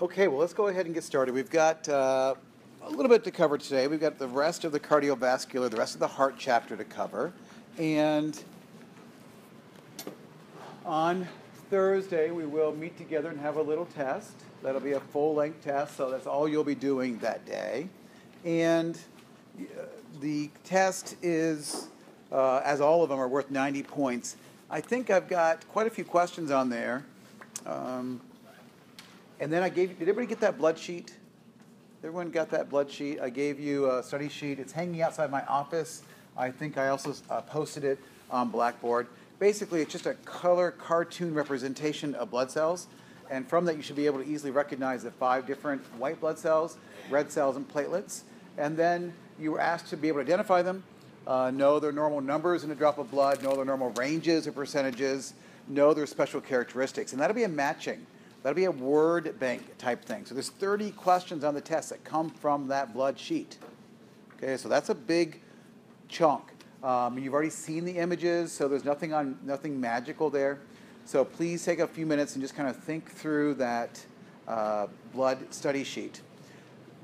Okay, well, let's go ahead and get started. We've got uh, a little bit to cover today. We've got the rest of the cardiovascular, the rest of the heart chapter to cover. And on Thursday, we will meet together and have a little test. That'll be a full length test, so that's all you'll be doing that day. And uh, the test is, uh, as all of them are worth 90 points. I think I've got quite a few questions on there. Um, and then I gave, did everybody get that blood sheet? Everyone got that blood sheet? I gave you a study sheet. It's hanging outside my office. I think I also uh, posted it on Blackboard. Basically, it's just a color cartoon representation of blood cells. And from that, you should be able to easily recognize the five different white blood cells, red cells, and platelets. And then you were asked to be able to identify them, uh, know their normal numbers in a drop of blood, know their normal ranges or percentages, know their special characteristics. And that'll be a matching. That'll be a word bank type thing. So there's 30 questions on the test that come from that blood sheet. Okay, so that's a big chunk. Um, you've already seen the images, so there's nothing on nothing magical there. So please take a few minutes and just kind of think through that uh, blood study sheet.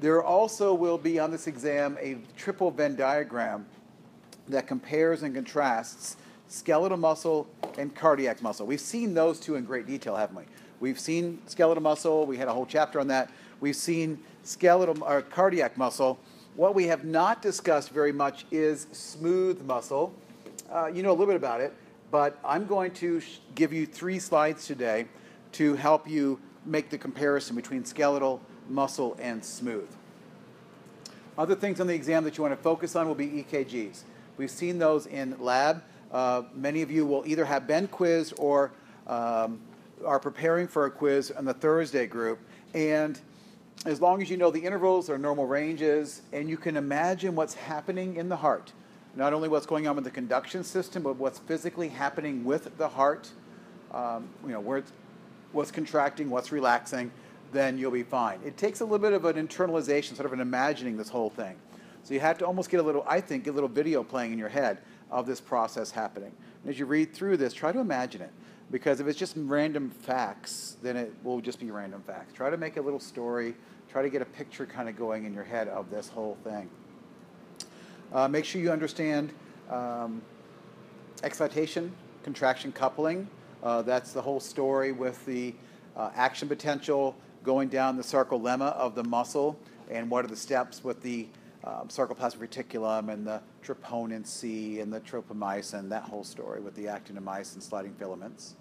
There also will be on this exam a triple Venn diagram that compares and contrasts skeletal muscle and cardiac muscle. We've seen those two in great detail, haven't we? We've seen skeletal muscle. We had a whole chapter on that. We've seen skeletal or cardiac muscle. What we have not discussed very much is smooth muscle. Uh, you know a little bit about it, but I'm going to give you three slides today to help you make the comparison between skeletal, muscle, and smooth. Other things on the exam that you want to focus on will be EKGs. We've seen those in lab. Uh, many of you will either have been quizzed or um, are preparing for a quiz on the Thursday group. And as long as you know the intervals or normal ranges, and you can imagine what's happening in the heart, not only what's going on with the conduction system, but what's physically happening with the heart, um, you know, where it's, what's contracting, what's relaxing, then you'll be fine. It takes a little bit of an internalization, sort of an imagining this whole thing. So you have to almost get a little, I think, a little video playing in your head of this process happening. And as you read through this, try to imagine it. Because if it's just random facts, then it will just be random facts. Try to make a little story. Try to get a picture kind of going in your head of this whole thing. Uh, make sure you understand um, excitation, contraction coupling. Uh, that's the whole story with the uh, action potential going down the sarcolemma of the muscle and what are the steps with the um, sarcoplasmic reticulum and the troponin C and the tropomyosin, that whole story with the actinomyosin sliding filaments.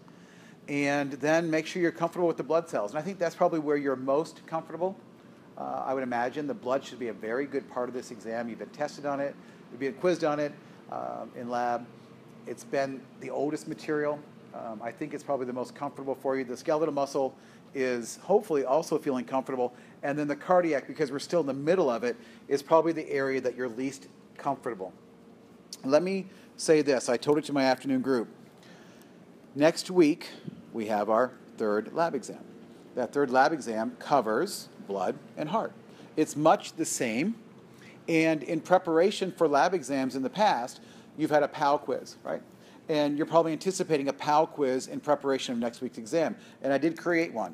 And then make sure you're comfortable with the blood cells. And I think that's probably where you're most comfortable. Uh, I would imagine the blood should be a very good part of this exam. You've been tested on it, you've been quizzed on it um, in lab. It's been the oldest material. Um, I think it's probably the most comfortable for you. The skeletal muscle is hopefully also feeling comfortable. And then the cardiac, because we're still in the middle of it, is probably the area that you're least comfortable. Let me say this I told it to my afternoon group. Next week, we have our third lab exam. That third lab exam covers blood and heart. It's much the same. And in preparation for lab exams in the past, you've had a PAL quiz, right? And you're probably anticipating a PAL quiz in preparation of next week's exam. And I did create one.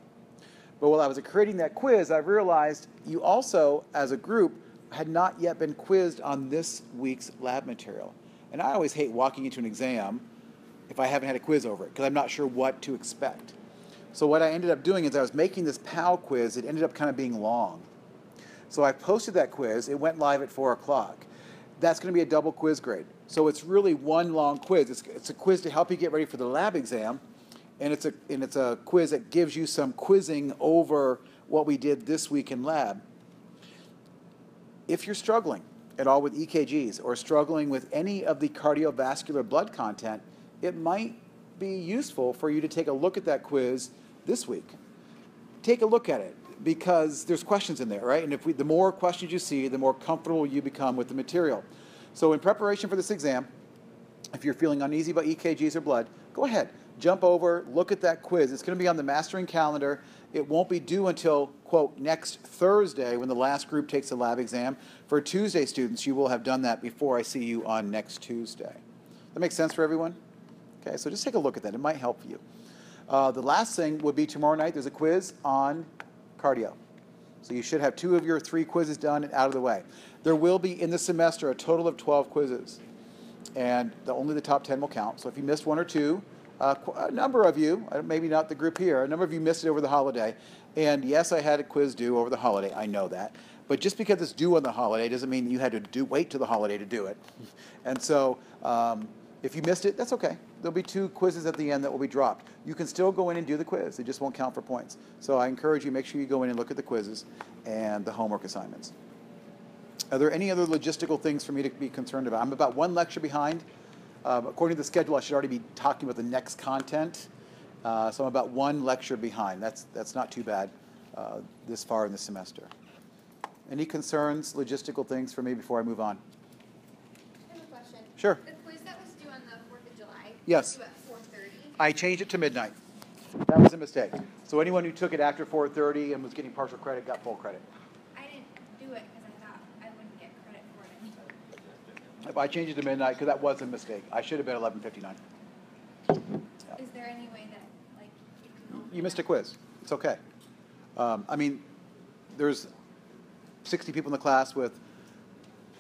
But while I was creating that quiz, I realized you also, as a group, had not yet been quizzed on this week's lab material. And I always hate walking into an exam if I haven't had a quiz over it because I'm not sure what to expect. So what I ended up doing is I was making this PAL quiz. It ended up kind of being long. So I posted that quiz. It went live at 4 o'clock. That's going to be a double quiz grade. So it's really one long quiz. It's, it's a quiz to help you get ready for the lab exam, and it's a and it's a quiz that gives you some quizzing over what we did this week in lab. If you're struggling at all with EKGs or struggling with any of the cardiovascular blood content, it might be useful for you to take a look at that quiz this week. Take a look at it because there's questions in there, right? And if we, the more questions you see, the more comfortable you become with the material. So in preparation for this exam, if you're feeling uneasy about EKGs or blood, go ahead, jump over, look at that quiz. It's going to be on the mastering calendar. It won't be due until, quote, next Thursday when the last group takes the lab exam. For Tuesday students, you will have done that before I see you on next Tuesday. That makes sense for everyone? Okay, so just take a look at that. It might help you. Uh, the last thing would be tomorrow night, there's a quiz on cardio. So you should have two of your three quizzes done and out of the way. There will be in the semester a total of 12 quizzes, and the, only the top 10 will count. So if you missed one or two, uh, a number of you, uh, maybe not the group here, a number of you missed it over the holiday. And yes, I had a quiz due over the holiday. I know that. But just because it's due on the holiday doesn't mean you had to do wait to the holiday to do it. And so um, if you missed it, that's okay. There'll be two quizzes at the end that will be dropped. You can still go in and do the quiz. It just won't count for points. So I encourage you, make sure you go in and look at the quizzes and the homework assignments. Are there any other logistical things for me to be concerned about? I'm about one lecture behind. Um, according to the schedule, I should already be talking about the next content. Uh, so I'm about one lecture behind. That's, that's not too bad uh, this far in the semester. Any concerns, logistical things for me before I move on? I have a question. Sure. The quiz that was due on the Fourth of July. Yes. Due at four thirty. I changed it to midnight. That was a mistake. So anyone who took it after 4:30 and was getting partial credit got full credit. I didn't do it because I thought I wouldn't get credit for it. If I changed it to midnight, because that was a mistake. I should have been 11:59. Is there any way that, like, you can? You missed a quiz. It's okay. Um, I mean, there's 60 people in the class with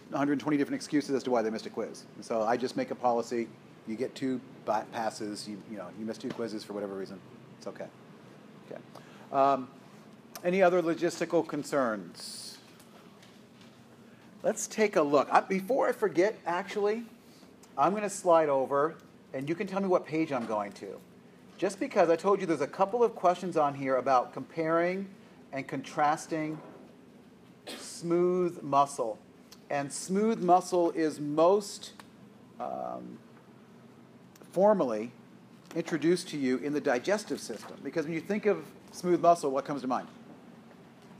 120 different excuses as to why they missed a quiz. And so I just make a policy. You get two passes. You, you know, you miss two quizzes for whatever reason. It's okay. Okay. Um, any other logistical concerns? Let's take a look. I, before I forget, actually, I'm going to slide over, and you can tell me what page I'm going to. Just because I told you there's a couple of questions on here about comparing and contrasting smooth muscle. And smooth muscle is most um, formally introduced to you in the digestive system. Because when you think of smooth muscle, what comes to mind?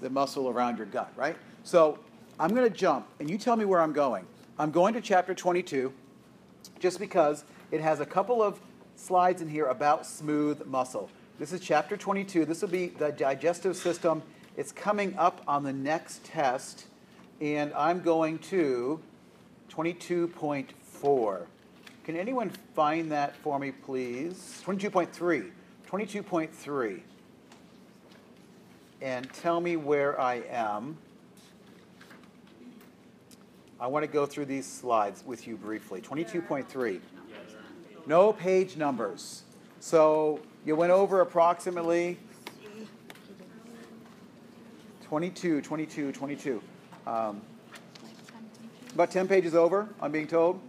The muscle around your gut, right? So I'm going to jump, and you tell me where I'm going. I'm going to chapter 22 just because it has a couple of slides in here about smooth muscle. This is chapter 22. This will be the digestive system. It's coming up on the next test, and I'm going to 22.4. Can anyone find that for me, please? 22.3. 22.3. And tell me where I am. I want to go through these slides with you briefly. 22.3. No page numbers. So you went over approximately 22, 22, 22. Um, about 10 pages over, I'm being told.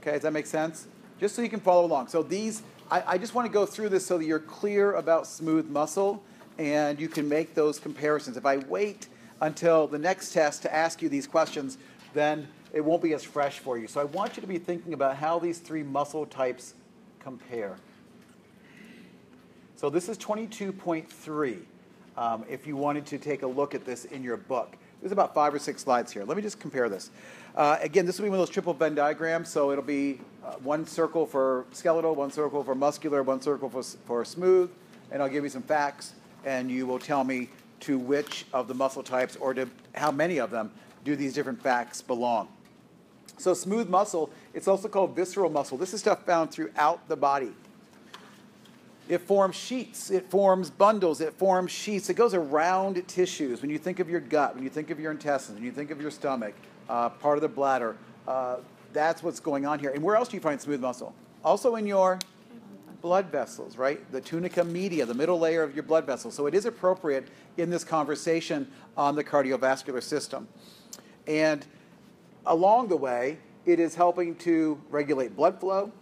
Okay, does that make sense? Just so you can follow along. So these, I, I just want to go through this so that you're clear about smooth muscle and you can make those comparisons. If I wait until the next test to ask you these questions, then it won't be as fresh for you. So I want you to be thinking about how these three muscle types compare. So this is 22.3 um, if you wanted to take a look at this in your book. There's about five or six slides here. Let me just compare this. Uh, again, this will be one of those triple Venn diagrams, so it'll be uh, one circle for skeletal, one circle for muscular, one circle for, for smooth, and I'll give you some facts, and you will tell me to which of the muscle types or to how many of them do these different facts belong. So smooth muscle, it's also called visceral muscle. This is stuff found throughout the body. It forms sheets, it forms bundles, it forms sheets. It goes around tissues. When you think of your gut, when you think of your intestines, when you think of your stomach, uh, part of the bladder, uh, that's what's going on here. And where else do you find smooth muscle? Also in your blood vessels, right? The tunica media, the middle layer of your blood vessels. So it is appropriate in this conversation on the cardiovascular system. And along the way, it is helping to regulate blood flow.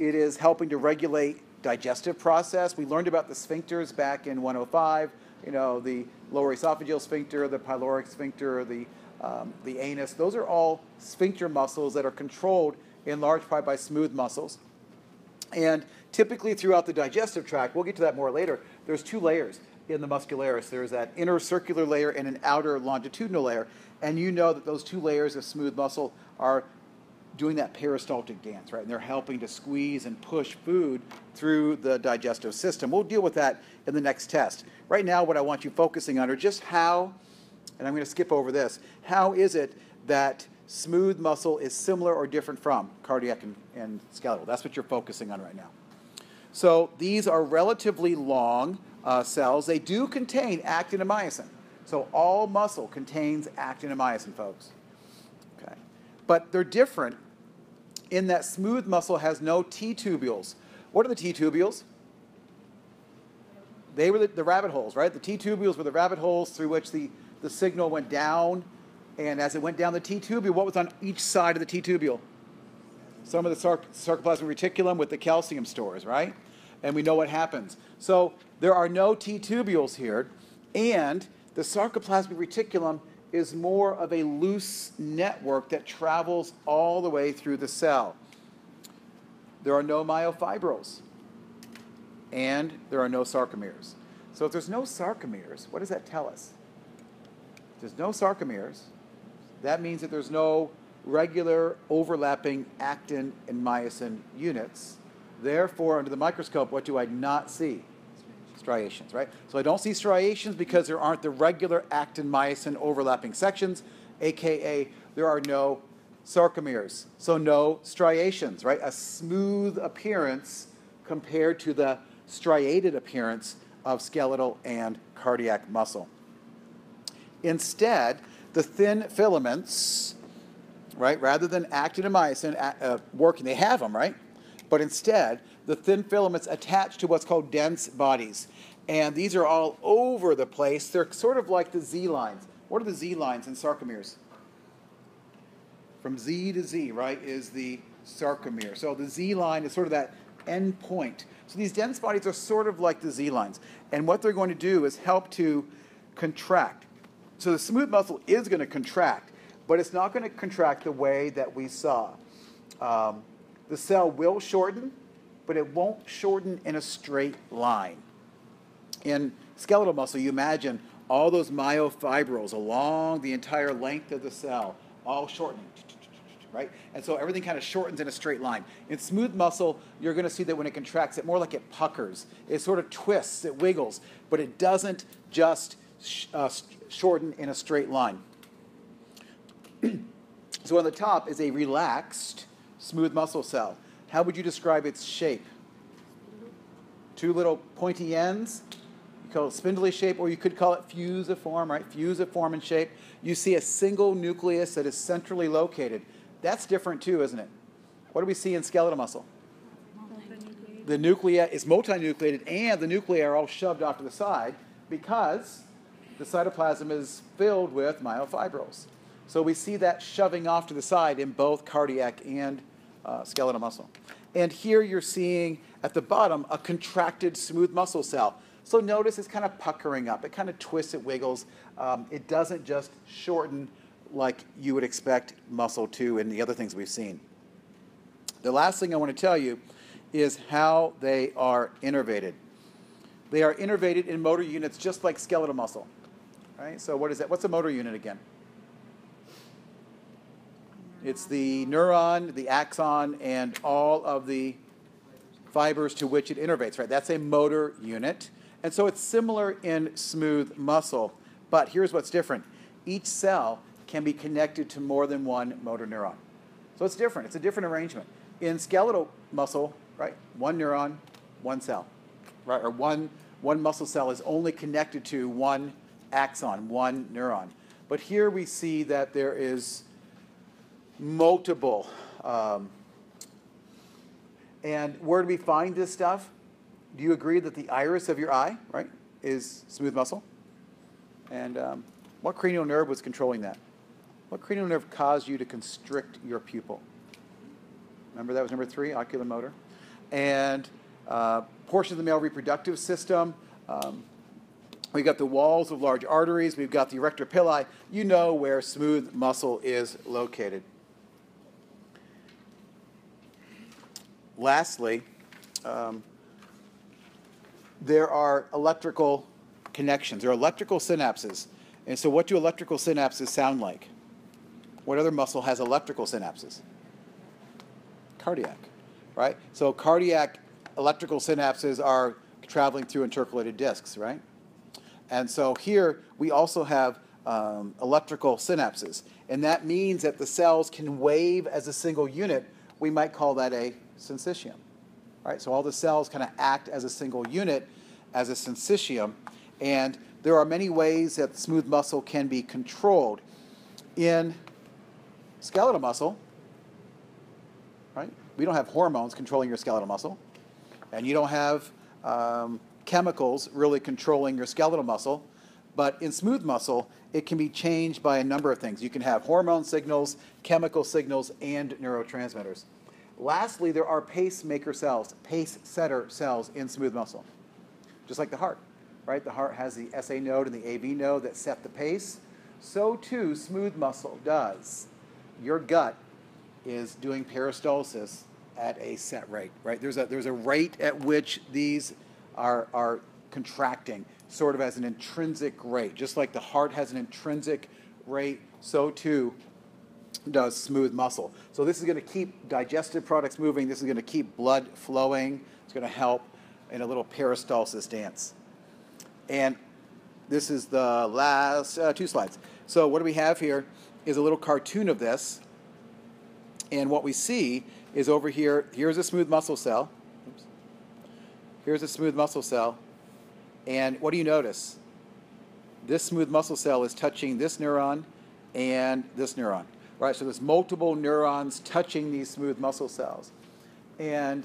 It is helping to regulate digestive process. We learned about the sphincters back in 105. You know, the lower esophageal sphincter, the pyloric sphincter, the um, the anus. Those are all sphincter muscles that are controlled in large part by smooth muscles. And typically throughout the digestive tract, we'll get to that more later, there's two layers in the muscularis. There's that inner circular layer and an outer longitudinal layer. And you know that those two layers of smooth muscle are doing that peristaltic dance, right? And they're helping to squeeze and push food through the digestive system. We'll deal with that in the next test. Right now, what I want you focusing on are just how, and I'm going to skip over this, how is it that smooth muscle is similar or different from cardiac and, and skeletal? That's what you're focusing on right now. So these are relatively long uh, cells, they do contain actin and myosin. So all muscle contains actin and myosin, folks. Okay. But they're different in that smooth muscle has no T tubules. What are the T tubules? They were the, the rabbit holes, right? The T tubules were the rabbit holes through which the, the signal went down. And as it went down the T tubule, what was on each side of the T tubule? Some of the sarc- sarcoplasmic reticulum with the calcium stores, right? And we know what happens. So there are no T tubules here, and the sarcoplasmic reticulum is more of a loose network that travels all the way through the cell. There are no myofibrils, and there are no sarcomeres. So if there's no sarcomeres, what does that tell us? If there's no sarcomeres, that means that there's no regular overlapping actin and myosin units. Therefore, under the microscope, what do I not see? Striations, right? So I don't see striations because there aren't the regular actin myosin overlapping sections, aka there are no sarcomeres. So no striations, right? A smooth appearance compared to the striated appearance of skeletal and cardiac muscle. Instead, the thin filaments, right, rather than actin and myosin uh, working, they have them, right? But instead, the thin filaments attach to what's called dense bodies. And these are all over the place. They're sort of like the Z lines. What are the Z lines in sarcomeres? From Z to Z, right, is the sarcomere. So the Z line is sort of that end point. So these dense bodies are sort of like the Z lines. And what they're going to do is help to contract. So the smooth muscle is going to contract, but it's not going to contract the way that we saw. Um, the cell will shorten, but it won't shorten in a straight line. In skeletal muscle, you imagine all those myofibrils along the entire length of the cell, all shortening, right? And so everything kind of shortens in a straight line. In smooth muscle, you're going to see that when it contracts, it more like it puckers. It sort of twists, it wiggles, but it doesn't just uh, shorten in a straight line. so on the top is a relaxed, smooth muscle cell. How would you describe its shape? Two little pointy ends. You call it spindly shape, or you could call it fusiform, right? Fusiform in shape. You see a single nucleus that is centrally located. That's different too, isn't it? What do we see in skeletal muscle? The nuclei is multinucleated, and the nuclei are all shoved off to the side because the cytoplasm is filled with myofibrils. So we see that shoving off to the side in both cardiac and uh, skeletal muscle. And here you're seeing at the bottom a contracted smooth muscle cell. So notice it's kind of puckering up. It kind of twists, it wiggles. Um, it doesn't just shorten like you would expect muscle to in the other things we've seen. The last thing I want to tell you is how they are innervated. They are innervated in motor units just like skeletal muscle. Right? So what is that? What's a motor unit again? It's the neuron, the axon, and all of the fibers to which it innervates, right? That's a motor unit. And so it's similar in smooth muscle. But here's what's different each cell can be connected to more than one motor neuron. So it's different. It's a different arrangement. In skeletal muscle, right, one neuron, one cell, right, or one, one muscle cell is only connected to one axon, one neuron. But here we see that there is multiple. Um, and where do we find this stuff? Do you agree that the iris of your eye, right, is smooth muscle? And um, what cranial nerve was controlling that? What cranial nerve caused you to constrict your pupil? Remember that was number three, oculomotor. And uh, portion of the male reproductive system. Um, we've got the walls of large arteries. We've got the arrector pili. You know where smooth muscle is located. Lastly, um, there are electrical connections. There are electrical synapses. And so, what do electrical synapses sound like? What other muscle has electrical synapses? Cardiac, right? So, cardiac electrical synapses are traveling through intercalated discs, right? And so, here we also have um, electrical synapses. And that means that the cells can wave as a single unit. We might call that a syncytium. Right? So all the cells kind of act as a single unit, as a syncytium. And there are many ways that smooth muscle can be controlled. In skeletal muscle, right? We don't have hormones controlling your skeletal muscle, and you don't have um, chemicals really controlling your skeletal muscle. But in smooth muscle, it can be changed by a number of things. You can have hormone signals, chemical signals, and neurotransmitters. Lastly, there are pacemaker cells, pace setter cells in smooth muscle, just like the heart, right? The heart has the SA node and the AV node that set the pace. So too, smooth muscle does. Your gut is doing peristalsis at a set rate, right? There's a, there's a rate at which these are, are contracting, sort of as an intrinsic rate. Just like the heart has an intrinsic rate, so too does smooth muscle. So this is going to keep digestive products moving. This is going to keep blood flowing. It's going to help in a little peristalsis dance. And this is the last uh, two slides. So what do we have here is a little cartoon of this. And what we see is over here, here's a smooth muscle cell. Oops. Here's a smooth muscle cell. And what do you notice? This smooth muscle cell is touching this neuron and this neuron right? So there's multiple neurons touching these smooth muscle cells. And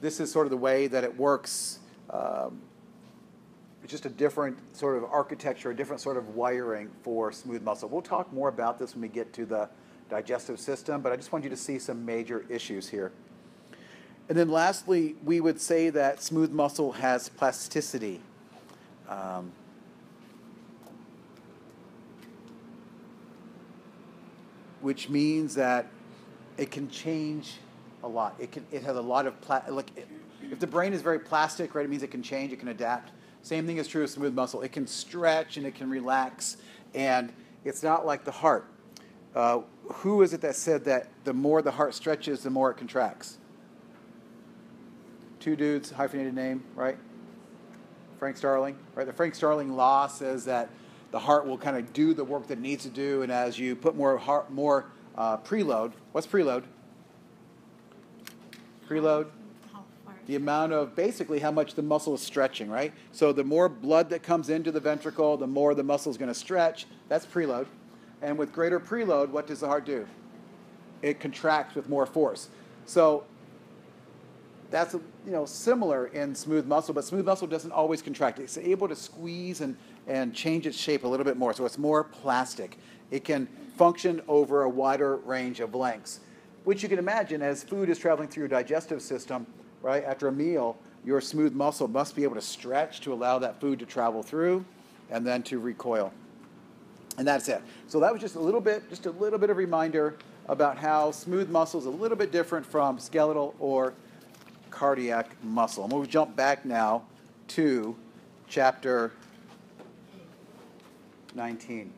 this is sort of the way that it works. Um, it's just a different sort of architecture, a different sort of wiring for smooth muscle. We'll talk more about this when we get to the digestive system, but I just want you to see some major issues here. And then lastly, we would say that smooth muscle has plasticity. Um, which means that it can change a lot. It can. It has a lot of pla- like. It, if the brain is very plastic, right, it means it can change. It can adapt. Same thing is true of smooth muscle. It can stretch and it can relax, and it's not like the heart. Uh, who is it that said that the more the heart stretches, the more it contracts? Two dudes, hyphenated name, right? Frank Starling, right? The Frank Starling law says that the heart will kind of do the work that it needs to do. And as you put more heart, more uh, preload, what's preload? Preload. The amount of basically how much the muscle is stretching, right? So the more blood that comes into the ventricle, the more the muscle is going to stretch. That's preload. And with greater preload, what does the heart do? It contracts with more force. So that's you know similar in smooth muscle, but smooth muscle doesn't always contract. It's able to squeeze and and change its shape a little bit more. So it's more plastic. It can function over a wider range of lengths, which you can imagine as food is traveling through your digestive system, right? After a meal, your smooth muscle must be able to stretch to allow that food to travel through and then to recoil. And that's it. So that was just a little bit, just a little bit of reminder about how smooth muscle is a little bit different from skeletal or cardiac muscle. And we'll jump back now to chapter 19.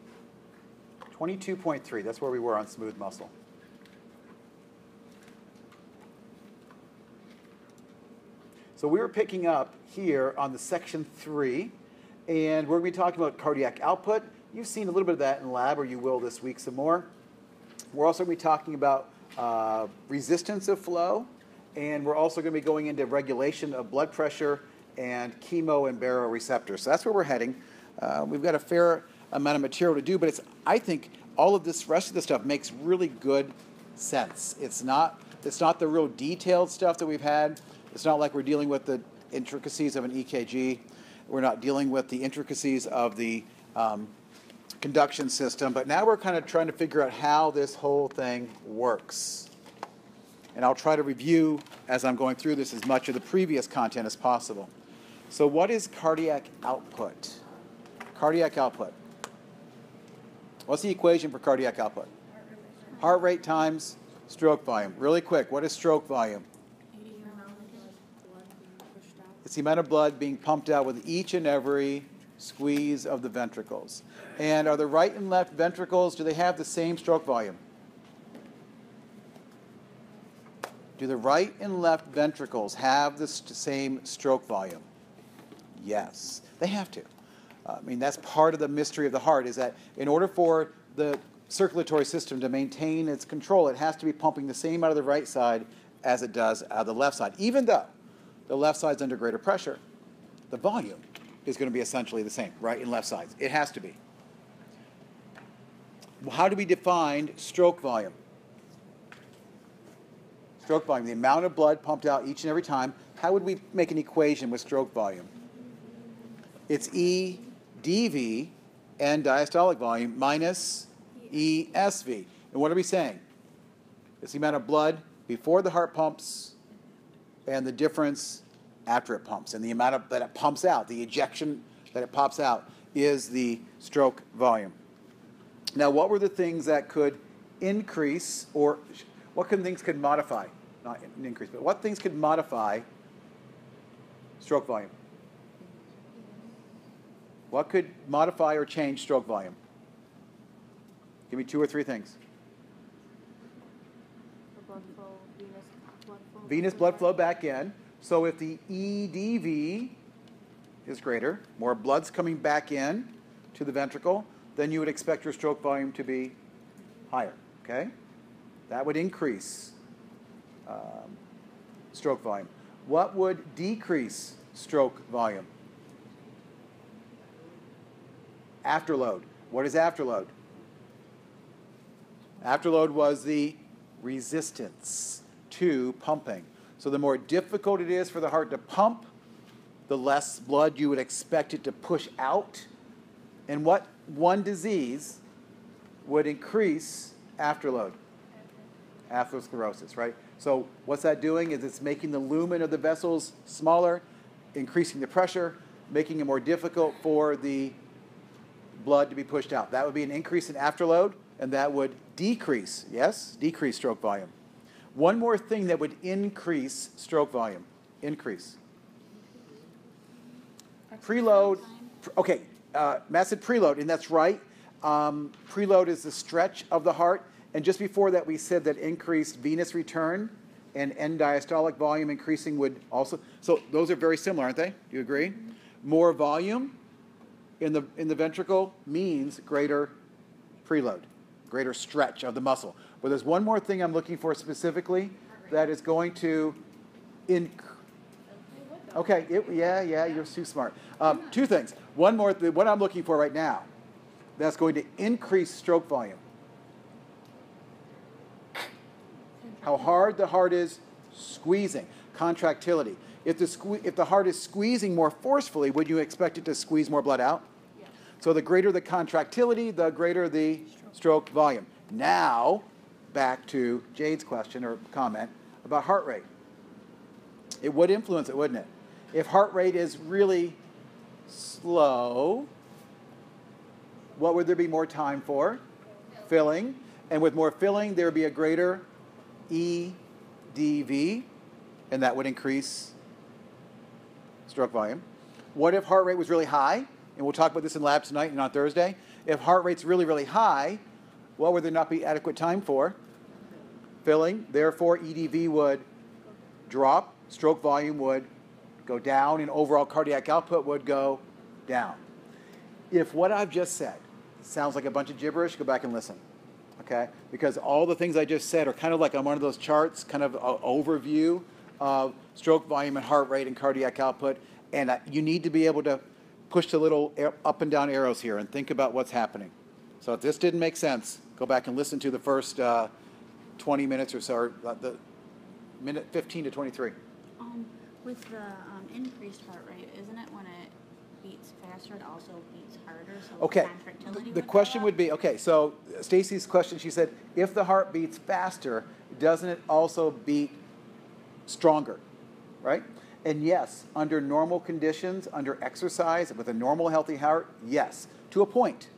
22.3, that's where we were on smooth muscle. So we were picking up here on the section three, and we're going to be talking about cardiac output. You've seen a little bit of that in lab, or you will this week some more. We're also going to be talking about uh, resistance of flow, and we're also going to be going into regulation of blood pressure and chemo and baroreceptors. So that's where we're heading. Uh, we've got a fair amount of material to do, but it's I think all of this rest of the stuff makes really good sense. It's not it's not the real detailed stuff that we've had. It's not like we're dealing with the intricacies of an EKG. We're not dealing with the intricacies of the um, conduction system, but now we're kind of trying to figure out how this whole thing works. And I'll try to review as I'm going through this as much of the previous content as possible. So, what is cardiac output? Cardiac output. What's the equation for cardiac output? Heart rate times stroke volume. Really quick, what is stroke volume? It's the amount of blood being pumped out with each and every squeeze of the ventricles. And are the right and left ventricles, do they have the same stroke volume? Do the right and left ventricles have the same stroke volume? Yes, they have to. I mean, that's part of the mystery of the heart is that in order for the circulatory system to maintain its control, it has to be pumping the same out of the right side as it does out of the left side, even though the left side's under greater pressure. the volume is going to be essentially the same, right, and left sides. It has to be. How do we define stroke volume? Stroke volume, the amount of blood pumped out each and every time. How would we make an equation with stroke volume? It's E dV and diastolic volume minus ESV. And what are we saying? It's the amount of blood before the heart pumps and the difference after it pumps. And the amount of, that it pumps out, the ejection that it pops out, is the stroke volume. Now, what were the things that could increase, or what can things could modify? Not increase, but what things could modify stroke volume? What could modify or change stroke volume? Give me two or three things. Blood flow, venous blood flow. Venous blood flow back in. So if the EDV is greater, more blood's coming back in to the ventricle, then you would expect your stroke volume to be higher. Okay? That would increase um, stroke volume. What would decrease stroke volume? Afterload. What is afterload? Afterload was the resistance to pumping. So the more difficult it is for the heart to pump, the less blood you would expect it to push out. And what one disease would increase afterload? Atherosclerosis, right? So what's that doing is it's making the lumen of the vessels smaller, increasing the pressure, making it more difficult for the blood to be pushed out. That would be an increase in afterload, and that would decrease, yes, decrease stroke volume. One more thing that would increase stroke volume, increase. Preload, okay, uh, said preload, and that's right. Um, preload is the stretch of the heart, and just before that, we said that increased venous return and end diastolic volume increasing would also. So those are very similar, aren't they? Do you agree? More volume in the in the ventricle means greater preload, greater stretch of the muscle. But there's one more thing I'm looking for specifically that is going to in, Okay, it, yeah, yeah, you're too smart. Um, two things. One more, th- what I'm looking for right now, that's going to increase stroke volume. How hard the heart is squeezing, contractility. If the, sque- if the heart is squeezing more forcefully, would you expect it to squeeze more blood out? So the greater the contractility, the greater the stroke volume. Now, back to Jade's question or comment about heart rate. It would influence it, wouldn't it? If heart rate is really slow, what would there be more time for? Filling. And with more filling, there would be a greater EDV, and that would increase stroke volume. What if heart rate was really high? And we'll talk about this in lab tonight and on Thursday. If heart rate's really, really high, what would there not be adequate time for? Filling. Therefore, EDV would drop, stroke volume would go down, and overall cardiac output would go down. If what I've just said sounds like a bunch of gibberish, go back and listen. Okay? Because all the things I just said are kind of like on one of those charts, kind of an overview of stroke volume and heart rate and cardiac output. And uh, you need to be able to push the little up and down arrows here and think about what's happening. So if this didn't make sense, go back and listen to the first uh, 20 minutes or so, or uh, the minute 15 to 23. Um, with the um, increased heart rate, isn't it when it beats faster, it also beats harder? So Okay. The would question would be, okay, so Stacy's question, she said, if the heart beats faster, doesn't it also beat stronger? Right? And yes, under normal conditions, under exercise, with a normal healthy heart, yes, to a point.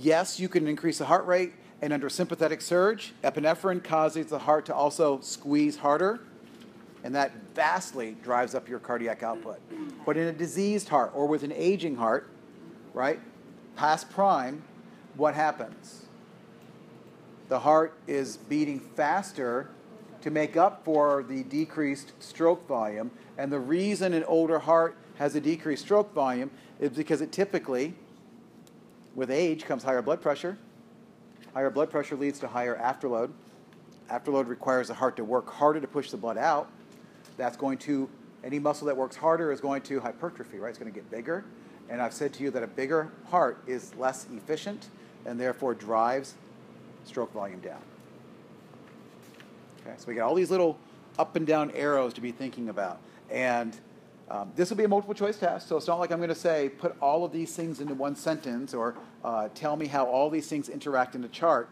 Yes, you can increase the heart rate, and under sympathetic surge, epinephrine causes the heart to also squeeze harder, and that vastly drives up your cardiac output. But in a diseased heart or with an aging heart, right, past prime, what happens? The heart is beating faster to make up for the decreased stroke volume. And the reason an older heart has a decreased stroke volume is because it typically, with age, comes higher blood pressure. Higher blood pressure leads to higher afterload. Afterload requires the heart to work harder to push the blood out. That's going to Any muscle that works harder is going to hypertrophy, right? It's going to get bigger. And I've said to you that a bigger heart is less efficient and therefore drives stroke volume down. Okay, so we got all these little up and down arrows to be thinking about. And um, this will be a multiple choice test, so it's not like I'm going to say put all of these things into one sentence or uh, tell me how all these things interact in a chart.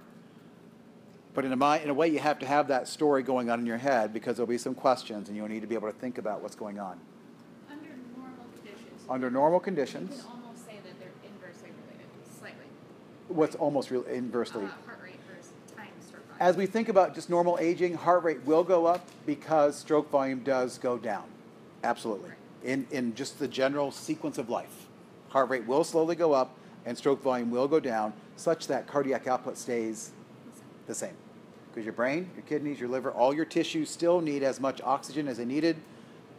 But in a, mi- in a way, you have to have that story going on in your head because there'll be some questions and you'll need to be able to think about what's going on. Under normal conditions. Under normal You can almost say that they're inversely related, slightly. what's almost real inversely. Uh, heart rate versus time stroke volume. As we think about just normal aging, heart rate will go up because stroke volume does go down. Absolutely. In, in just the general sequence of life, heart rate will slowly go up and stroke volume will go down such that cardiac output stays the same. Because your brain, your kidneys, your liver, all your tissues still need as much oxygen as they needed,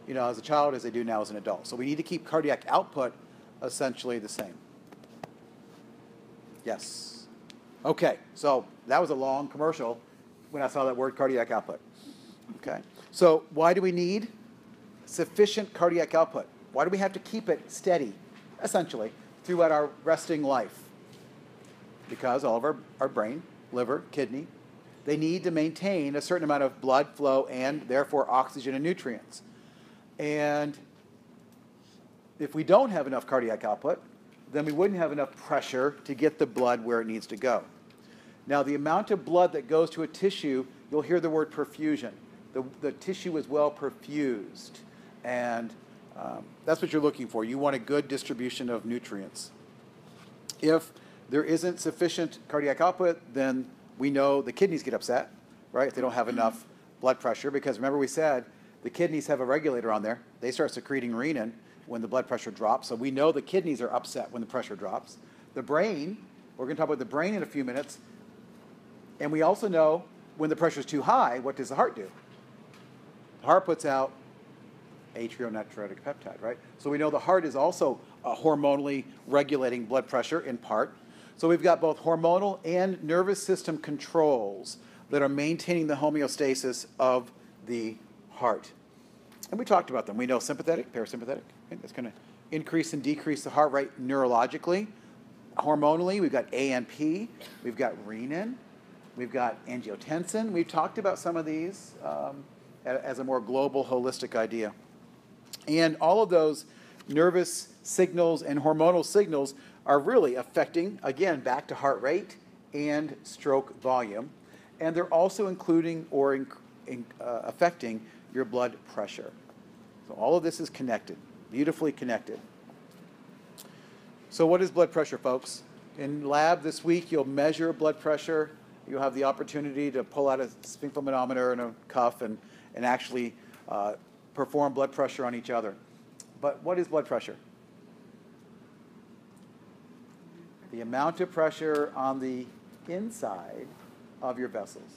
you know, as a child as they do now as an adult. So we need to keep cardiac output essentially the same. Yes. Okay, so that was a long commercial when I saw that word cardiac output. Okay, so why do we need sufficient cardiac output? Why do we have to keep it steady, essentially, throughout our resting life? Because all of our, our brain, liver, kidney, they need to maintain a certain amount of blood flow and therefore oxygen and nutrients. And if we don't have enough cardiac output, then we wouldn't have enough pressure to get the blood where it needs to go. Now, the amount of blood that goes to a tissue, you'll hear the word perfusion. The, the tissue is well perfused. And um, that's what you're looking for. You want a good distribution of nutrients. If there isn't sufficient cardiac output, then we know the kidneys get upset, right? If they don't have enough blood pressure, because remember we said the kidneys have a regulator on there. They start secreting renin when the blood pressure drops. So we know the kidneys are upset when the pressure drops. The brain, we're going to talk about the brain in a few minutes. And we also know when the pressure is too high, what does the heart do? The heart puts out atrial natriuretic peptide, right? So we know the heart is also uh, hormonally regulating blood pressure in part. So we've got both hormonal and nervous system controls that are maintaining the homeostasis of the heart. And we talked about them. We know sympathetic, parasympathetic. Okay? That's going to increase and decrease the heart rate neurologically. Hormonally, we've got ANP, we've got renin, we've got angiotensin. We've talked about some of these um, as a more global, holistic idea. And all of those nervous signals and hormonal signals are really affecting, again, back to heart rate and stroke volume. And they're also including or in, in, uh, affecting your blood pressure. So all of this is connected, beautifully connected. So, what is blood pressure, folks? In lab this week, you'll measure blood pressure. You'll have the opportunity to pull out a sphygmomanometer and a cuff and, and actually uh, perform blood pressure on each other. But what is blood pressure? The amount of pressure on the inside of your vessels.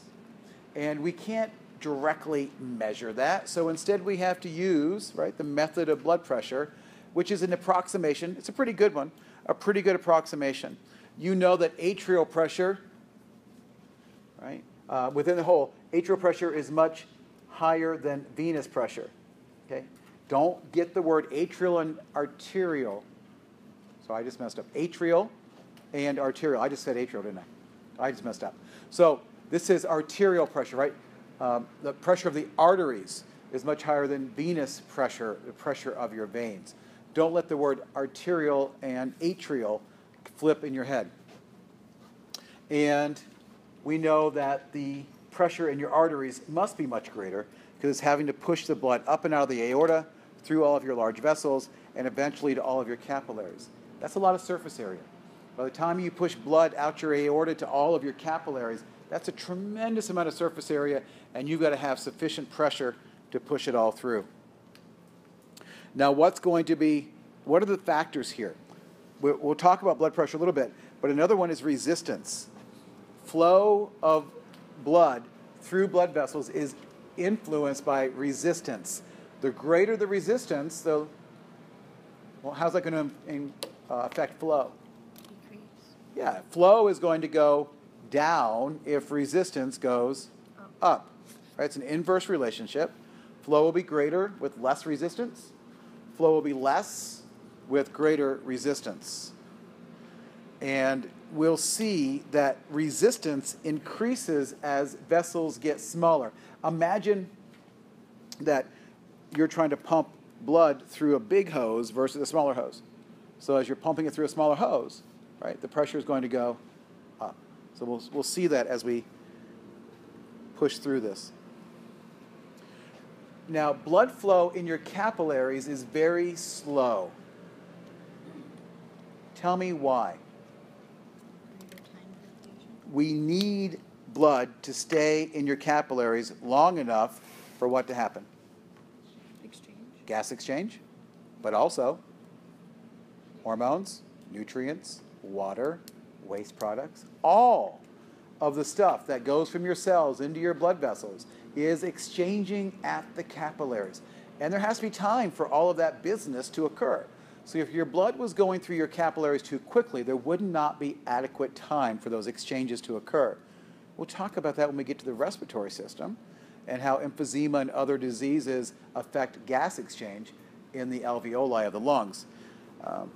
And we can't directly measure that, so instead we have to use, right, the method of blood pressure, which is an approximation. It's a pretty good one, a pretty good approximation. You know that atrial pressure, right, uh, within the whole, atrial pressure is much higher than venous pressure. Okay? Don't get the word atrial and arterial. So I just messed up. Atrial and arterial. I just said atrial, didn't I? I just messed up. So this is arterial pressure, right? Um, the pressure of the arteries is much higher than venous pressure, the pressure of your veins. Don't let the word arterial and atrial flip in your head. And we know that the pressure in your arteries must be much greater because it's having to push the blood up and out of the aorta, through all of your large vessels, and eventually to all of your capillaries. That's a lot of surface area. By the time you push blood out your aorta to all of your capillaries, that's a tremendous amount of surface area, and you've got to have sufficient pressure to push it all through. Now, what's going to be, what are the factors here? We'll, talk about blood pressure a little bit, but another one is resistance. Flow of blood through blood vessels is influenced by resistance. The greater the resistance, the well, how's that going to uh, affect flow? Decrease. Yeah, flow is going to go down if resistance goes oh. up. Right? It's an inverse relationship. Flow will be greater with less resistance. Flow will be less with greater resistance. And we'll see that resistance increases as vessels get smaller. Imagine that you're trying to pump blood through a big hose versus a smaller hose. So as you're pumping it through a smaller hose, right, the pressure is going to go. So we'll, we'll see that as we push through this. Now, blood flow in your capillaries is very slow. Tell me why. Greater time diffusion. We need blood to stay in your capillaries long enough for what to happen? Exchange. Gas exchange, but also hormones, nutrients, water, waste products, all of the stuff that goes from your cells into your blood vessels is exchanging at the capillaries. And there has to be time for all of that business to occur. So if your blood was going through your capillaries too quickly, there would not be adequate time for those exchanges to occur. We'll talk about that when we get to the respiratory system and how emphysema and other diseases affect gas exchange in the alveoli of the lungs. Um,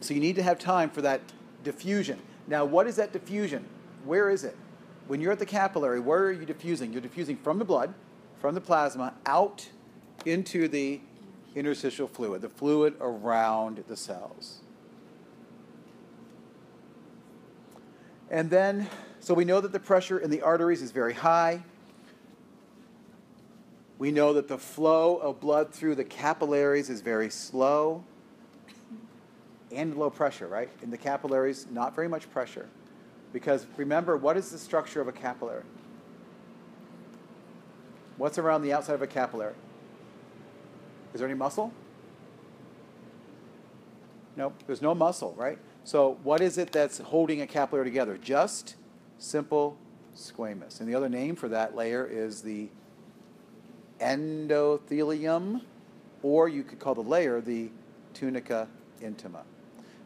so you need to have time for that diffusion. Now, what is that diffusion? Where is it? When you're at the capillary, where are you diffusing? You're diffusing from the blood, from the plasma, out into the interstitial fluid, the fluid around the cells. And then, so we know that the pressure in the arteries is very high. We know that the flow of blood through the capillaries is very slow and low pressure, right? In the capillaries, not very much pressure. Because remember, what is the structure of a capillary? What's around the outside of a capillary? Is there any muscle? Nope, there's no muscle, right? So, what is it that's holding a capillary together? Just simple squamous. And the other name for that layer is the endothelium, or you could call the layer the tunica intima.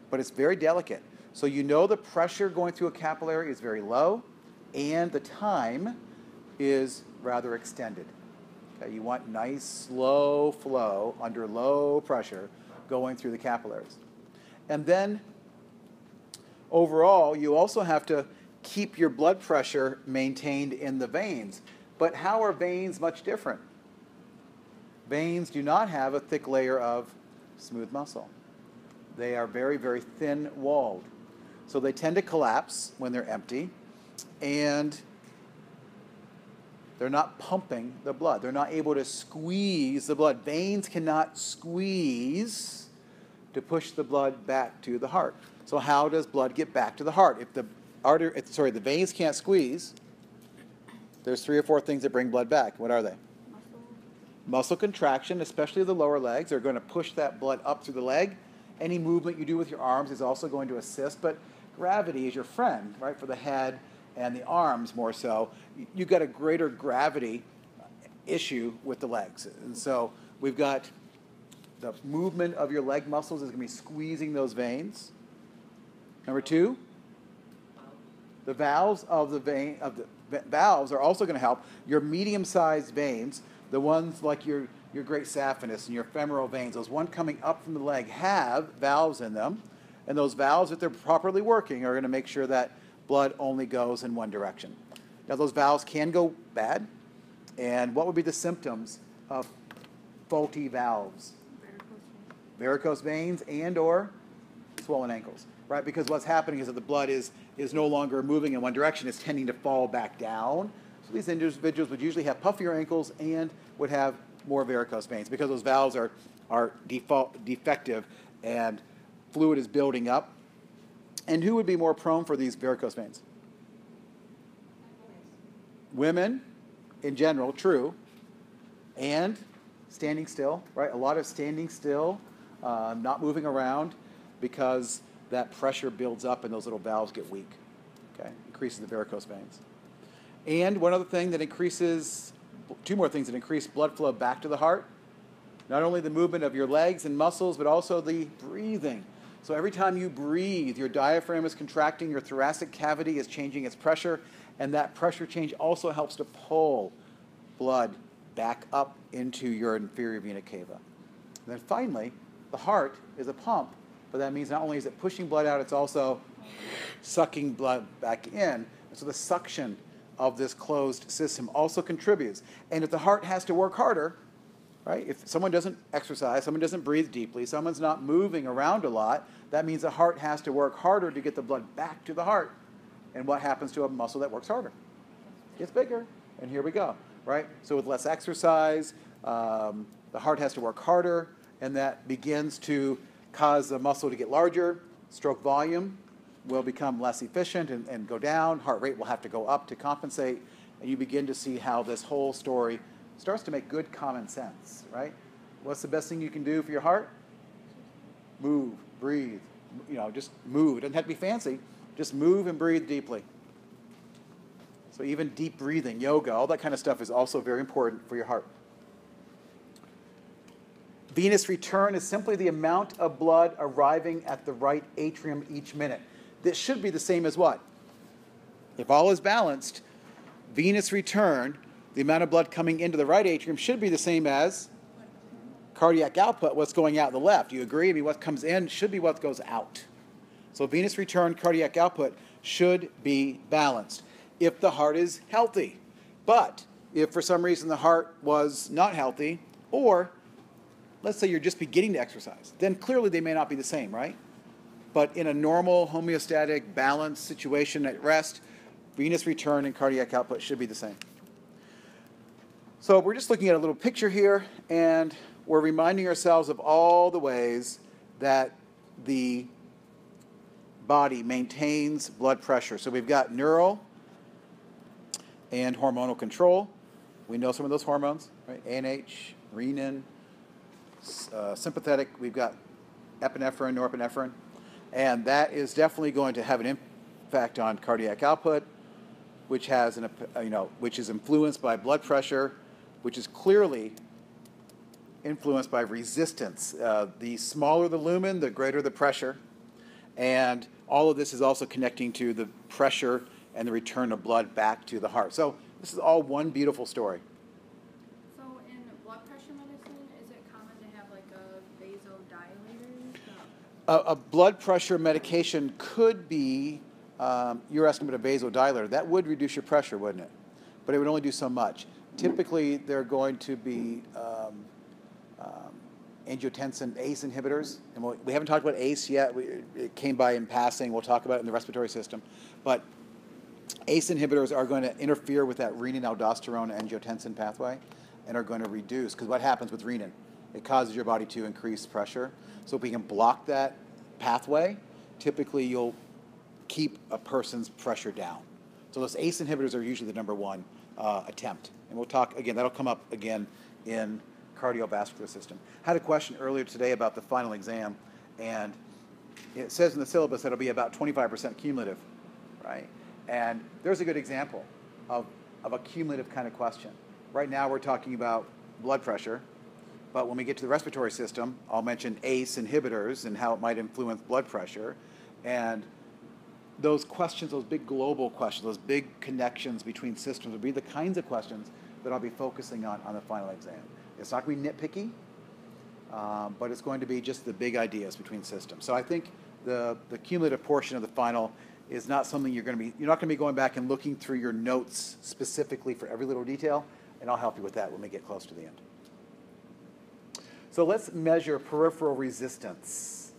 But it's very delicate. So you know the pressure going through a capillary is very low, and the time is rather extended. Okay, you want nice, slow flow under low pressure going through the capillaries. And then overall, you also have to keep your blood pressure maintained in the veins. But how are veins much different? Veins do not have a thick layer of smooth muscle. They are very, very thin walled. So they tend to collapse when they're empty, and they're not pumping the blood. They're not able to squeeze the blood. Veins cannot squeeze to push the blood back to the heart. So how does blood get back to the heart? If the artery, if, sorry, the veins can't squeeze, there's three or four things that bring blood back. What are they? Muscle. Muscle contraction, especially the lower legs, are going to push that blood up through the leg. Any movement you do with your arms is also going to assist, but gravity is your friend, right, for the head and the arms more so. You've got a greater gravity issue with the legs. And so we've got the movement of your leg muscles is going to be squeezing those veins. Number two, the valves of the vein of the valves are also going to help your medium-sized veins, the ones like your your great saphenous and your femoral veins, those one coming up from the leg have valves in them, and those valves, if they're properly working, are going to make sure that blood only goes in one direction. Now, those valves can go bad, and what would be the symptoms of faulty valves? varicose veins and or swollen ankles right because what's happening is that the blood is is no longer moving in one direction it's tending to fall back down so these individuals would usually have puffier ankles and would have more varicose veins because those valves are are default defective and fluid is building up and who would be more prone for these varicose veins women in general true and standing still, right? A lot of standing still, uh, not moving around because that pressure builds up and those little valves get weak. Okay, increases the varicose veins. And one other thing that increases, two more things that increase blood flow back to the heart. Not only the movement of your legs and muscles, but also the breathing. So every time you breathe, your diaphragm is contracting, your thoracic cavity is changing its pressure, and that pressure change also helps to pull blood back up into your inferior vena cava. And then finally, the heart is a pump, but that means not only is it pushing blood out, it's also sucking blood back in. And so the suction of this closed system also contributes. And if the heart has to work harder, right? If someone doesn't exercise, someone doesn't breathe deeply, someone's not moving around a lot, that means the heart has to work harder to get the blood back to the heart. And what happens to a muscle that works harder? Gets bigger. And here we go, right? So with less exercise, um, the heart has to work harder, and that begins to cause the muscle to get larger. Stroke volume will become less efficient and, and go down. Heart rate will have to go up to compensate. And you begin to see how this whole story starts to make good common sense, right? What's the best thing you can do for your heart? Move, breathe, you know, just move. It doesn't have to be fancy. Just move and breathe deeply. So even deep breathing, yoga, all that kind of stuff is also very important for your heart. Venous return is simply the amount of blood arriving at the right atrium each minute. This should be the same as what? If all is balanced, venous return, the amount of blood coming into the right atrium, should be the same as cardiac output, what's going out the left. You agree? I mean, what comes in should be what goes out. So venous return, cardiac output should be balanced if the heart is healthy. But if for some reason the heart was not healthy, or let's say you're just beginning to exercise, then clearly they may not be the same, right? But in a normal homeostatic balanced situation at rest, venous return and cardiac output should be the same. So we're just looking at a little picture here, and we're reminding ourselves of all the ways that the body maintains blood pressure. So we've got neural and hormonal control. We know some of those hormones, right? ANH, renin, uh, sympathetic. We've got epinephrine, norepinephrine, and that is definitely going to have an impact on cardiac output, which has an uh, you know which is influenced by blood pressure, which is clearly influenced by resistance. Uh, the smaller the lumen, the greater the pressure, and all of this is also connecting to the pressure and the return of blood back to the heart. So this is all one beautiful story. So in blood pressure medicine, is it common to have like a vasodilator? A, a blood pressure medication could be, um, you're asking about a vasodilator. That would reduce your pressure, wouldn't it? But it would only do so much. Typically, they're going to be um, um, angiotensin ACE inhibitors. And we'll, we haven't talked about ACE yet. We, it came by in passing. We'll talk about it in the respiratory system. But ACE inhibitors are going to interfere with that renin aldosterone angiotensin pathway and are going to reduce, because what happens with renin? It causes your body to increase pressure. So if we can block that pathway, typically you'll keep a person's pressure down. So those ACE inhibitors are usually the number one uh, attempt. And we'll talk again, that'll come up again in cardiovascular system. Had a question earlier today about the final exam, and it says in the syllabus that it'll be about 25% cumulative, right? And there's a good example of, of a cumulative kind of question. Right now, we're talking about blood pressure, but when we get to the respiratory system, I'll mention ACE inhibitors and how it might influence blood pressure. And those questions, those big global questions, those big connections between systems will be the kinds of questions that I'll be focusing on on the final exam. It's not going to be nitpicky, um, but it's going to be just the big ideas between systems. So I think the, the cumulative portion of the final is not something you're going to be, you're not going to be going back and looking through your notes specifically for every little detail, and I'll help you with that when we get close to the end. So let's measure peripheral resistance.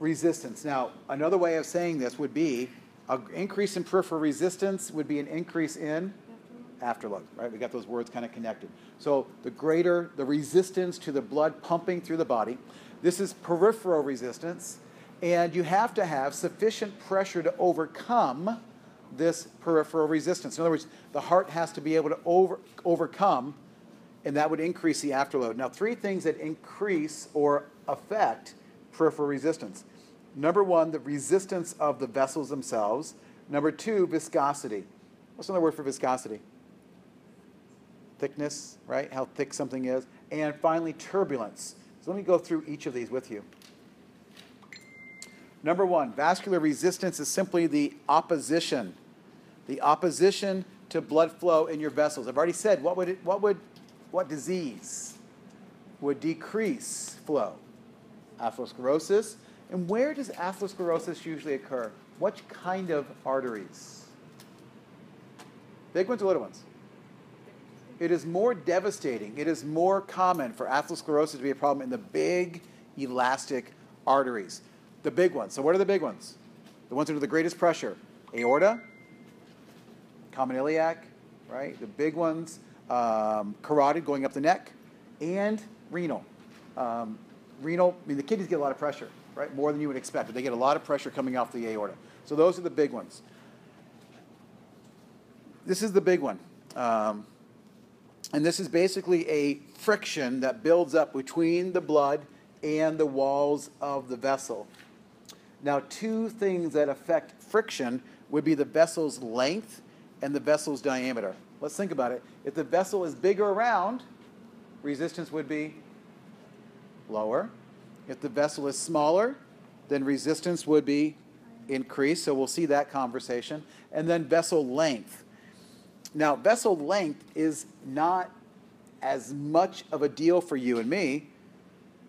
Resistance. Now, another way of saying this would be an increase in peripheral resistance would be an increase in afterload, right? We got those words kind of connected. So the greater the resistance to the blood pumping through the body, this is peripheral resistance, and you have to have sufficient pressure to overcome this peripheral resistance. In other words, the heart has to be able to over, overcome, and that would increase the afterload. Now, three things that increase or affect peripheral resistance. Number one, the resistance of the vessels themselves. Number two, viscosity. What's another word for viscosity? Thickness, right? How thick something is. And finally, turbulence. So let me go through each of these with you. Number one, vascular resistance is simply the opposition, the opposition to blood flow in your vessels. I've already said what would it, what would what disease would decrease flow? Atherosclerosis. And where does atherosclerosis usually occur? What kind of arteries? Big ones or little ones? It is more devastating, it is more common for atherosclerosis to be a problem in the big, elastic arteries. The big ones. So, what are the big ones? The ones under the greatest pressure aorta, common iliac, right? The big ones, um, carotid going up the neck, and renal. Um, renal, I mean, the kidneys get a lot of pressure, right? More than you would expect, but they get a lot of pressure coming off the aorta. So, those are the big ones. This is the big one. Um, and this is basically a friction that builds up between the blood and the walls of the vessel. Now, two things that affect friction would be the vessel's length and the vessel's diameter. Let's think about it. If the vessel is bigger around, resistance would be lower. If the vessel is smaller, then resistance would be increased. So we'll see that conversation. And then vessel length. Now, vessel length is not as much of a deal for you and me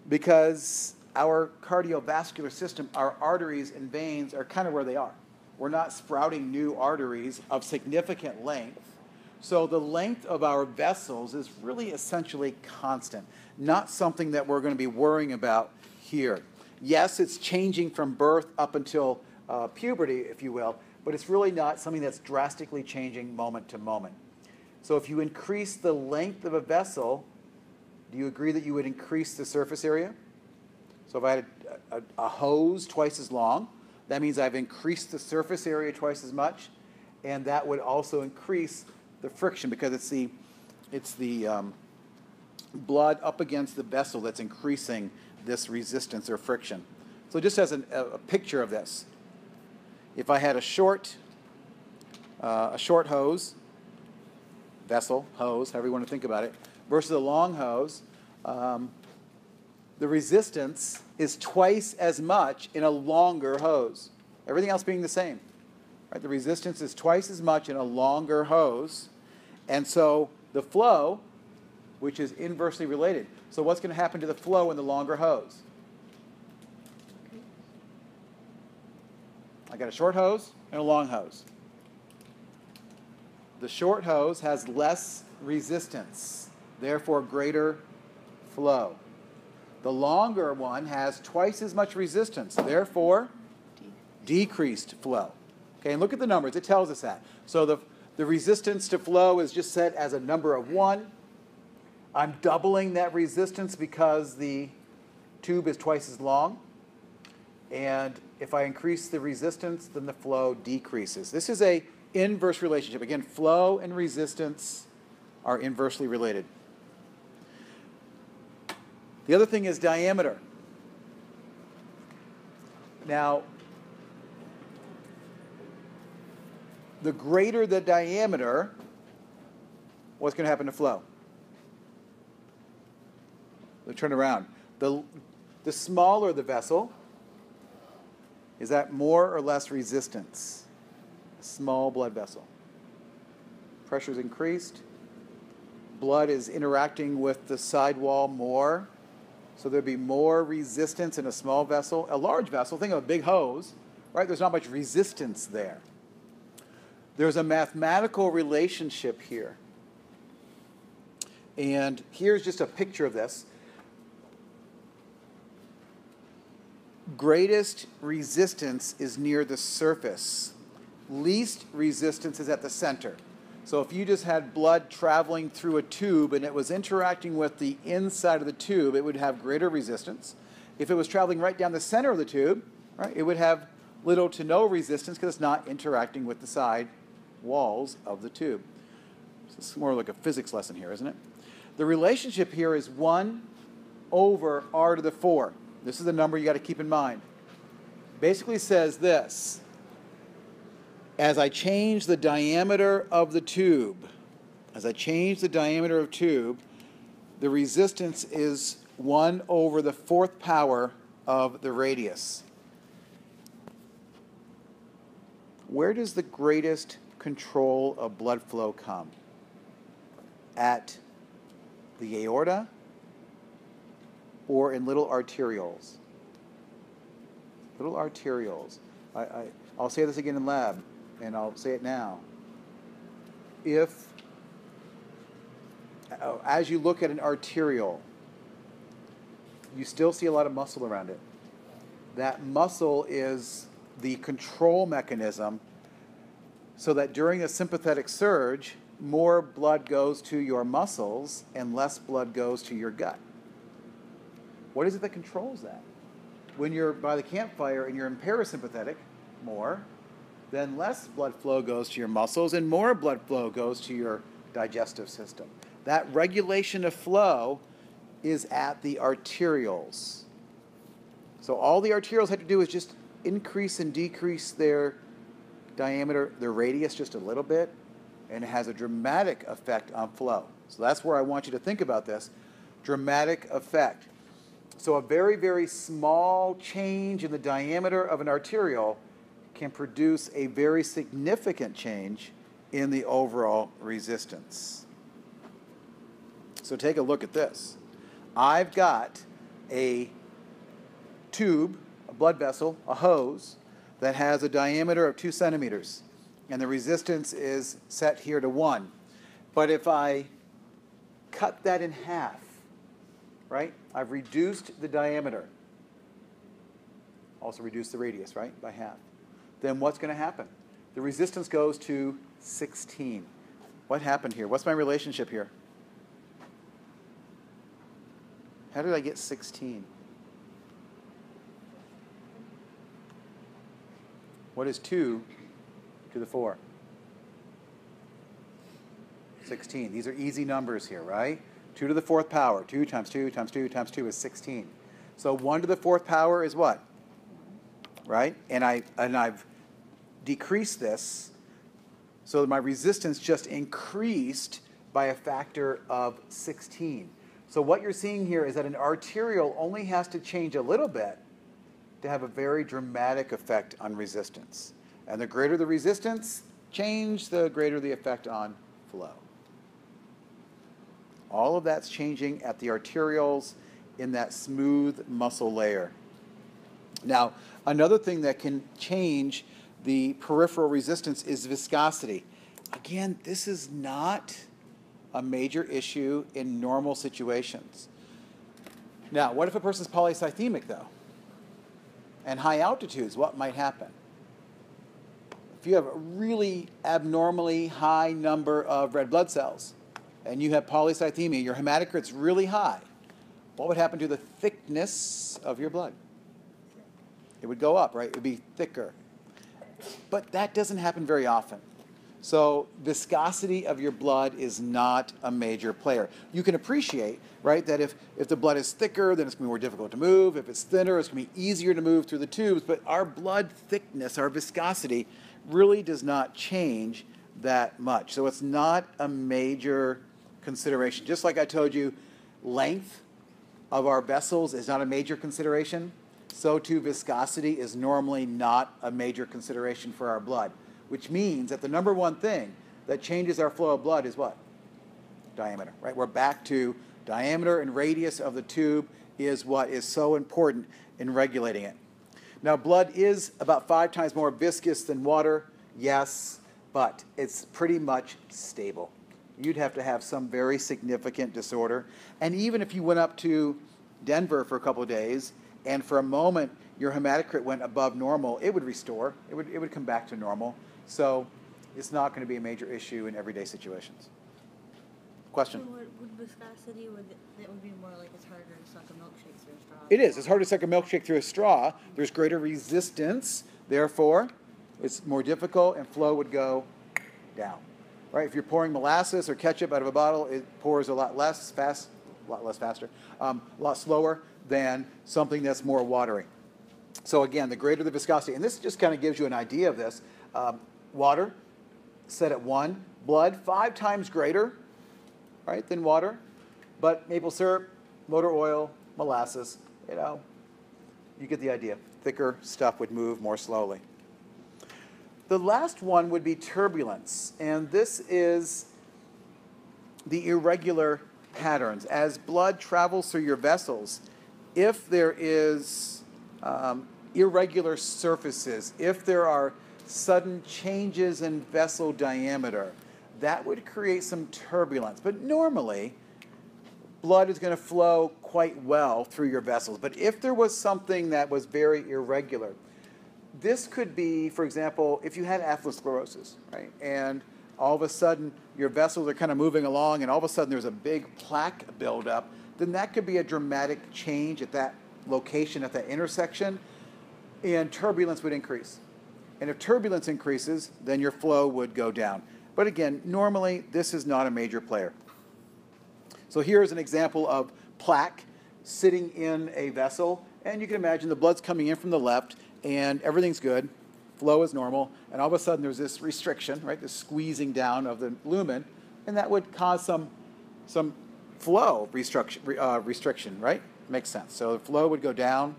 because our cardiovascular system, our arteries and veins are kind of where they are. We're not sprouting new arteries of significant length. So the length of our vessels is really essentially constant, not something that we're going to be worrying about here. Yes, it's changing from birth up until uh, puberty, if you will, but it's really not something that's drastically changing moment to moment. So if you increase the length of a vessel, do you agree that you would increase the surface area? So if I had a, a, a, hose twice as long, that means I've increased the surface area twice as much, and that would also increase the friction because it's the, it's the um, blood up against the vessel that's increasing this resistance or friction. So just as an, a, a picture of this, if I had a short, uh, a short hose, vessel, hose, however you want to think about it, versus a long hose, um, the resistance is twice as much in a longer hose. Everything else being the same. Right? The resistance is twice as much in a longer hose. And so the flow, which is inversely related. So what's going to happen to the flow in the longer hose? I got a short hose and a long hose. The short hose has less resistance, therefore greater flow. The longer one has twice as much resistance, therefore decreased flow. Okay, and look at the numbers, it tells us that. So the, the resistance to flow is just set as a number of one. I'm doubling that resistance because the tube is twice as long. And if I increase the resistance, then the flow decreases. This is a inverse relationship. Again, flow and resistance are inversely related. The other thing is diameter. Now, the greater the diameter, what's going to happen to flow? Let's turn around. The, the smaller the vessel, is that more or less resistance? A small blood vessel. Pressure is increased. Blood is interacting with the sidewall more. So there'd be more resistance in a small vessel. A large vessel, think of a big hose, right? There's not much resistance there. There's a mathematical relationship here. And here's just a picture of this. Greatest resistance is near the surface. Least resistance is at the center. So if you just had blood traveling through a tube and it was interacting with the inside of the tube, it would have greater resistance. If it was traveling right down the center of the tube, right, it would have little to no resistance because it's not interacting with the side walls of the tube. So it's more like a physics lesson here, isn't it? The relationship here is 1 over r to the 4. This is the number you got to keep in mind. Basically says this as I change the diameter of the tube, as I change the diameter of tube, the resistance is 1 over the fourth power of the radius. Where does the greatest control of blood flow come? At the aorta or in little arterioles. Little arterioles. I, I, I'll say this again in lab, and I'll say it now. If, uh, as you look at an arteriole, you still see a lot of muscle around it. That muscle is the control mechanism so that during a sympathetic surge, more blood goes to your muscles and less blood goes to your gut. What is it that controls that? When you're by the campfire and you're in parasympathetic, more, then less blood flow goes to your muscles and more blood flow goes to your digestive system. That regulation of flow is at the arterioles. So all the arterioles have to do is just increase and decrease their diameter, the radius just a little bit, and it has a dramatic effect on flow. So that's where I want you to think about this dramatic effect. So a very, very small change in the diameter of an arteriole can produce a very significant change in the overall resistance. So take a look at this. I've got a tube, a blood vessel, a hose that has a diameter of two centimeters, and the resistance is set here to one. But if I cut that in half, right, I've reduced the diameter, also reduced the radius, right, by half. Then what's going to happen? The resistance goes to 16. What happened here? What's my relationship here? How did I get 16? What is 2 to the 4? 16. These are easy numbers here, right? 2 to the fourth power. 2 times 2 times 2 times 2 is 16. So 1 to the fourth power is what? Right? And, I, and I've decreased this so that my resistance just increased by a factor of 16. So what you're seeing here is that an arteriole only has to change a little bit to have a very dramatic effect on resistance. And the greater the resistance change, the greater the effect on flow. All of that's changing at the arterioles in that smooth muscle layer. Now, another thing that can change the peripheral resistance is viscosity. Again, this is not a major issue in normal situations. Now, what if a person's polycythemic, though? And high altitudes, what might happen? If you have a really abnormally high number of red blood cells and you have polycythemia, your hematocrit's really high, what would happen to the thickness of your blood? It would go up, right? It would be thicker. But that doesn't happen very often. So viscosity of your blood is not a major player. You can appreciate, right, that if, if the blood is thicker, then it's to be more difficult to move. If it's thinner, it's to be easier to move through the tubes. But our blood thickness, our viscosity, really does not change that much. So it's not a major consideration. Just like I told you, length of our vessels is not a major consideration. So too, viscosity is normally not a major consideration for our blood which means that the number one thing that changes our flow of blood is what? Diameter, right? We're back to diameter and radius of the tube is what is so important in regulating it. Now, blood is about five times more viscous than water, yes, but it's pretty much stable. You'd have to have some very significant disorder. And even if you went up to Denver for a couple of days and for a moment your hematocrit went above normal, it would restore, it would, it would come back to normal. So it's not going to be a major issue in everyday situations. Question? So would, would viscosity, would, that would be more like it's harder to suck a milkshake through a straw? It is. It's hard to suck a milkshake through a straw. There's greater resistance. Therefore, it's more difficult and flow would go down. Right? If you're pouring molasses or ketchup out of a bottle, it pours a lot less fast, a lot less faster, um, a lot slower than something that's more watery. So again, the greater the viscosity, and this just kind of gives you an idea of this. Um, water set at one, blood five times greater, right, than water, but maple syrup, motor oil, molasses, you know, you get the idea. Thicker stuff would move more slowly. The last one would be turbulence, and this is the irregular patterns. As blood travels through your vessels, if there is um, irregular surfaces, if there are sudden changes in vessel diameter, that would create some turbulence. But normally, blood is going to flow quite well through your vessels. But if there was something that was very irregular, this could be, for example, if you had atherosclerosis, right? And all of a sudden your vessels are kind of moving along and all of a sudden there's a big plaque buildup, then that could be a dramatic change at that location, at that intersection, and turbulence would increase. And if turbulence increases, then your flow would go down. But again, normally this is not a major player. So here's an example of plaque sitting in a vessel, and you can imagine the blood's coming in from the left, and everything's good, flow is normal, and all of a sudden there's this restriction, right, this squeezing down of the lumen, and that would cause some, some flow restriction, uh, restriction, right? Makes sense. So the flow would go down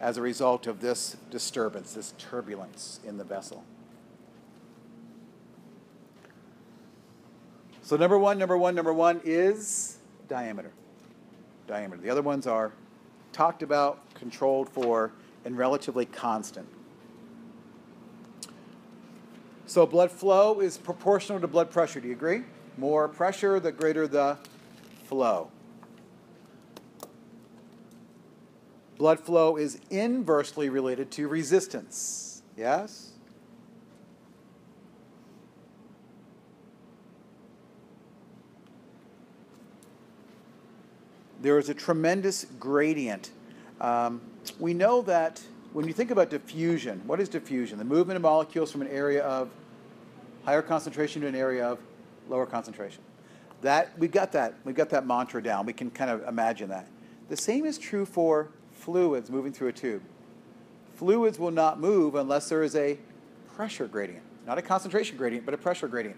as a result of this disturbance, this turbulence in the vessel. So number one, number one, number one is diameter. Diameter. The other ones are talked about, controlled for, and relatively constant. So blood flow is proportional to blood pressure. Do you agree? More pressure, the greater the flow. Blood flow is inversely related to resistance. Yes? There is a tremendous gradient. Um, we know that when you think about diffusion, what is diffusion? The movement of molecules from an area of higher concentration to an area of lower concentration. That we've got that we've got that mantra down. We can kind of imagine that. The same is true for fluids moving through a tube. Fluids will not move unless there is a pressure gradient, not a concentration gradient, but a pressure gradient.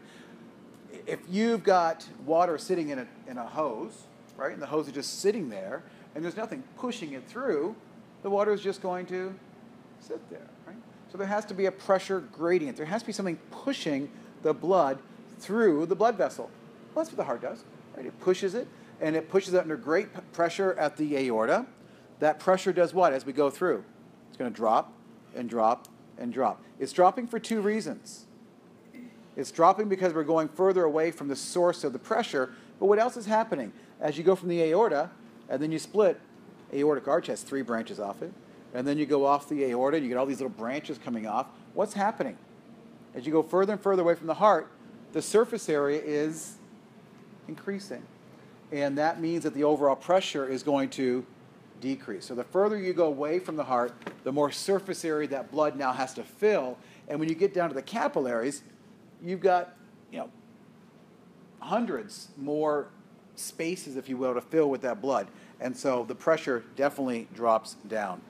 If you've got water sitting in a, in a hose, right, and the hose is just sitting there, and there's nothing pushing it through, the water is just going to sit there, right? So there has to be a pressure gradient. There has to be something pushing the blood through the blood vessel. Well, that's what the heart does, right? It pushes it, and it pushes it under great pressure at the aorta. That pressure does what as we go through? It's going to drop and drop and drop. It's dropping for two reasons. It's dropping because we're going further away from the source of the pressure. But what else is happening? As you go from the aorta and then you split, aortic arch has three branches off it. And then you go off the aorta, and you get all these little branches coming off. What's happening? As you go further and further away from the heart, the surface area is increasing. And that means that the overall pressure is going to decrease. So the further you go away from the heart, the more surface area that blood now has to fill. And when you get down to the capillaries, you've got, you know, hundreds more spaces, if you will, to fill with that blood. And so the pressure definitely drops down.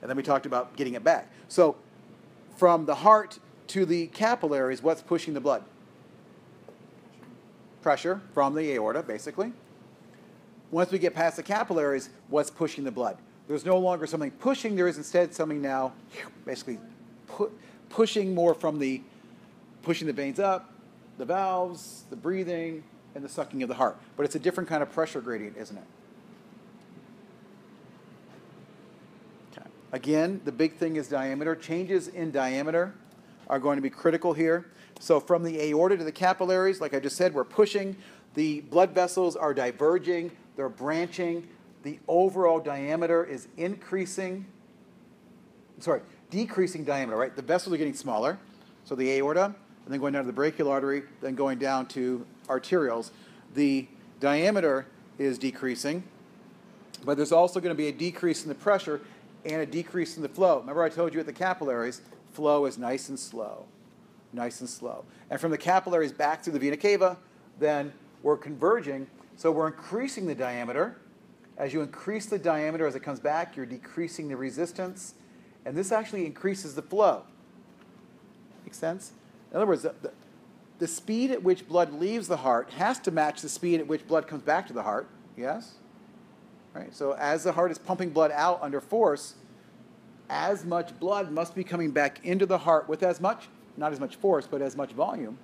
And then we talked about getting it back. So from the heart to the capillaries, what's pushing the blood? Pressure from the aorta, basically. Once we get past the capillaries, what's pushing the blood? There's no longer something pushing, there is instead something now basically pu- pushing more from the pushing the veins up, the valves, the breathing, and the sucking of the heart. But it's a different kind of pressure gradient, isn't it? Again, the big thing is diameter. Changes in diameter are going to be critical here. So from the aorta to the capillaries, like I just said, we're pushing. The blood vessels are diverging, they're branching. The overall diameter is increasing. Sorry, decreasing diameter, right? The vessels are getting smaller. So the aorta, and then going down to the brachial artery, then going down to arterioles. The diameter is decreasing, but there's also going to be a decrease in the pressure and a decrease in the flow. Remember, I told you at the capillaries, flow is nice and slow. Nice and slow. And from the capillaries back through the vena cava, then we're converging. So we're increasing the diameter. As you increase the diameter as it comes back, you're decreasing the resistance. And this actually increases the flow. Make sense? In other words, the, the, the speed at which blood leaves the heart has to match the speed at which blood comes back to the heart. Yes? Right? So as the heart is pumping blood out under force, as much blood must be coming back into the heart with as much, not as much force, but as much volume.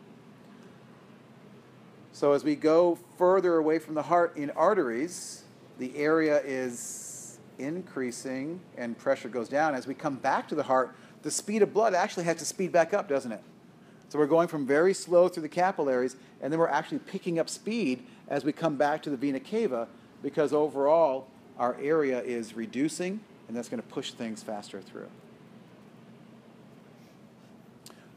So as we go further away from the heart in arteries, the area is increasing and pressure goes down. As we come back to the heart, the speed of blood actually has to speed back up, doesn't it? So we're going from very slow through the capillaries, and then we're actually picking up speed as we come back to the vena cava because overall our area is reducing, and that's going to push things faster through.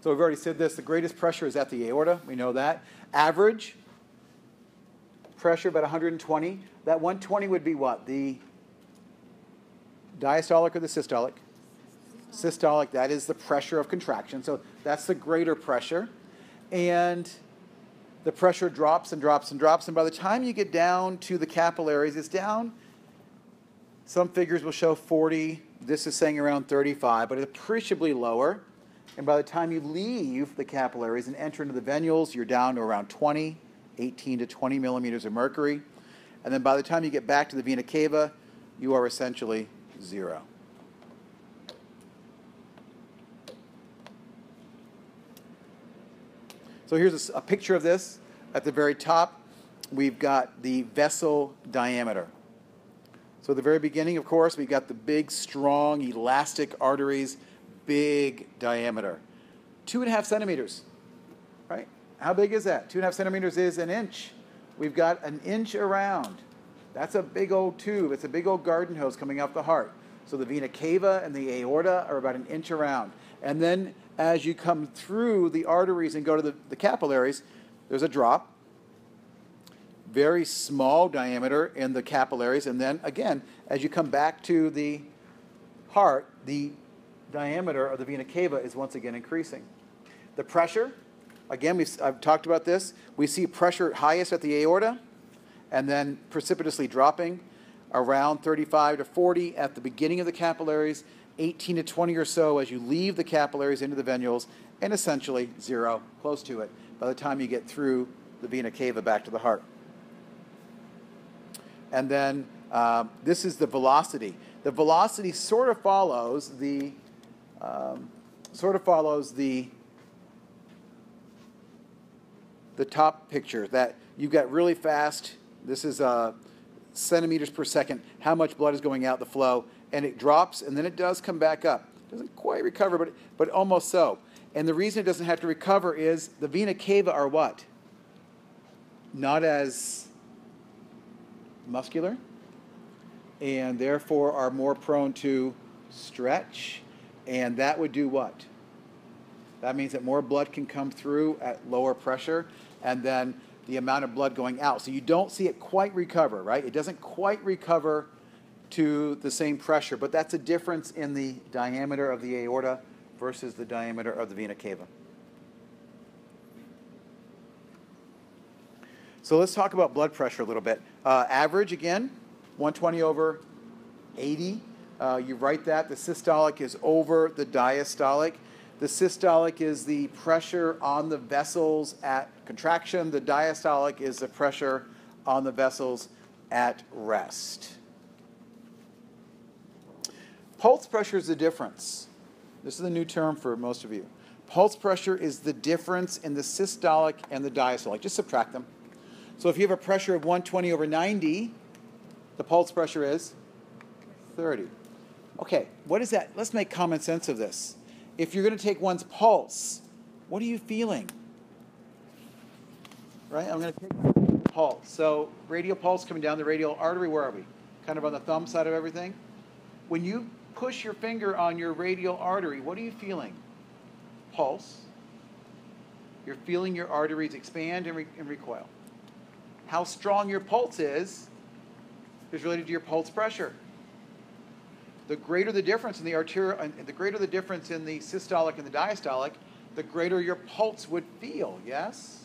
So we've already said this the greatest pressure is at the aorta, we know that. Average pressure about 120. That 120 would be what? The diastolic or the systolic? Systolic, that is the pressure of contraction. So that's the greater pressure. And the pressure drops and drops and drops. And by the time you get down to the capillaries, it's down. Some figures will show 40. This is saying around 35, but it's appreciably lower. And by the time you leave the capillaries and enter into the venules, you're down to around 20, 18 to 20 millimeters of mercury. And then by the time you get back to the vena cava, you are essentially zero. So here's a, a picture of this. At the very top, we've got the vessel diameter. So at the very beginning, of course, we've got the big, strong, elastic arteries, big diameter. Two and a half centimeters? How big is that? Two and a half centimeters is an inch. We've got an inch around. That's a big old tube. It's a big old garden hose coming out the heart. So the vena cava and the aorta are about an inch around. And then as you come through the arteries and go to the, the capillaries, there's a drop. Very small diameter in the capillaries. And then again, as you come back to the heart, the diameter of the vena cava is once again increasing. The pressure, again, we've, I've talked about this. We see pressure highest at the aorta and then precipitously dropping around 35 to 40 at the beginning of the capillaries, 18 to 20 or so as you leave the capillaries into the venules, and essentially zero, close to it, by the time you get through the vena cava back to the heart. And then um, this is the velocity. The velocity sort of follows the um, sort of follows the the top picture that you've got really fast. This is uh, centimeters per second. How much blood is going out the flow, and it drops, and then it does come back up. It Doesn't quite recover, but but almost so. And the reason it doesn't have to recover is the vena cava are what? Not as muscular, and therefore are more prone to stretch, and that would do what? That means that more blood can come through at lower pressure, and then the amount of blood going out. So you don't see it quite recover, right? It doesn't quite recover to the same pressure, but that's a difference in the diameter of the aorta versus the diameter of the vena cava. So let's talk about blood pressure a little bit. Uh, average, again, 120 over 80. Uh, you write that. The systolic is over the diastolic. The systolic is the pressure on the vessels at contraction. The diastolic is the pressure on the vessels at rest. Pulse pressure is the difference. This is a new term for most of you. Pulse pressure is the difference in the systolic and the diastolic. Just subtract them. So if you have a pressure of 120 over 90, the pulse pressure is 30. Okay, what is that? Let's make common sense of this. If you're going to take one's pulse, what are you feeling? Right? I'm going to take pulse. So radial pulse coming down the radial artery, where are we? Kind of on the thumb side of everything. When you push your finger on your radial artery, what are you feeling? Pulse. You're feeling your arteries expand and, re- and recoil. How strong your pulse is is related to your pulse pressure. The greater the difference in the arterial, and the greater the difference in the systolic and the diastolic, the greater your pulse would feel. Yes.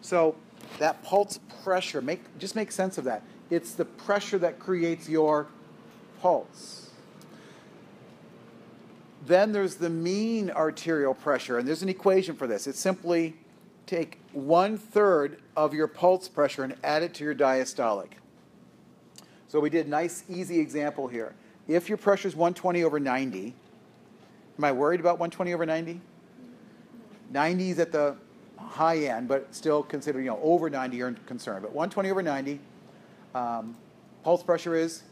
So that pulse pressure, make just make sense of that. It's the pressure that creates your pulse. Then there's the mean arterial pressure, and there's an equation for this. It's simply take one third of your pulse pressure and add it to your diastolic. So we did a nice, easy example here. If your pressure is 120 over 90, am I worried about 120 over 90? 90 is at the high end, but still considered, you know, over 90 you're concerned. But 120 over 90, um, pulse pressure is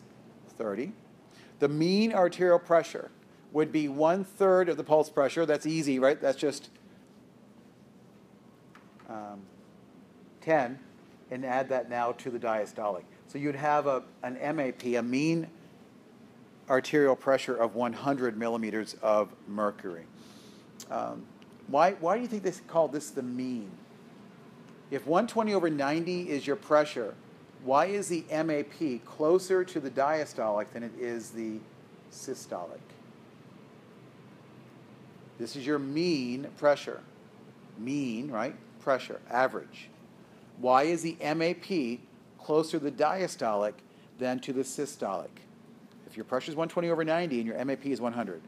30. The mean arterial pressure would be one third of the pulse pressure. That's easy, right? That's just um, 10, and add that now to the diastolic. So you'd have a, an MAP, a mean arterial pressure of 100 millimeters of mercury. Um, why, why do you think they call this the mean? If 120 over 90 is your pressure, why is the MAP closer to the diastolic than it is the systolic? This is your mean pressure. Mean, right? Pressure, average. Why is the MAP closer to the diastolic than to the systolic? Your pressure is 120 over 90 and your MAP is 100,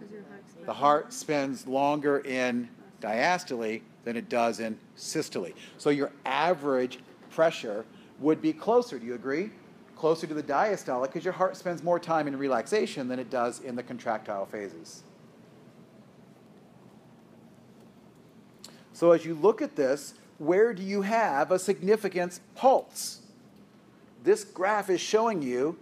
Cause your heart's. the heart spends longer in diastole than it does in systole. So your average pressure would be closer. Do you agree? Closer to the diastolic because your heart spends more time in relaxation than it does in the contractile phases. So as you look at this, where do you have a significance pulse? This graph is showing you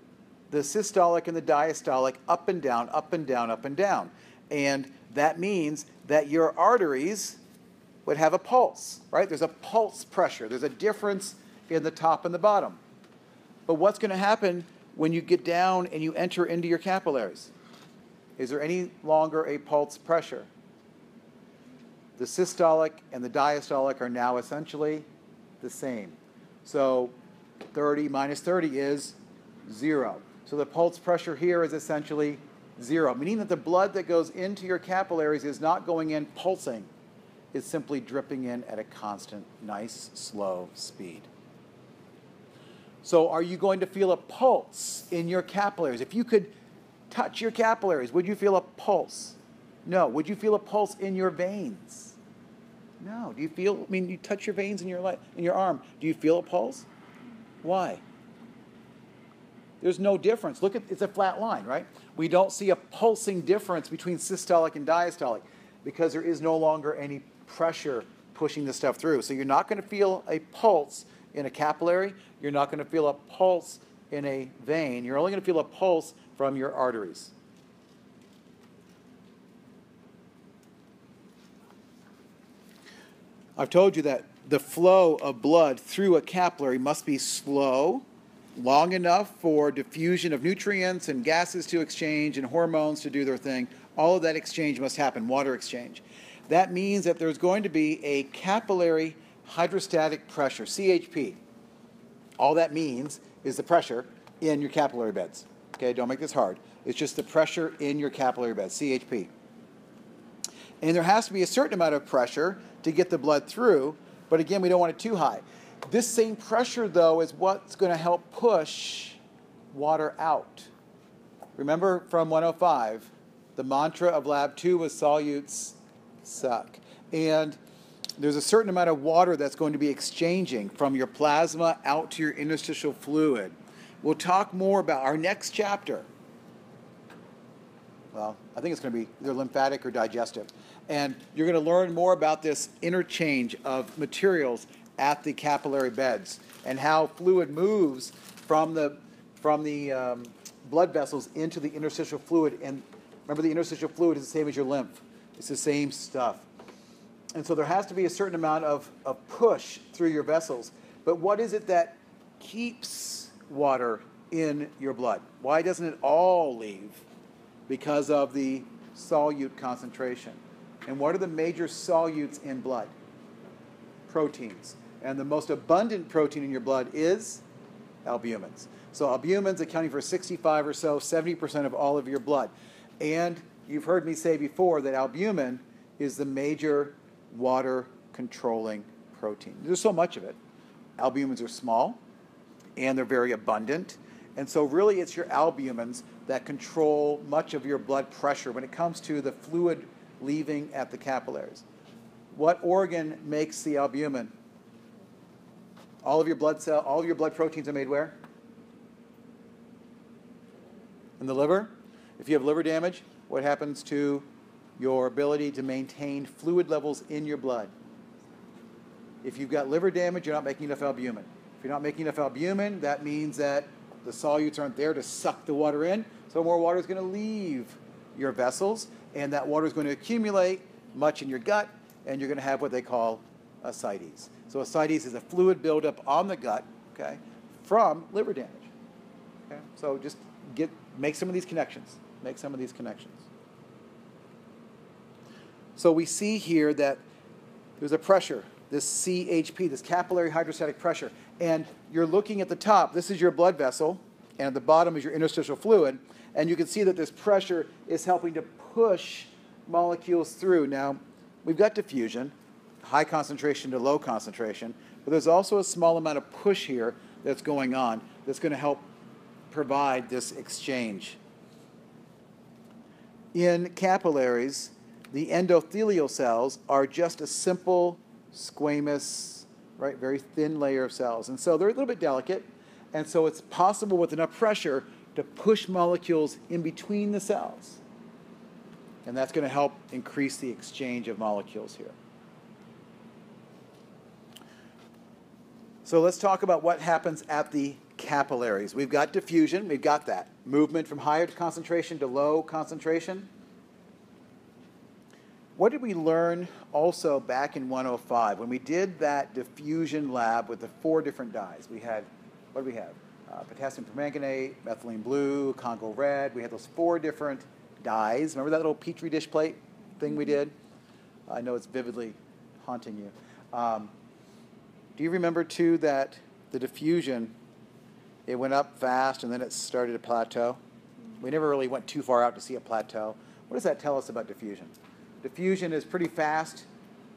the systolic and the diastolic up and down, up and down, up and down. And that means that your arteries would have a pulse, right? There's a pulse pressure. There's a difference in the top and the bottom. But what's going to happen when you get down and you enter into your capillaries? Is there any longer a pulse pressure? The systolic and the diastolic are now essentially the same. So 30 minus 30 is zero. So the pulse pressure here is essentially zero, meaning that the blood that goes into your capillaries is not going in pulsing, it's simply dripping in at a constant, nice, slow speed. So, are you going to feel a pulse in your capillaries? If you could touch your capillaries, would you feel a pulse? No. Would you feel a pulse in your veins? No. Do you feel? I mean, you touch your veins in your li- in your arm. Do you feel a pulse? Why? There's no difference. Look at it's a flat line, right? We don't see a pulsing difference between systolic and diastolic because there is no longer any pressure pushing the stuff through. So you're not going to feel a pulse in a capillary. You're not going to feel a pulse in a vein. You're only going to feel a pulse from your arteries. I've told you that the flow of blood through a capillary must be slow, long enough for diffusion of nutrients and gases to exchange and hormones to do their thing. All of that exchange must happen, water exchange. That means that there's going to be a capillary hydrostatic pressure, CHP. All that means is the pressure in your capillary beds. Okay, don't make this hard. It's just the pressure in your capillary beds, CHP. And there has to be a certain amount of pressure to get the blood through, but again, we don't want it too high. This same pressure, though, is what's going to help push water out. Remember from 105, the mantra of Lab 2 was solutes suck. And there's a certain amount of water that's going to be exchanging from your plasma out to your interstitial fluid. We'll talk more about our next chapter. Well, I think it's going to be either lymphatic or digestive. And you're going to learn more about this interchange of materials at the capillary beds and how fluid moves from the, from the um, blood vessels into the interstitial fluid. And remember, the interstitial fluid is the same as your lymph, it's the same stuff. And so there has to be a certain amount of, of push through your vessels. But what is it that keeps water in your blood? Why doesn't it all leave? Because of the solute concentration. And what are the major solutes in blood? Proteins. And the most abundant protein in your blood is albumins. So albumins accounting for 65 or so, 70% of all of your blood. And you've heard me say before that albumin is the major water controlling protein. There's so much of it. Albumins are small and they're very abundant. And so, really, it's your albumins that control much of your blood pressure when it comes to the fluid leaving at the capillaries. What organ makes the albumin? All of your blood cell, all of your blood proteins are made where? In the liver. If you have liver damage, what happens to your ability to maintain fluid levels in your blood. If you've got liver damage, you're not making enough albumin. If you're not making enough albumin, that means that the solutes aren't there to suck the water in, so more water is going to leave your vessels, and that water is going to accumulate much in your gut, and you're going to have what they call ascites. So ascites is a fluid buildup on the gut, okay, from liver damage. Okay? So just get make some of these connections. Make some of these connections. So we see here that there's a pressure, this CHP, this capillary hydrostatic pressure, and you're looking at the top. This is your blood vessel, and at the bottom is your interstitial fluid, and you can see that this pressure is helping to push molecules through. Now, we've got diffusion, high concentration to low concentration, but there's also a small amount of push here that's going on that's going to help provide this exchange. In capillaries, the endothelial cells are just a simple squamous, right, very thin layer of cells. And so they're a little bit delicate, and so it's possible with enough pressure to push molecules in between the cells. And that's going to help increase the exchange of molecules here. So let's talk about what happens at the capillaries. We've got diffusion, we've got that. Movement from higher concentration to low concentration. What did we learn also back in 105 when we did that diffusion lab with the four different dyes? We had, what did we have? Uh, potassium permanganate, methylene blue, Congo red. We had those four different dyes. Remember that little petri dish plate thing we did? I know it's vividly haunting you. Um, do you remember too that the diffusion, it went up fast and then it started to plateau? We never really went too far out to see a plateau. What does that tell us about diffusion? Diffusion is pretty fast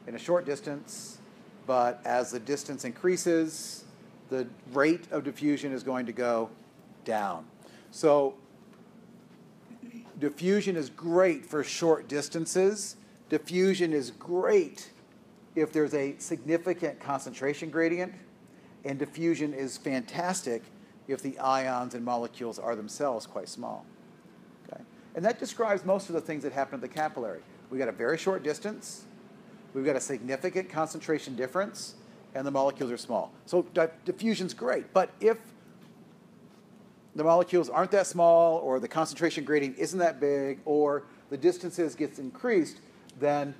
in a short distance, but as the distance increases, the rate of diffusion is going to go down. So diffusion is great for short distances. Diffusion is great if there's a significant concentration gradient, and diffusion is fantastic if the ions and molecules are themselves quite small. Okay? And that describes most of the things that happen at the capillary. We've got a very short distance, we've got a significant concentration difference, and the molecules are small. So diffusion's great, but if the molecules aren't that small, or the concentration gradient isn't that big, or the distances gets increased, then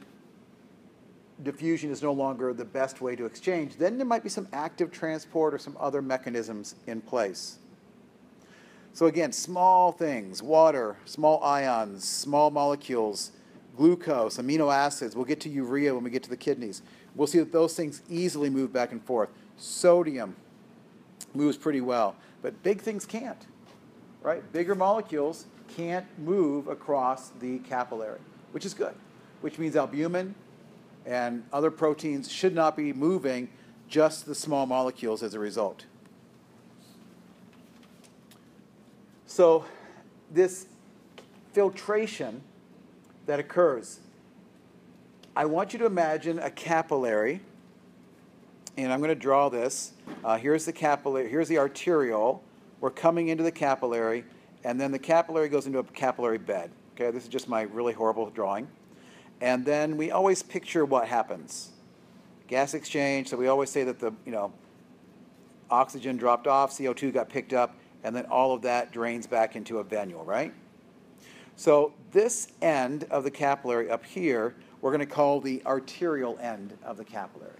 diffusion is no longer the best way to exchange. Then there might be some active transport or some other mechanisms in place. So again, small things, water, small ions, small molecules, glucose, amino acids. We'll get to urea when we get to the kidneys. We'll see that those things easily move back and forth. Sodium moves pretty well, but big things can't, right? Bigger molecules can't move across the capillary, which is good, which means albumin and other proteins should not be moving, just the small molecules as a result. So, this filtration that occurs, I want you to imagine a capillary, and I'm going to draw this. Uh, here's the capillary, here's the arteriole. We're coming into the capillary, and then the capillary goes into a capillary bed. Okay, this is just my really horrible drawing. And then we always picture what happens. Gas exchange, so we always say that the, you know, oxygen dropped off, CO2 got picked up, and then all of that drains back into a venule, right? So this end of the capillary up here, we're going to call the arterial end of the capillary.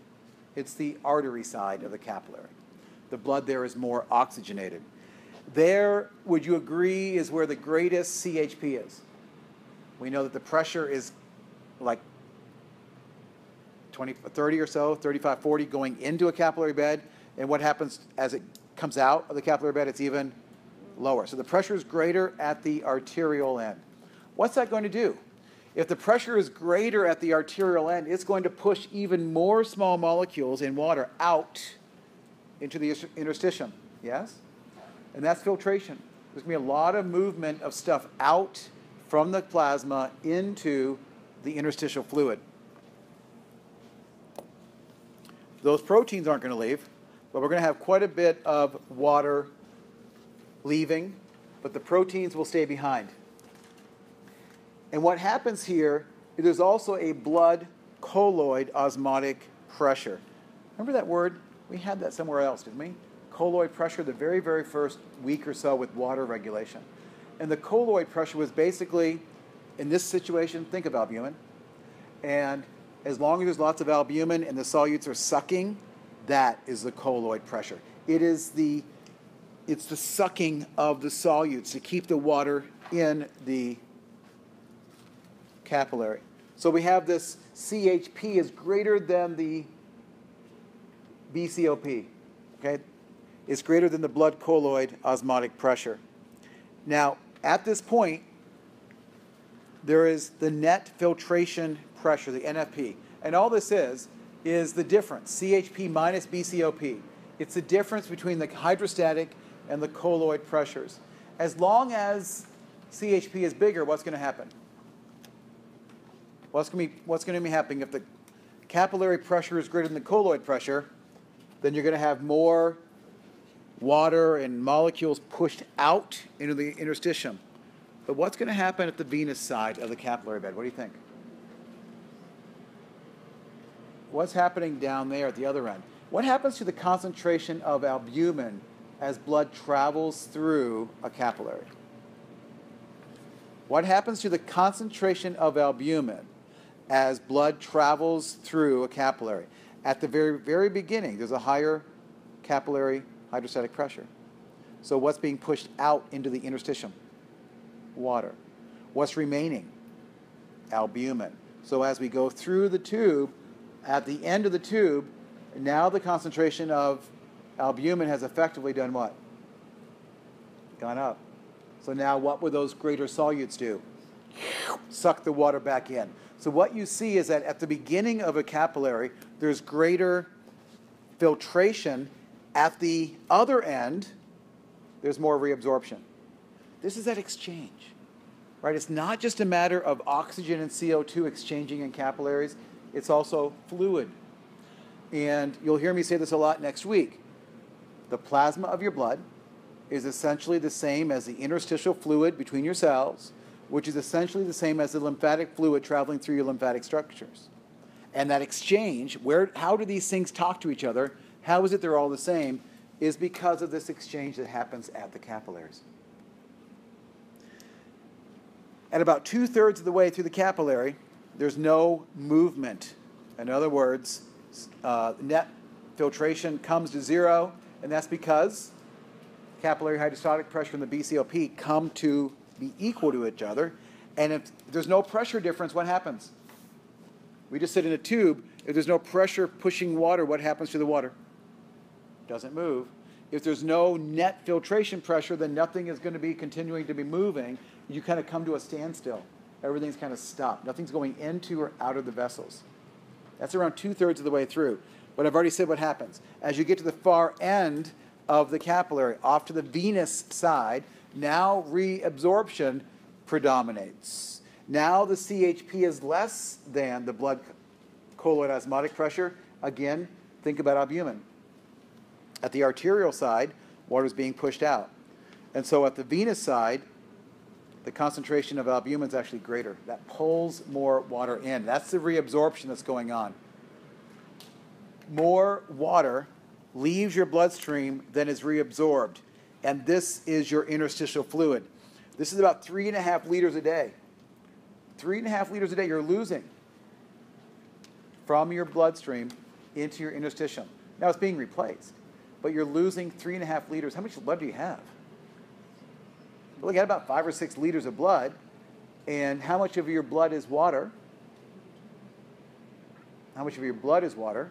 It's the artery side of the capillary. The blood there is more oxygenated. There, would you agree, is where the greatest CHP is? We know that the pressure is like 20, 30 or so, 35, 40 going into a capillary bed. And what happens as it comes out of the capillary bed, it's even lower. So the pressure is greater at the arterial end. What's that going to do? If the pressure is greater at the arterial end, it's going to push even more small molecules in water out into the interstitium. Yes? And that's filtration. There's going to be a lot of movement of stuff out from the plasma into the interstitial fluid. Those proteins aren't going to leave, but we're going to have quite a bit of water leaving, but the proteins will stay behind. And what happens here there's also a blood colloid osmotic pressure. Remember that word? We had that somewhere else, didn't we? Colloid pressure, the very, very first week or so with water regulation. And the colloid pressure was basically, in this situation, think of albumin. And as long as there's lots of albumin and the solutes are sucking, that is the colloid pressure. It is the it's the sucking of the solutes to keep the water in the capillary. So we have this CHP is greater than the BCOP. Okay? It's greater than the blood colloid osmotic pressure. Now, at this point, there is the net filtration pressure, the NFP. And all this is, is the difference, CHP minus BCOP. It's the difference between the hydrostatic and the colloid pressures. As long as CHP is bigger, what's going to happen? What's going, to be, what's going to be happening if the capillary pressure is greater than the colloid pressure? Then you're going to have more water and molecules pushed out into the interstitium. But what's going to happen at the venous side of the capillary bed? What do you think? What's happening down there at the other end? What happens to the concentration of albumin as blood travels through a capillary? What happens to the concentration of albumin as blood travels through a capillary? At the very, very beginning, there's a higher capillary hydrostatic pressure. So, what's being pushed out into the interstitium? Water. What's remaining? Albumin. So, as we go through the tube, at the end of the tube, now the concentration of albumin has effectively done what? Gone up. So now what would those greater solutes do? Suck the water back in. So what you see is that at the beginning of a capillary, there's greater filtration. At the other end, there's more reabsorption. This is that exchange. Right? It's not just a matter of oxygen and CO2 exchanging in capillaries, it's also fluid. And you'll hear me say this a lot next week. The plasma of your blood is essentially the same as the interstitial fluid between your cells, which is essentially the same as the lymphatic fluid traveling through your lymphatic structures. And that exchange, where, how do these things talk to each other? How is it they're all the same? Is because of this exchange that happens at the capillaries. At about two thirds of the way through the capillary, there's no movement. In other words, uh, net filtration comes to zero, and that's because capillary hydrostatic pressure and the BCOP come to be equal to each other. And if there's no pressure difference, what happens? We just sit in a tube. If there's no pressure pushing water, what happens to the water? Doesn't move. If there's no net filtration pressure, then nothing is going to be continuing to be moving. You kind of come to a standstill. Everything's kind of stopped. Nothing's going into or out of the vessels. That's around two thirds of the way through. But I've already said what happens. As you get to the far end of the capillary, off to the venous side, now reabsorption predominates. Now the CHP is less than the blood colloid osmotic pressure. Again, think about albumin. At the arterial side, water is being pushed out. And so at the venous side, the concentration of albumin is actually greater. That pulls more water in. That's the reabsorption that's going on. More water leaves your bloodstream than is reabsorbed. And this is your interstitial fluid. This is about three and a half liters a day. Three and a half liters a day you're losing from your bloodstream into your interstitium. Now it's being replaced, but you're losing three and a half liters. How much blood do you have? Well, you got about five or six liters of blood. And how much of your blood is water? How much of your blood is water?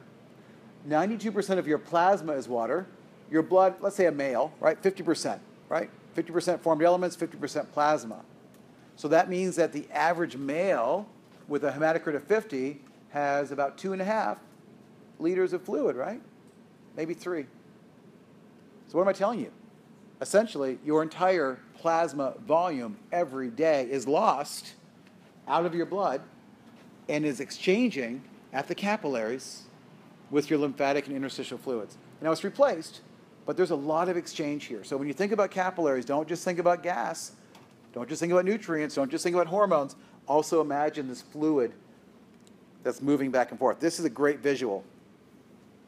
92% of your plasma is water. Your blood, let's say a male, right? 50%, right? 50% formed elements, 50% plasma. So that means that the average male with a hematocrit of 50 has about two and a half liters of fluid, right? Maybe three. So what am I telling you? Essentially, your entire plasma volume every day is lost out of your blood and is exchanging at the capillaries with your lymphatic and interstitial fluids. Now it's replaced, but there's a lot of exchange here. So when you think about capillaries, don't just think about gas. Don't just think about nutrients, don't just think about hormones. Also imagine this fluid that's moving back and forth. This is a great visual.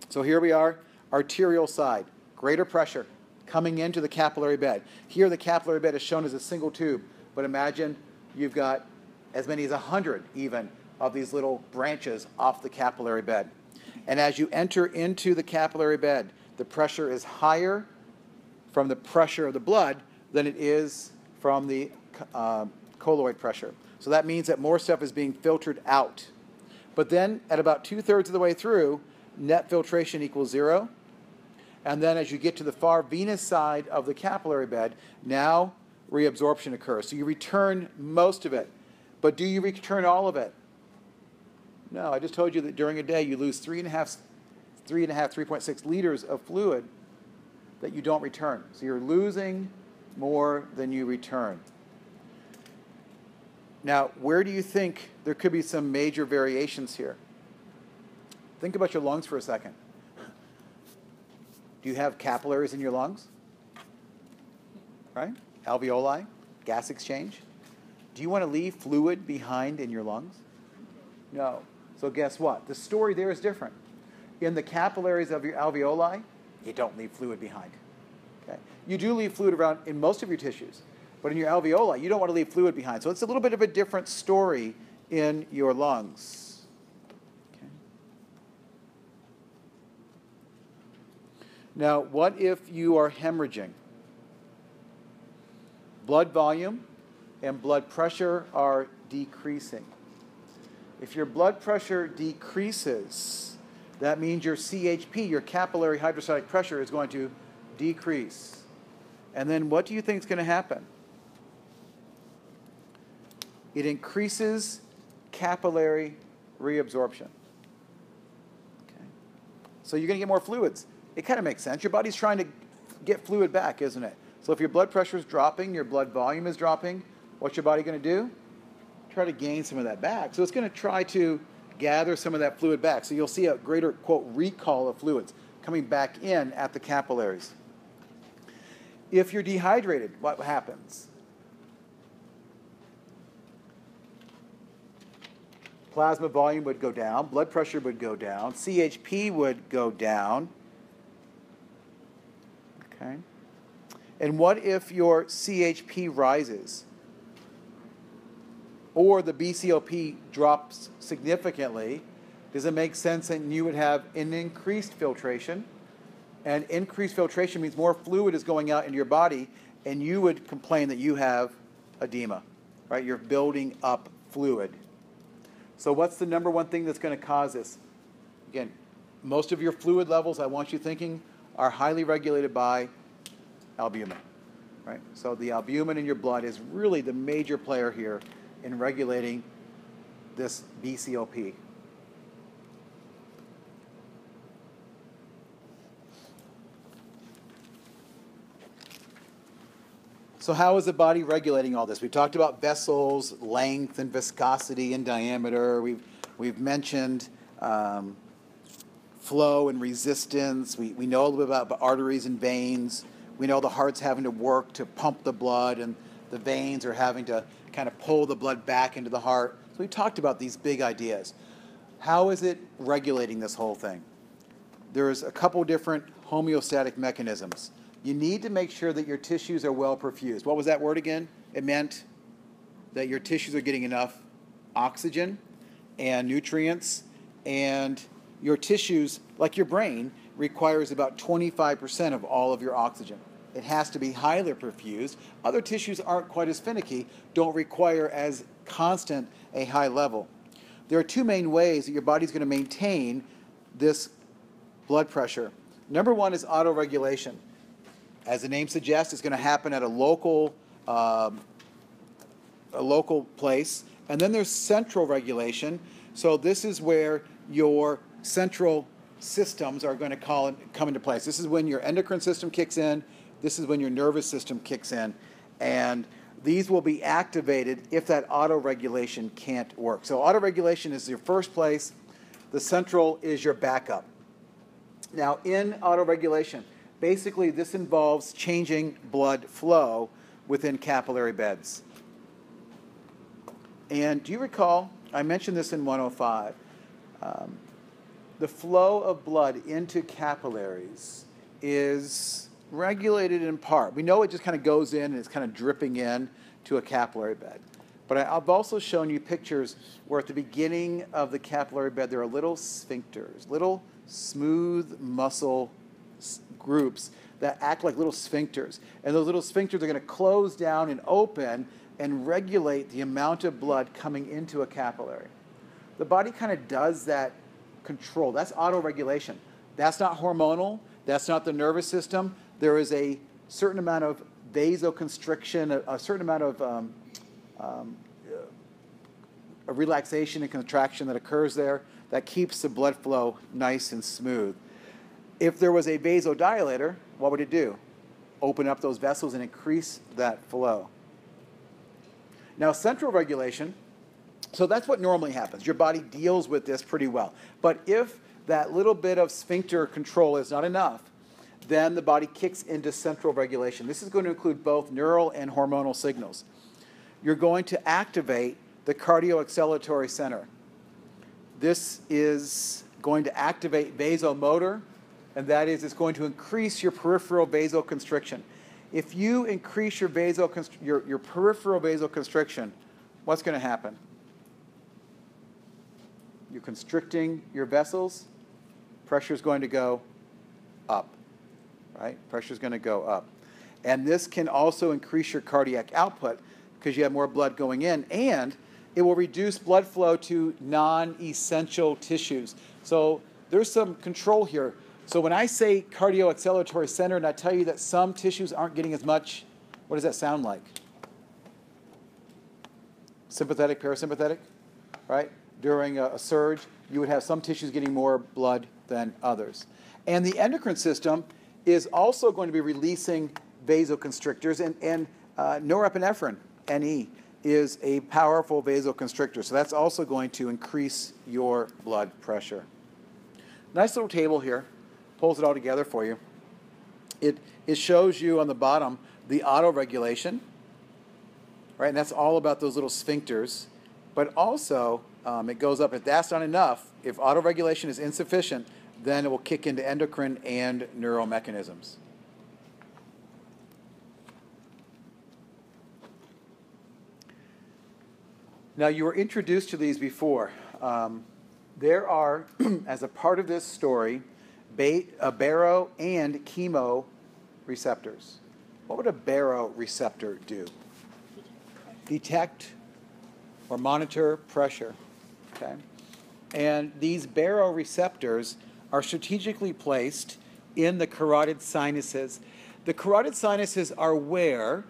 So here we are, arterial side, greater pressure coming into the capillary bed. Here the capillary bed is shown as a single tube, but imagine you've got as many as 100 even of these little branches off the capillary bed. And as you enter into the capillary bed, the pressure is higher from the pressure of the blood than it is from the uh, colloid pressure. So that means that more stuff is being filtered out. But then at about two thirds of the way through, net filtration equals zero. And then as you get to the far venous side of the capillary bed, now reabsorption occurs. So you return most of it. But do you return all of it? No, I just told you that during a day you lose three and a half, three and a half, 3.6 liters of fluid that you don't return. So you're losing more than you return. Now, where do you think there could be some major variations here? Think about your lungs for a second. Do you have capillaries in your lungs? Right? Alveoli, gas exchange. Do you want to leave fluid behind in your lungs? No. So guess what? The story there is different. In the capillaries of your alveoli, you don't leave fluid behind. Okay? You do leave fluid around in most of your tissues, but in your alveoli, you don't want to leave fluid behind. So it's a little bit of a different story in your lungs. Okay? Now, what if you are hemorrhaging? Blood volume and blood pressure are decreasing. If your blood pressure decreases, that means your CHP, your capillary hydrostatic pressure, is going to decrease. And then what do you think is going to happen? It increases capillary reabsorption. Okay. So you're going to get more fluids. It kind of makes sense. Your body's trying to get fluid back, isn't it? So if your blood pressure is dropping, your blood volume is dropping, what's your body going to do? Try to gain some of that back. So it's going to try to gather some of that fluid back. So you'll see a greater, quote, recall of fluids coming back in at the capillaries. If you're dehydrated, what happens? Plasma volume would go down, blood pressure would go down, CHP would go down. Okay? And what if your CHP rises? Or the BCOP drops significantly? Does it make sense that you would have an increased filtration? And increased filtration means more fluid is going out into your body, and you would complain that you have edema, right? You're building up fluid. So, what's the number one thing that's going to cause this? Again, most of your fluid levels, I want you thinking, are highly regulated by albumin, right? So, the albumin in your blood is really the major player here in regulating this BCOP. So, how is the body regulating all this? We talked about vessels, length, and viscosity and diameter. We've, we've mentioned um, flow and resistance. We, we know a little bit about arteries and veins. We know the heart's having to work to pump the blood, and the veins are having to kind of pull the blood back into the heart. So, we talked about these big ideas. How is it regulating this whole thing? There's a couple different homeostatic mechanisms you need to make sure that your tissues are well perfused. What was that word again? It meant that your tissues are getting enough oxygen and nutrients, and your tissues, like your brain, requires about 25% of all of your oxygen. It has to be highly perfused. Other tissues aren't quite as finicky, don't require as constant a high level. There are two main ways that your body's going to maintain this blood pressure. Number one is autoregulation as the name suggests, it's going to happen at a local, um, a local place. And then there's central regulation. So this is where your central systems are going to call, come into place. This is when your endocrine system kicks in. This is when your nervous system kicks in. And these will be activated if that auto-regulation can't work. So auto-regulation is your first place. The central is your backup. Now, in auto-regulation, Basically, this involves changing blood flow within capillary beds. And do you recall, I mentioned this in 105, um, the flow of blood into capillaries is regulated in part. We know it just kind of goes in and it's kind of dripping in to a capillary bed. But I've also shown you pictures where at the beginning of the capillary bed there are little sphincters, little smooth muscle groups that act like little sphincters. And those little sphincters are going to close down and open and regulate the amount of blood coming into a capillary. The body kind of does that control. That's autoregulation. That's not hormonal. That's not the nervous system. There is a certain amount of vasoconstriction, a, a certain amount of um, um, a relaxation and contraction that occurs there that keeps the blood flow nice and smooth. If there was a vasodilator, what would it do? Open up those vessels and increase that flow. Now, central regulation, so that's what normally happens. Your body deals with this pretty well. But if that little bit of sphincter control is not enough, then the body kicks into central regulation. This is going to include both neural and hormonal signals. You're going to activate the cardioacceleratory center. This is going to activate vasomotor, and that is it's going to increase your peripheral vasoconstriction. If you increase your, your, your peripheral vasoconstriction, what's going to happen? You're constricting your vessels, pressure is going to go up, right? Pressure is going to go up. And this can also increase your cardiac output because you have more blood going in, and it will reduce blood flow to non essential tissues. So there's some control here. So when I say cardioacceleratory center and I tell you that some tissues aren't getting as much, what does that sound like? Sympathetic, parasympathetic, right? During a, a surge, you would have some tissues getting more blood than others. And the endocrine system is also going to be releasing vasoconstrictors, and, and uh, norepinephrine, NE, is a powerful vasoconstrictor. So that's also going to increase your blood pressure. Nice little table here, pulls it all together for you. It, it shows you on the bottom the autoregulation, right? And that's all about those little sphincters. But also, um, it goes up. If that's not enough, if autoregulation is insufficient, then it will kick into endocrine and neural mechanisms. Now, you were introduced to these before. Um, there are, as a part of this story, a baro and chemo receptors. What would a baro receptor do? Detect or monitor pressure. Okay? And these baroreceptors are strategically placed in the carotid sinuses. The carotid sinuses are where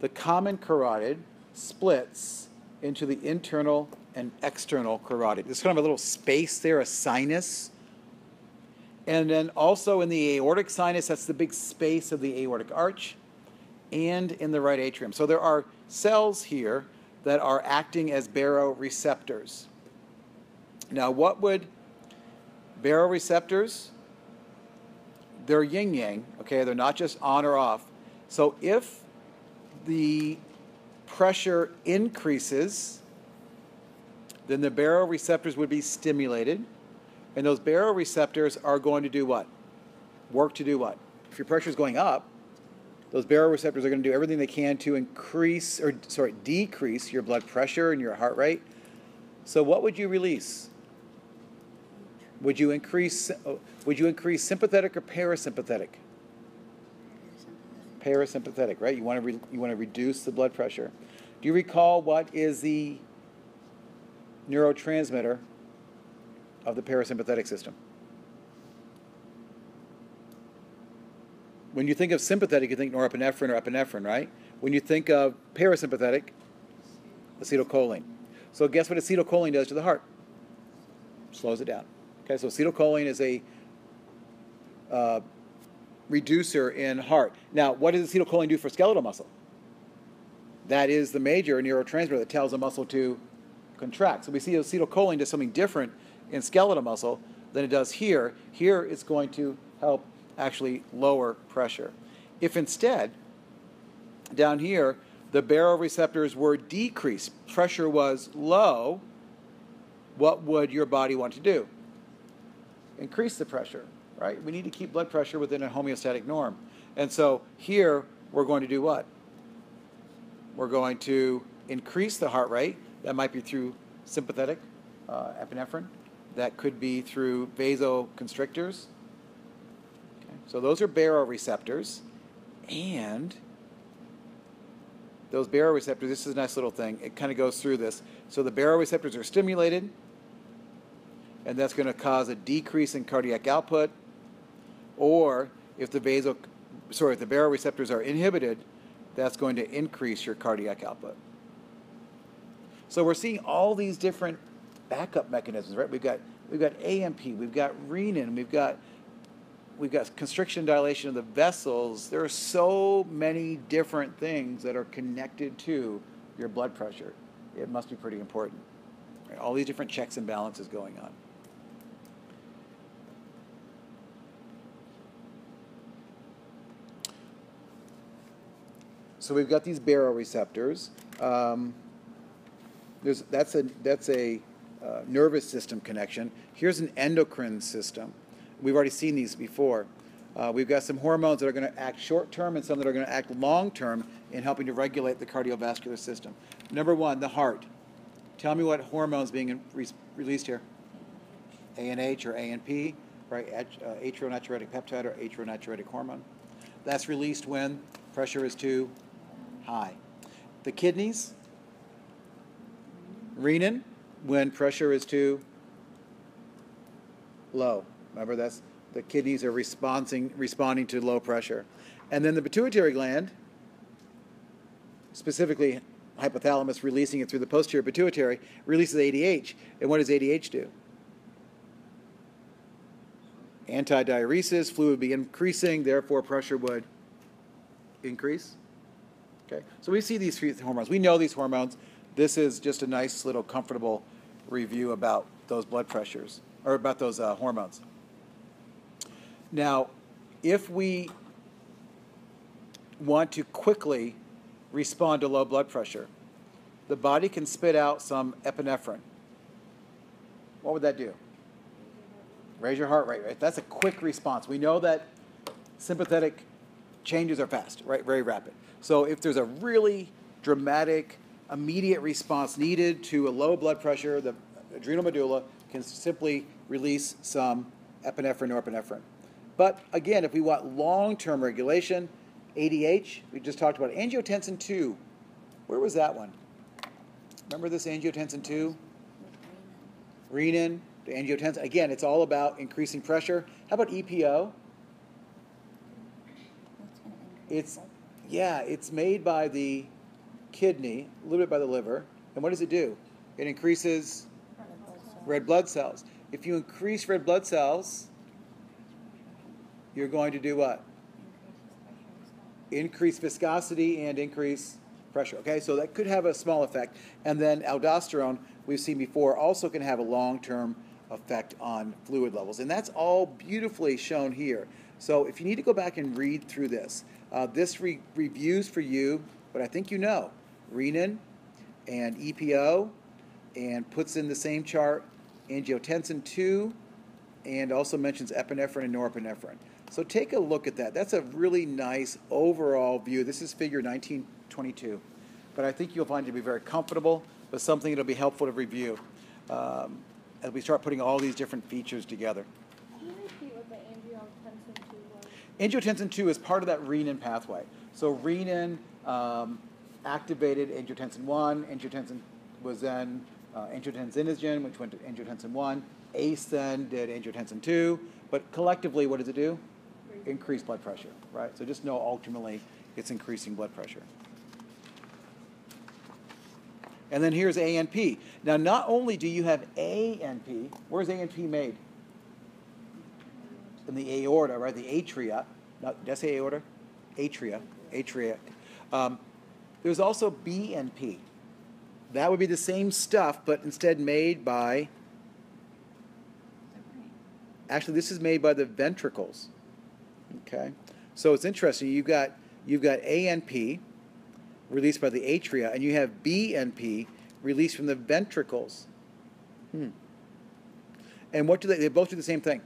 the common carotid splits into the internal and external carotid. There's kind of a little space there, a sinus. And then also in the aortic sinus, that's the big space of the aortic arch, and in the right atrium. So there are cells here that are acting as baroreceptors. Now, what would baroreceptors? They're yin yang, okay? They're not just on or off. So if the pressure increases, then the baroreceptors would be stimulated. And those baroreceptors are going to do what? Work to do what? If your pressure is going up, those baroreceptors are going to do everything they can to increase or sorry, decrease your blood pressure and your heart rate. So what would you release? Would you increase uh, would you increase sympathetic or parasympathetic? Parasympathetic, right? You want to re, you want to reduce the blood pressure. Do you recall what is the neurotransmitter of the parasympathetic system? When you think of sympathetic, you think norepinephrine or epinephrine, right? When you think of parasympathetic, acetylcholine. So guess what acetylcholine does to the heart? Slows it down. Okay, so acetylcholine is a uh, reducer in heart. Now, what does acetylcholine do for skeletal muscle? That is the major neurotransmitter that tells the muscle to contract. So we see acetylcholine does something different in skeletal muscle than it does here. Here it's going to help actually lower pressure. If instead, down here, the baroreceptors were decreased, pressure was low, what would your body want to do? Increase the pressure, right? We need to keep blood pressure within a homeostatic norm. And so here we're going to do what? We're going to increase the heart rate. That might be through sympathetic uh, epinephrine. That could be through vasoconstrictors. Okay. So those are baroreceptors. And those baroreceptors, this is a nice little thing. It kind of goes through this. So the baroreceptors are stimulated, and that's going to cause a decrease in cardiac output. Or if the sorry, if the baroreceptors are inhibited, that's going to increase your cardiac output. So we're seeing all these different backup mechanisms, right? We've got we've got ANP, we've got renin, we've got we've got constriction dilation of the vessels. There are so many different things that are connected to your blood pressure. It must be pretty important. Right? All these different checks and balances going on. So we've got these baroreceptors. Um, there's, that's a, that's a uh, nervous system connection. Here's an endocrine system. We've already seen these before. Uh, we've got some hormones that are going to act short term and some that are going to act long term in helping to regulate the cardiovascular system. Number one, the heart. Tell me what hormones being in, re- released here? ANH or ANP, right? Uh, atrial natriuretic peptide or atrial natriuretic hormone. That's released when pressure is too high. The kidneys, renin, when pressure is too low. Remember, that's the kidneys are responding responding to low pressure, and then the pituitary gland, specifically hypothalamus, releasing it through the posterior pituitary, releases ADH. And what does ADH do? Antidiuresis, fluid would be increasing, therefore pressure would increase. Okay, so we see these hormones. We know these hormones. This is just a nice little comfortable review about those blood pressures or about those uh, hormones. Now, if we want to quickly respond to low blood pressure, the body can spit out some epinephrine. What would that do? Raise your heart rate, right? That's a quick response. We know that sympathetic changes are fast, right? Very rapid. So if there's a really dramatic, immediate response needed to a low blood pressure, the adrenal medulla can simply release some epinephrine or epinephrine. But again, if we want long term regulation, ADH, we just talked about angiotensin 2. Where was that one? Remember this angiotensin 2? Renin, the angiotensin. Again, it's all about increasing pressure. How about EPO? It's, yeah, it's made by the kidney, a little bit by the liver. And what does it do? It increases red blood cells. If you increase red blood cells, you're going to do what? Increase viscosity and increase pressure. Okay, so that could have a small effect. And then aldosterone, we've seen before, also can have a long term effect on fluid levels. And that's all beautifully shown here. So if you need to go back and read through this, uh, this re- reviews for you, but I think you know renin and EPO, and puts in the same chart angiotensin 2, and also mentions epinephrine and norepinephrine. So take a look at that. That's a really nice overall view. This is figure 1922. But I think you'll find it to be very comfortable, but something that'll be helpful to review um, as we start putting all these different features together. Can you repeat what the angiotensin two was? Angiotensin 2 is part of that renin pathway. So renin um, activated angiotensin 1. Angiotensin was then uh, angiotensinogen, which went to angiotensin 1. ACE then did angiotensin 2. But collectively, what does it do? Increase blood pressure, right? So just know ultimately it's increasing blood pressure. And then here's ANP. Now, not only do you have ANP, where's ANP made? In the aorta, right? The atria. Not, did I say aorta? Atria. Atria. Um, there's also BNP. That would be the same stuff, but instead made by. Actually, this is made by the ventricles. Okay, so it's interesting. You've got you've got ANP, released by the atria, and you have BNP released from the ventricles. Hmm. And what do they? They both do the same thing.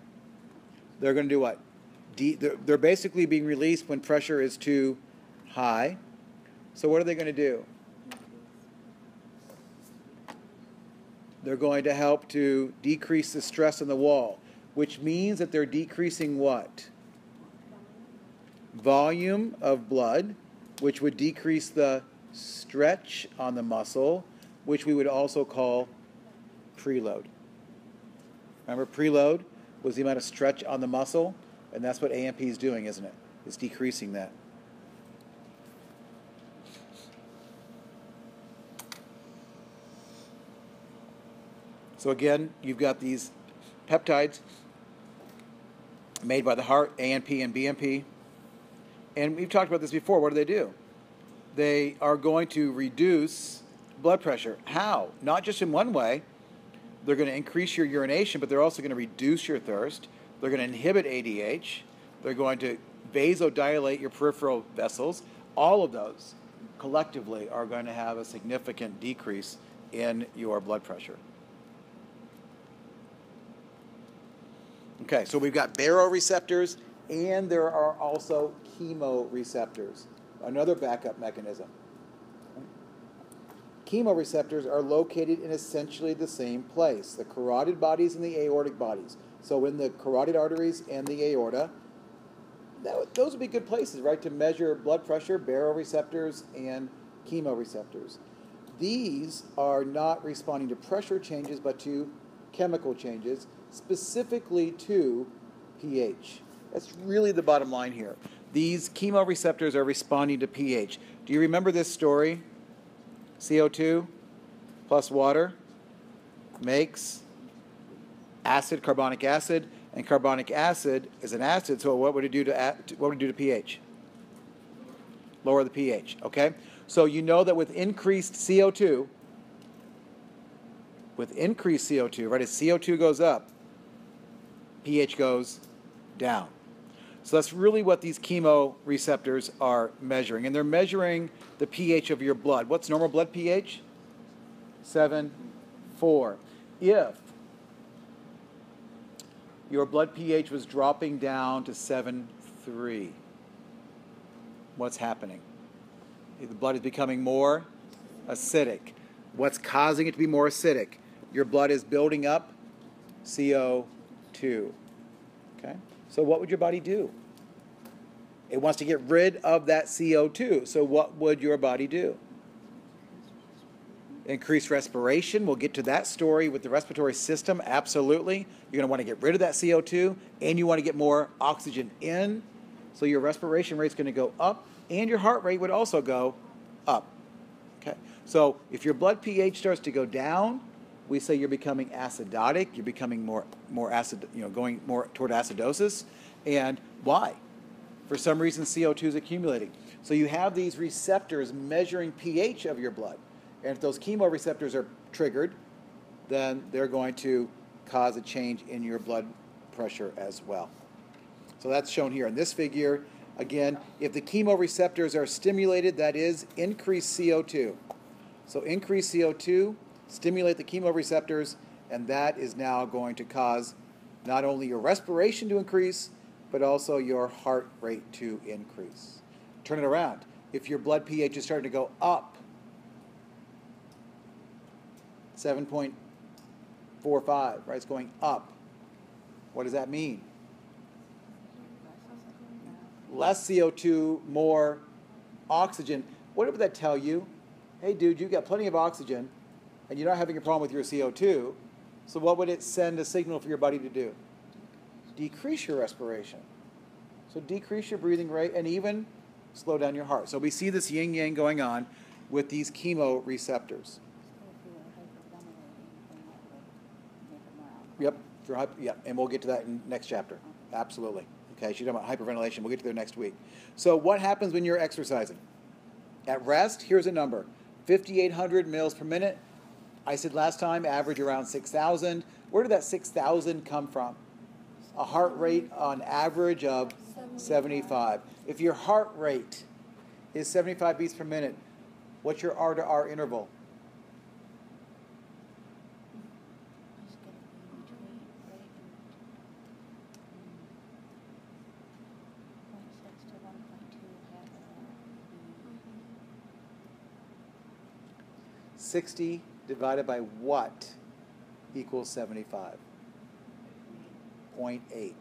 They're going to do what? De, they're, they're basically being released when pressure is too high. So what are they going to do? They're going to help to decrease the stress on the wall, which means that they're decreasing what? Volume of blood, which would decrease the stretch on the muscle, which we would also call preload. Remember, preload was the amount of stretch on the muscle, and that's what ANP is doing, isn't it? It's decreasing that. So again, you've got these peptides made by the heart, ANP and BNP. And we've talked about this before. What do they do? They are going to reduce blood pressure. How? Not just in one way. They're going to increase your urination, but they're also going to reduce your thirst. They're going to inhibit ADH. They're going to vasodilate your peripheral vessels. All of those collectively are going to have a significant decrease in your blood pressure. Okay, so we've got baroreceptors, and there are also chemoreceptors, another backup mechanism. Chemoreceptors are located in essentially the same place the carotid bodies and the aortic bodies. So, in the carotid arteries and the aorta, that, those would be good places, right, to measure blood pressure, baroreceptors, and chemoreceptors. These are not responding to pressure changes, but to chemical changes, specifically to pH. That's really the bottom line here. These chemoreceptors are responding to pH. Do you remember this story? CO2 plus water makes acid, carbonic acid, and carbonic acid is an acid. So what would it do to what would it do to pH? Lower the pH. Okay. So you know that with increased CO2, with increased CO2, right? As CO2 goes up, pH goes down. So that's really what these chemoreceptors are measuring. And they're measuring the pH of your blood. What's normal blood pH? 7, 4. If your blood pH was dropping down to 7, 3, what's happening? The blood is becoming more acidic. What's causing it to be more acidic? Your blood is building up CO2. Okay? So, what would your body do? It wants to get rid of that CO2. So, what would your body do? Increase respiration. We'll get to that story with the respiratory system. Absolutely. You're going to want to get rid of that CO2 and you want to get more oxygen in. So, your respiration rate is going to go up and your heart rate would also go up. Okay. So, if your blood pH starts to go down, we say you're becoming acidotic, you're becoming more more acid, you know, going more toward acidosis. And why? For some reason CO2 is accumulating. So you have these receptors measuring pH of your blood. And if those chemoreceptors are triggered, then they're going to cause a change in your blood pressure as well. So that's shown here in this figure. Again, if the chemoreceptors are stimulated, that is increased CO2. So increased CO2 stimulate the chemoreceptors, and that is now going to cause not only your respiration to increase, but also your heart rate to increase. Turn it around. If your blood pH is starting to go up, 7.45, right? It's going up. What does that mean? Less CO2, more oxygen. What would that tell you? Hey, dude, you've got plenty of oxygen and you're not having a problem with your CO2, so what would it send a signal for your body to do? Decrease your respiration. So decrease your breathing rate and even slow down your heart. So we see this yin yang going on with these chemoreceptors. Yep, for yep, and we'll get to that in next chapter. Absolutely. Okay, she's talking about hyperventilation. We'll get to there next week. So what happens when you're exercising? At rest, here's a number: 5,800 mils per minute I said last time, average around 6,000. Where did that 6,000 come from? A heart rate on average of 75. If your heart rate is 75 beats per minute, What's your R to R interval? Just get it in between, right? Point six to one point two half of that. 60 divided by what equals 75? 0.8.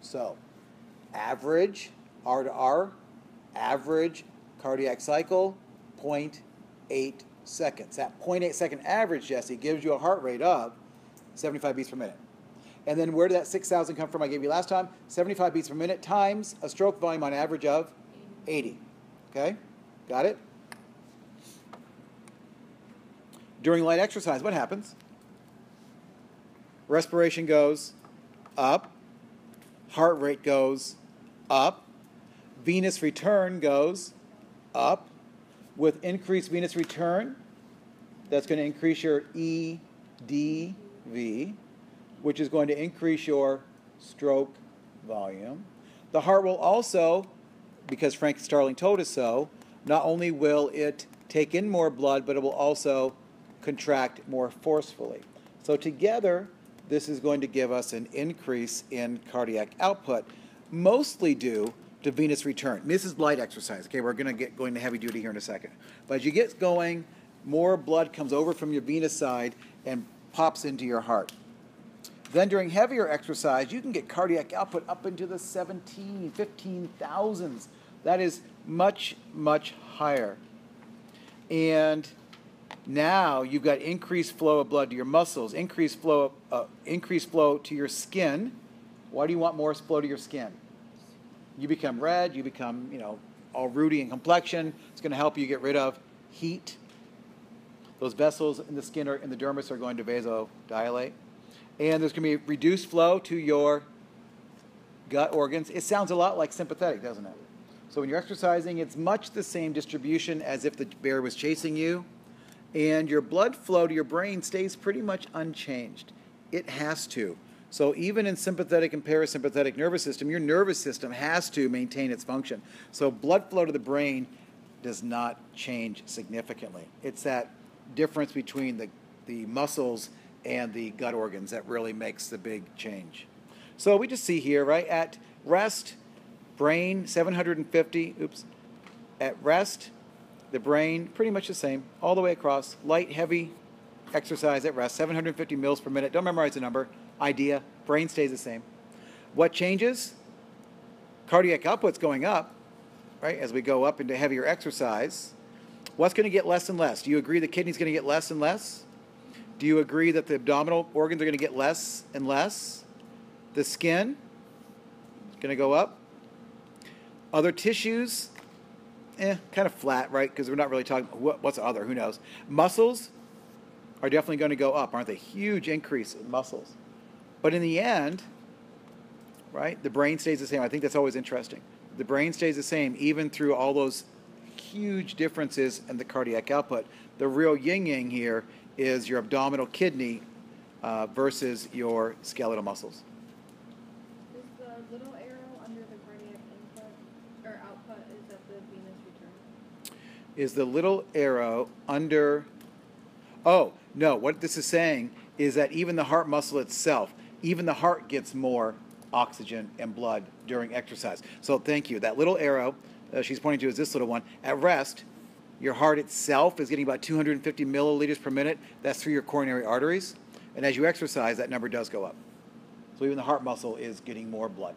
So, average R to R, average cardiac cycle, 0.8 seconds. That 0.8 second average, Jesse, gives you a heart rate of 75 beats per minute. And then where did that 6,000 come from I gave you last time? 75 beats per minute times a stroke volume on average of 80. Okay? Got it? During light exercise, what happens? Respiration goes up, heart rate goes up, venous return goes up. With increased venous return, that's going to increase your EDV, which is going to increase your stroke volume. The heart will also, because Frank Starling told us so, not only will it take in more blood, but it will also contract more forcefully. So together, this is going to give us an increase in cardiac output, mostly due to venous return. This is light exercise. Okay, we're going to get going to heavy duty here in a second. But as you get going, more blood comes over from your venous side and pops into your heart. Then during heavier exercise, you can get cardiac output up into the 17, 15 thousands. That is much, much higher. And now you've got increased flow of blood to your muscles, increased flow, uh, increased flow to your skin. Why do you want more flow to your skin? You become red, you become, you know, all ruddy in complexion. It's going to help you get rid of heat. Those vessels in the skin or in the dermis are going to vasodilate. And there's going to be reduced flow to your gut organs. It sounds a lot like sympathetic, doesn't it? So when you're exercising, it's much the same distribution as if the bear was chasing you. And your blood flow to your brain stays pretty much unchanged. It has to. So even in sympathetic and parasympathetic nervous system, your nervous system has to maintain its function. So blood flow to the brain does not change significantly. It's that difference between the, the muscles and the gut organs that really makes the big change. So we just see here, right, at rest, brain 750, oops, at rest, the brain pretty much the same, all the way across, light, heavy exercise at rest, 750 mils per minute. Don't memorize the number. Idea, brain stays the same. What changes? Cardiac output's going up, right, as we go up into heavier exercise. What's going to get less and less? Do you agree the kidney's going to get less and less? Do you agree that the abdominal organs are going to get less and less? The skin is going to go up. Other tissues, eh, kind of flat, right? Because we're not really talking what, what's other. Who knows? Muscles are definitely going to go up, aren't they? Huge increase in muscles. But in the end, right, the brain stays the same. I think that's always interesting. The brain stays the same even through all those huge differences in the cardiac output. The real yin yang here is your abdominal kidney uh, versus your skeletal muscles. Is the little arrow under the cardiac input or output, is that the venous return? Is the little arrow under. Oh, no, what this is saying is that even the heart muscle itself, even the heart gets more oxygen and blood during exercise. So thank you. That little arrow uh, she's pointing to is this little one. At rest, your heart itself is getting about 250 milliliters per minute. That's through your coronary arteries. And as you exercise, that number does go up. So even the heart muscle is getting more blood.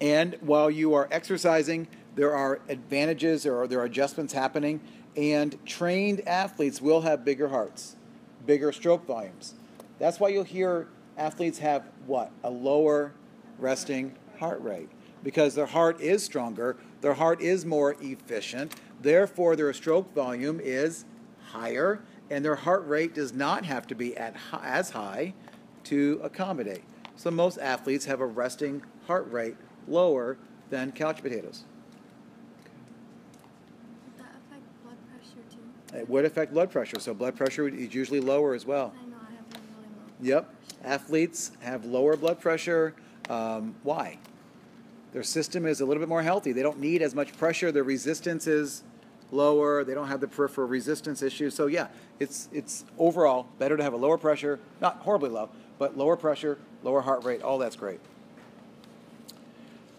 And while you are exercising, there are advantages or there are adjustments happening, and trained athletes will have bigger hearts, bigger stroke volumes. That's why you'll hear athletes have what? A lower resting heart rate because their heart is stronger, their heart is more efficient, therefore their stroke volume is higher, and their heart rate does not have to be at as high to accommodate. So most athletes have a resting heart rate lower than couch potatoes. Would that affect blood pressure too? It would affect blood pressure, so blood pressure is usually lower as well. I know I have really, low. Yep, athletes have lower blood pressure. Um, why? Their system is a little bit more healthy. They don't need as much pressure. Their resistance is lower. They don't have the peripheral resistance issues. So yeah, it's it's overall better to have a lower pressure, not horribly low, but lower pressure, lower heart rate. All that's great.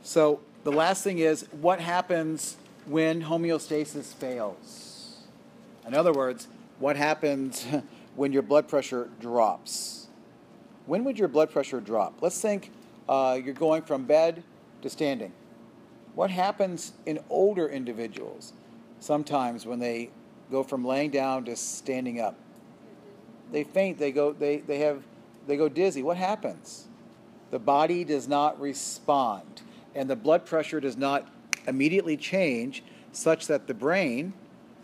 So the last thing is what happens when homeostasis fails? In other words, what happens when your blood pressure drops? When would your blood pressure drop? Let's think uh, you're going from bed to standing. What happens in older individuals sometimes when they go from laying down to standing up? They faint, they go, they, they have, they go dizzy. What happens? The body does not respond and the blood pressure does not immediately change such that the brain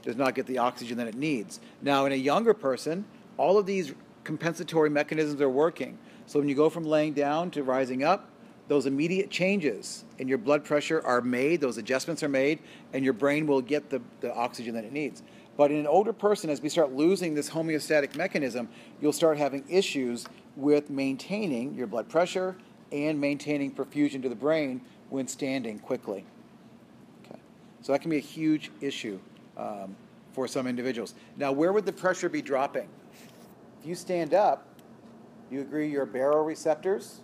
does not get the oxygen that it needs. Now, in a younger person, all of these compensatory mechanisms are working. So when you go from laying down to rising up, those immediate changes in your blood pressure are made, those adjustments are made, and your brain will get the, the oxygen that it needs. But in an older person, as we start losing this homeostatic mechanism, you'll start having issues with maintaining your blood pressure and maintaining perfusion to the brain when standing quickly. Okay. So that can be a huge issue um, for some individuals. Now, where would the pressure be dropping? If you stand up, you agree your baroreceptors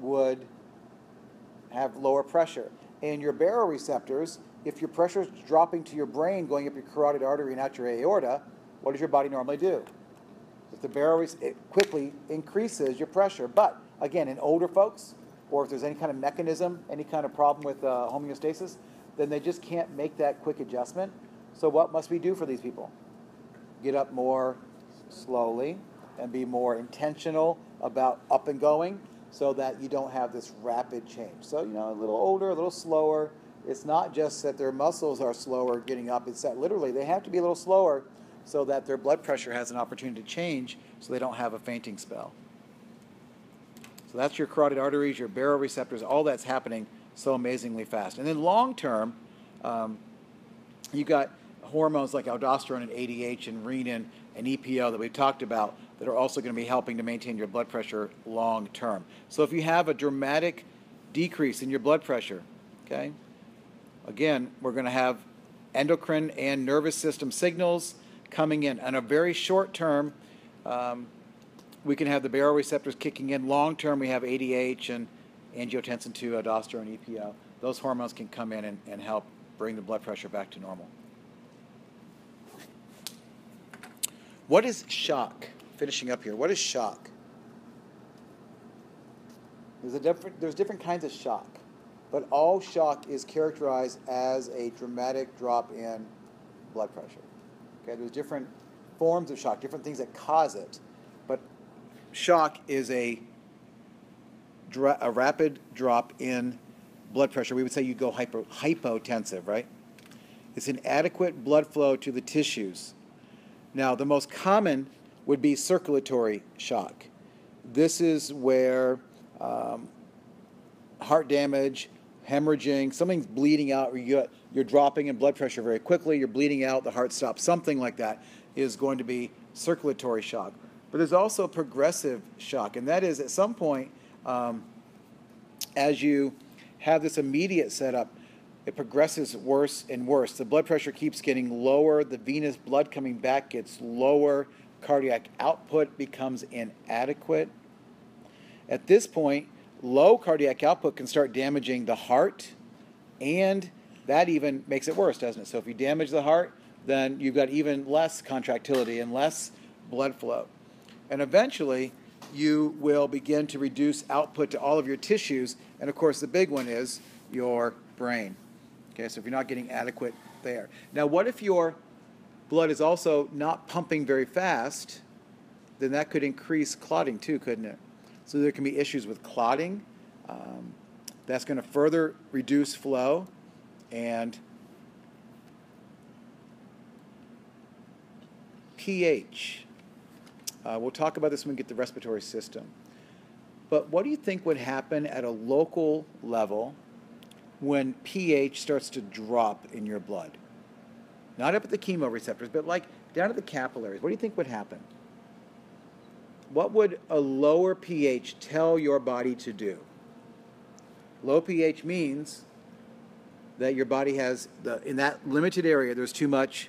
would have lower pressure. And your baroreceptors, if your pressure is dropping to your brain, going up your carotid artery and out your aorta, what does your body normally do? If the barorec- it quickly increases your pressure. But again, in older folks, or if there's any kind of mechanism, any kind of problem with uh, homeostasis, then they just can't make that quick adjustment. So what must we do for these people? Get up more slowly and be more intentional about up and going so that you don't have this rapid change. So, you know, a little older, a little slower. It's not just that their muscles are slower getting up, it's that literally they have to be a little slower so that their blood pressure has an opportunity to change so they don't have a fainting spell. So that's your carotid arteries, your baroreceptors, all that's happening so amazingly fast. And then long term, um, you got hormones like aldosterone and ADH and renin and EPO that we've talked about that are also going to be helping to maintain your blood pressure long term. So if you have a dramatic decrease in your blood pressure, okay, again, we're going to have endocrine and nervous system signals coming in. On a very short term, um, we can have the baroreceptors kicking in. Long term, we have ADH and angiotensin 2, aldosterone, EPO. Those hormones can come in and, and help bring the blood pressure back to normal. What is shock? Finishing up here, what is shock? There's, a different, there's different kinds of shock, but all shock is characterized as a dramatic drop in blood pressure. Okay, there's different forms of shock, different things that cause it, shock is a, dra- a rapid drop in blood pressure. We would say you go hypo- hypotensive, right? It's inadequate blood flow to the tissues. Now, the most common would be circulatory shock. This is where um, heart damage, hemorrhaging, something's bleeding out, or you you're dropping in blood pressure very quickly, you're bleeding out, the heart stops, something like that is going to be circulatory shock. But there's also progressive shock, and that is at some point, um, as you have this immediate setup, it progresses worse and worse. The blood pressure keeps getting lower, the venous blood coming back gets lower, cardiac output becomes inadequate. At this point, low cardiac output can start damaging the heart, and that even makes it worse, doesn't it? So if you damage the heart, then you've got even less contractility and less blood flow. And eventually, you will begin to reduce output to all of your tissues. And of course, the big one is your brain. Okay, so if you're not getting adequate there. Now, what if your blood is also not pumping very fast? Then that could increase clotting too, couldn't it? So there can be issues with clotting. Um, that's going to further reduce flow and pH. Uh, we'll talk about this when we get the respiratory system. But what do you think would happen at a local level when pH starts to drop in your blood? Not up at the chemoreceptors, but like down at the capillaries. What do you think would happen? What would a lower pH tell your body to do? Low pH means that your body has the in that limited area there's too much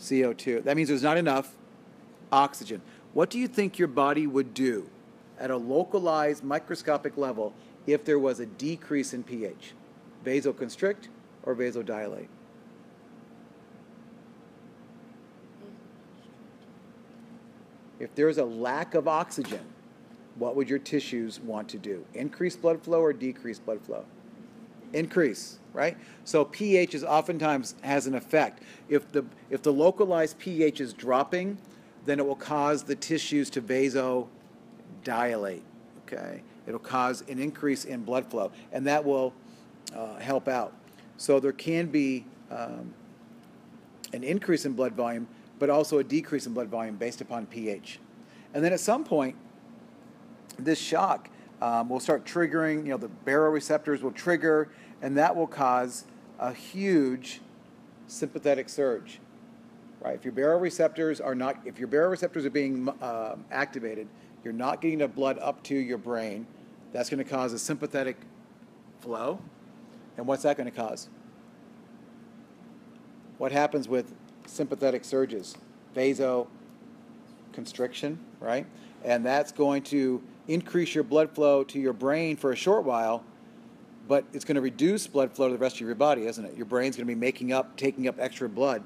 CO2. That means there's not enough oxygen. What do you think your body would do at a localized microscopic level if there was a decrease in pH? Vasoconstrict or vasodilate? If there's a lack of oxygen, what would your tissues want to do? Increase blood flow or decrease blood flow? Increase, right? So pH is oftentimes has an effect. If the if the localized pH is dropping, then it will cause the tissues to vasodilate. Okay, it'll cause an increase in blood flow, and that will uh, help out. So there can be um, an increase in blood volume, but also a decrease in blood volume based upon pH. And then at some point, this shock um, will start triggering, you know, the baroreceptors will trigger, and that will cause a huge sympathetic surge. Right? If your baroreceptors are not, if your baroreceptors are being um, activated, you're not getting the blood up to your brain. That's going to cause a sympathetic flow. And what's that going to cause? What happens with sympathetic surges? Vasoconstriction, right? And that's going to increase your blood flow to your brain for a short while, but it's going to reduce blood flow to the rest of your body, isn't it? Your brain's going to be making up, taking up extra blood.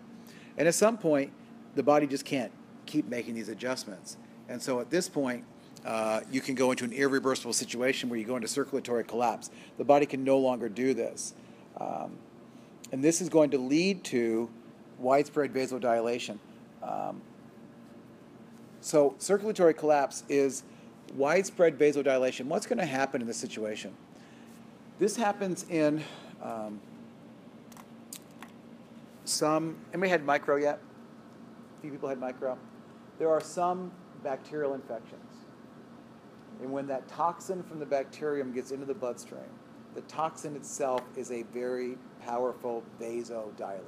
And at some point, the body just can't keep making these adjustments. And so at this point, uh, you can go into an irreversible situation where you go into circulatory collapse. The body can no longer do this. Um, and this is going to lead to widespread vasodilation. Um, so, circulatory collapse is widespread vasodilation. What's going to happen in this situation? This happens in um, some. and we had micro yet? A few people had micro. There are some bacterial infections. And when that toxin from the bacterium gets into the bloodstream, the toxin itself is a very powerful vasodilator.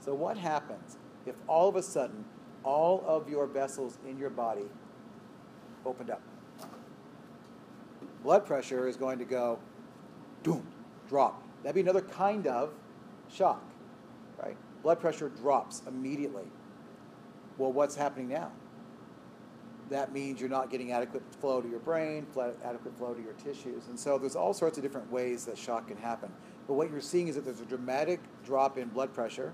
So, what happens if all of a sudden all of your vessels in your body opened up? Blood pressure is going to go, boom, drop. That'd be another kind of shock, right? Blood pressure drops immediately. Well, what's happening now? That means you're not getting adequate flow to your brain, adequate flow to your tissues. And so there's all sorts of different ways that shock can happen. But what you're seeing is that there's a dramatic drop in blood pressure,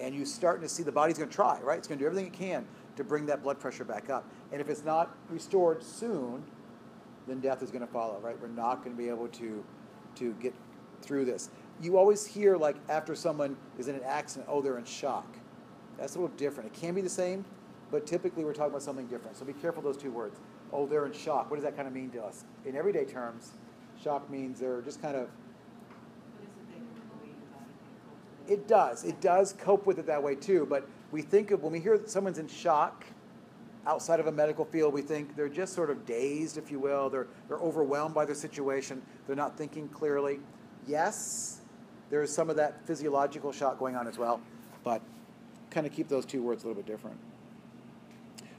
and you're starting to see the body's going to try, right? It's going to do everything it can to bring that blood pressure back up. And if it's not restored soon, then death is going to follow, right? We're not going to be able to, to get through this. You always hear, like, after someone is in an accident, oh, they're in shock. That's a little different. It can be the same, but typically we're talking about something different. So be careful those two words. Oh, they're in shock. What does that kind of mean to us? In everyday terms, shock means they're just kind of. It does. It does cope with it that way too. But we think of when we hear that someone's in shock outside of a medical field, we think they're just sort of dazed, if you will. They're, they're overwhelmed by their situation. They're not thinking clearly. Yes, there is some of that physiological shock going on as well, but kind of keep those two words a little bit different.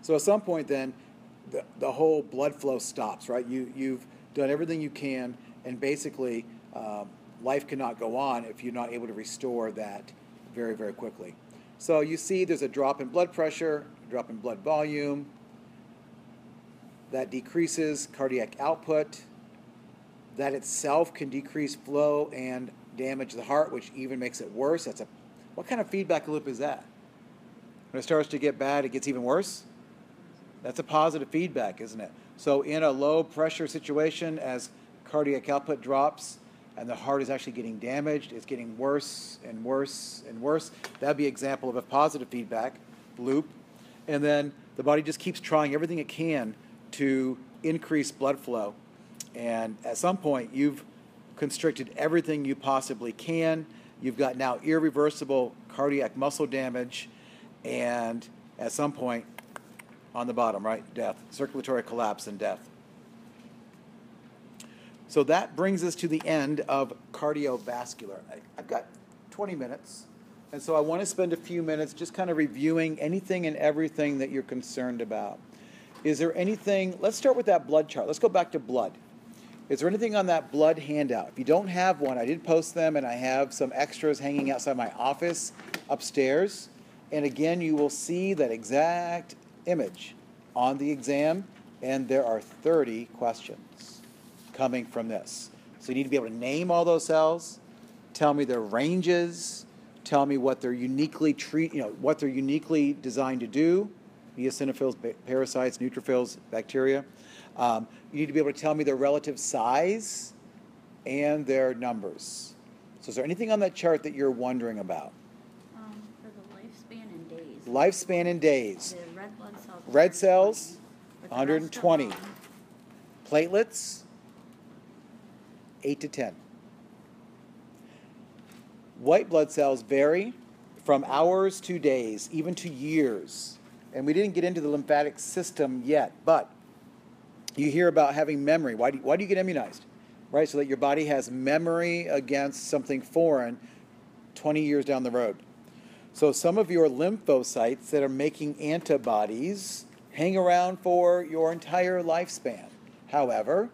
So at some point, then, the, the whole blood flow stops, right? You, you've done everything you can, and basically, um, life cannot go on if you're not able to restore that very, very quickly. So you see there's a drop in blood pressure, drop in blood volume. That decreases cardiac output. That itself can decrease flow and damage the heart, which even makes it worse. That's a what kind of feedback loop is that? When it starts to get bad, it gets even worse. That's a positive feedback, isn't it? So in a low pressure situation, as cardiac output drops, and the heart is actually getting damaged, it's getting worse and worse and worse. That'd be an example of a positive feedback loop. And then the body just keeps trying everything it can to increase blood flow. And at some point, you've constricted everything you possibly can. You've got now irreversible cardiac muscle damage. And at some point, on the bottom, right, death, circulatory collapse and death. So that brings us to the end of cardiovascular. I, have got 20 minutes, and so I want to spend a few minutes just kind of reviewing anything and everything that you're concerned about. Is there anything, let's start with that blood chart. Let's go back to blood. Is there anything on that blood handout? If you don't have one, I did post them and I have some extras hanging outside my office upstairs. And again, you will see that exact image on the exam, and there are 30 questions coming from this. So you need to be able to name all those cells, tell me their ranges, tell me what they're uniquely treat, you know, what they're uniquely designed to do, eosinophils, parasites, neutrophils, bacteria. Um, you need to be able to tell me their relative size and their numbers. So is there anything on that chart that you're wondering about? Um, for the lifespan in days. Lifespan in days. The red blood cells. Red cells, With the rest of 120. Platelets, 8 to 10. White blood cells vary from hours to days, even to years. And we didn't get into the lymphatic system yet, but you hear about having memory. Why do you, why do you get immunized? Right? So that your body has memory against something foreign 20 years down the road. So some of your lymphocytes that are making antibodies hang around for your entire lifespan. However,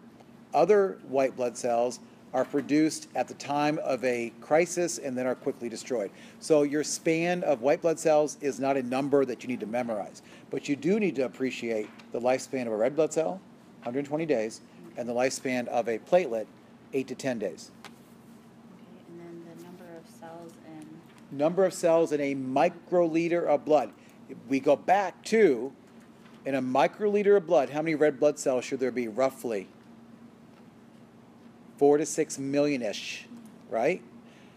other white blood cells are produced at the time of a crisis and then are quickly destroyed. So your span of white blood cells is not a number that you need to memorize, but you do need to appreciate the lifespan of a red blood cell, 120 days, and the lifespan of a platelet, 8 to 10 days. Okay, and then the number of cells in, number of cells in a microliter of blood. We go back to in a microliter of blood, how many red blood cells should there be roughly? Four to six million ish, right?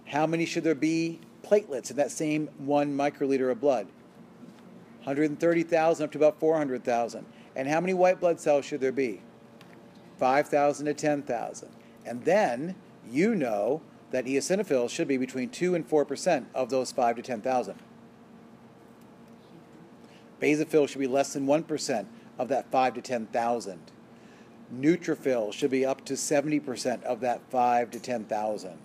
How many should there be platelets in that same one microliter of blood? 130,000 up to about 400,000. And how many white blood cells should there be? 5,000 to 10,000. And then you know that eosinophils should be between 2 and 4% of those 5 to 10,000. Basophils should be less than 1% of that 5 to 10,000. Neutrophils should be up to 70% of that 5 to 10,000.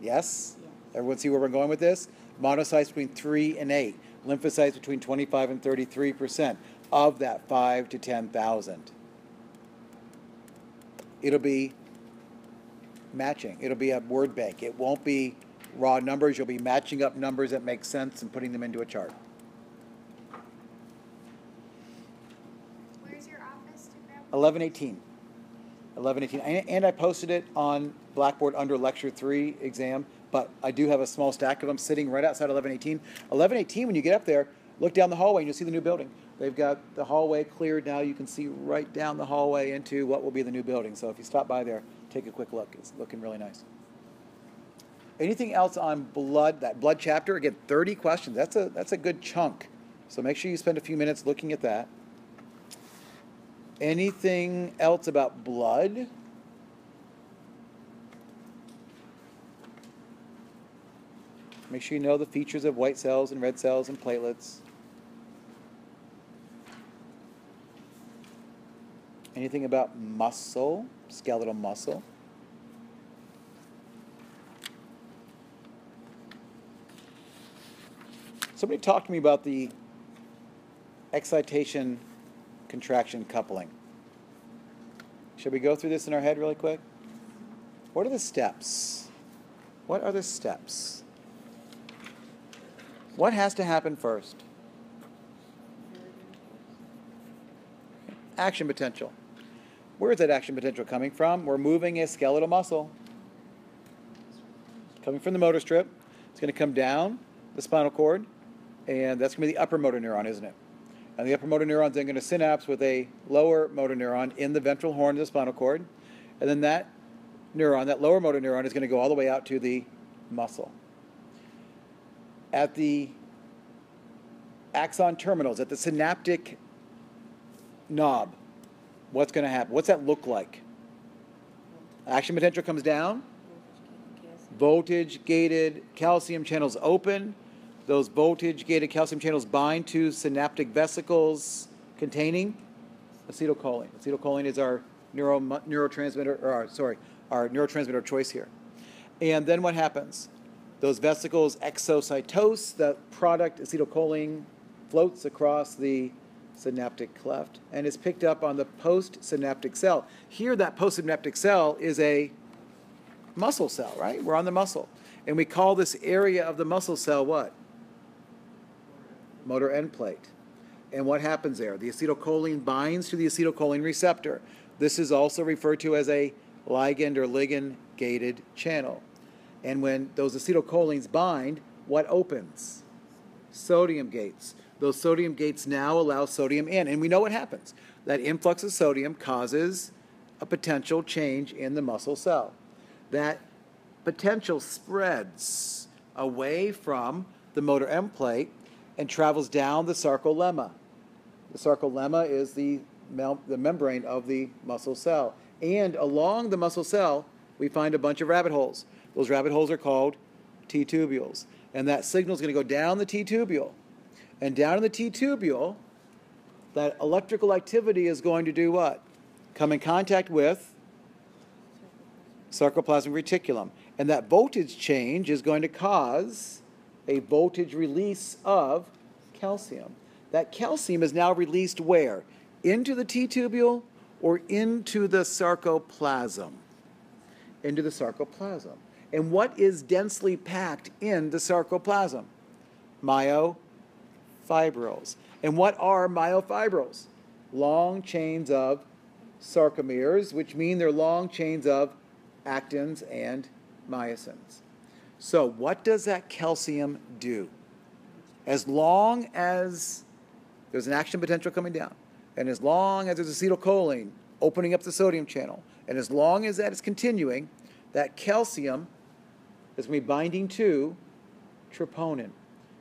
Yes? yes. Everyone see where we're going with this? Monocytes between 3 and 8. Lymphocytes between 25 and 33% of that 5 to 10,000. It'll be matching. It'll be a word bank. It won't be raw numbers. You'll be matching up numbers that make sense and putting them into a chart. Where's your office 1118. 1118. And and I posted it on Blackboard under Lecture 3 exam, but I do have a small stack of them sitting right outside 1118. 1118, when you get up there, look down the hallway and you'll see the new building. They've got the hallway cleared now. You can see right down the hallway into what will be the new building. So if you stop by there, take a quick look. It's looking really nice. Anything else on blood, that blood chapter? Again, 30 questions. That's a, that's a good chunk. So make sure you spend a few minutes looking at that. Anything else about blood? Make sure you know the features of white cells and red cells and platelets. Anything about muscle, skeletal muscle? Somebody talk to me about the excitation contraction coupling. Should we go through this in our head really quick? What are the steps? What are the steps? What has to happen first? Action potential. Where is that action potential coming from? We're moving a skeletal muscle. Coming from the motor strip. It's going to come down the spinal cord, and that's going to be the upper motor neuron, isn't it? And the upper motor neuron is then going to synapse with a lower motor neuron in the ventral horn of the spinal cord. And then that neuron, that lower motor neuron, is going to go all the way out to the muscle. At the axon terminals, at the synaptic knob, what's going to happen? What's that look like? Action potential comes down, voltage gated calcium channels open. Those voltage gated calcium channels bind to synaptic vesicles containing acetylcholine. Acetylcholine is our neuro, neurotransmitter, or our, sorry, our neurotransmitter of choice here. And then what happens? Those vesicles exocytose, the product acetylcholine floats across the synaptic cleft and is picked up on the postsynaptic cell. Here, that postsynaptic cell is a muscle cell, right? We're on the muscle. And we call this area of the muscle cell what? Motor end plate. And what happens there? The acetylcholine binds to the acetylcholine receptor. This is also referred to as a ligand or ligand gated channel. And when those acetylcholines bind, what opens? Sodium gates. Those sodium gates now allow sodium in. And we know what happens. That influx of sodium causes a potential change in the muscle cell. That potential spreads away from the motor end plate and travels down the sarcolemma. The sarcolemma is the, mem- the membrane of the muscle cell. And along the muscle cell, we find a bunch of rabbit holes. Those rabbit holes are called T tubules. And that signal is going to go down the T tubule. And down in the T tubule, that electrical activity is going to do what? Come in contact with sarcoplasmic reticulum. And that voltage change is going to cause a voltage release of calcium. That calcium is now released where? Into the T tubule or into the sarcoplasm? Into the sarcoplasm. And what is densely packed in the sarcoplasm? Myofibrils. And what are myofibrils? Long chains of sarcomeres, which mean they're long chains of actins and myosins. So, what does that calcium do? As long as there's an action potential coming down, and as long as there's acetylcholine opening up the sodium channel, and as long as that is continuing, that calcium is going to be binding to troponin.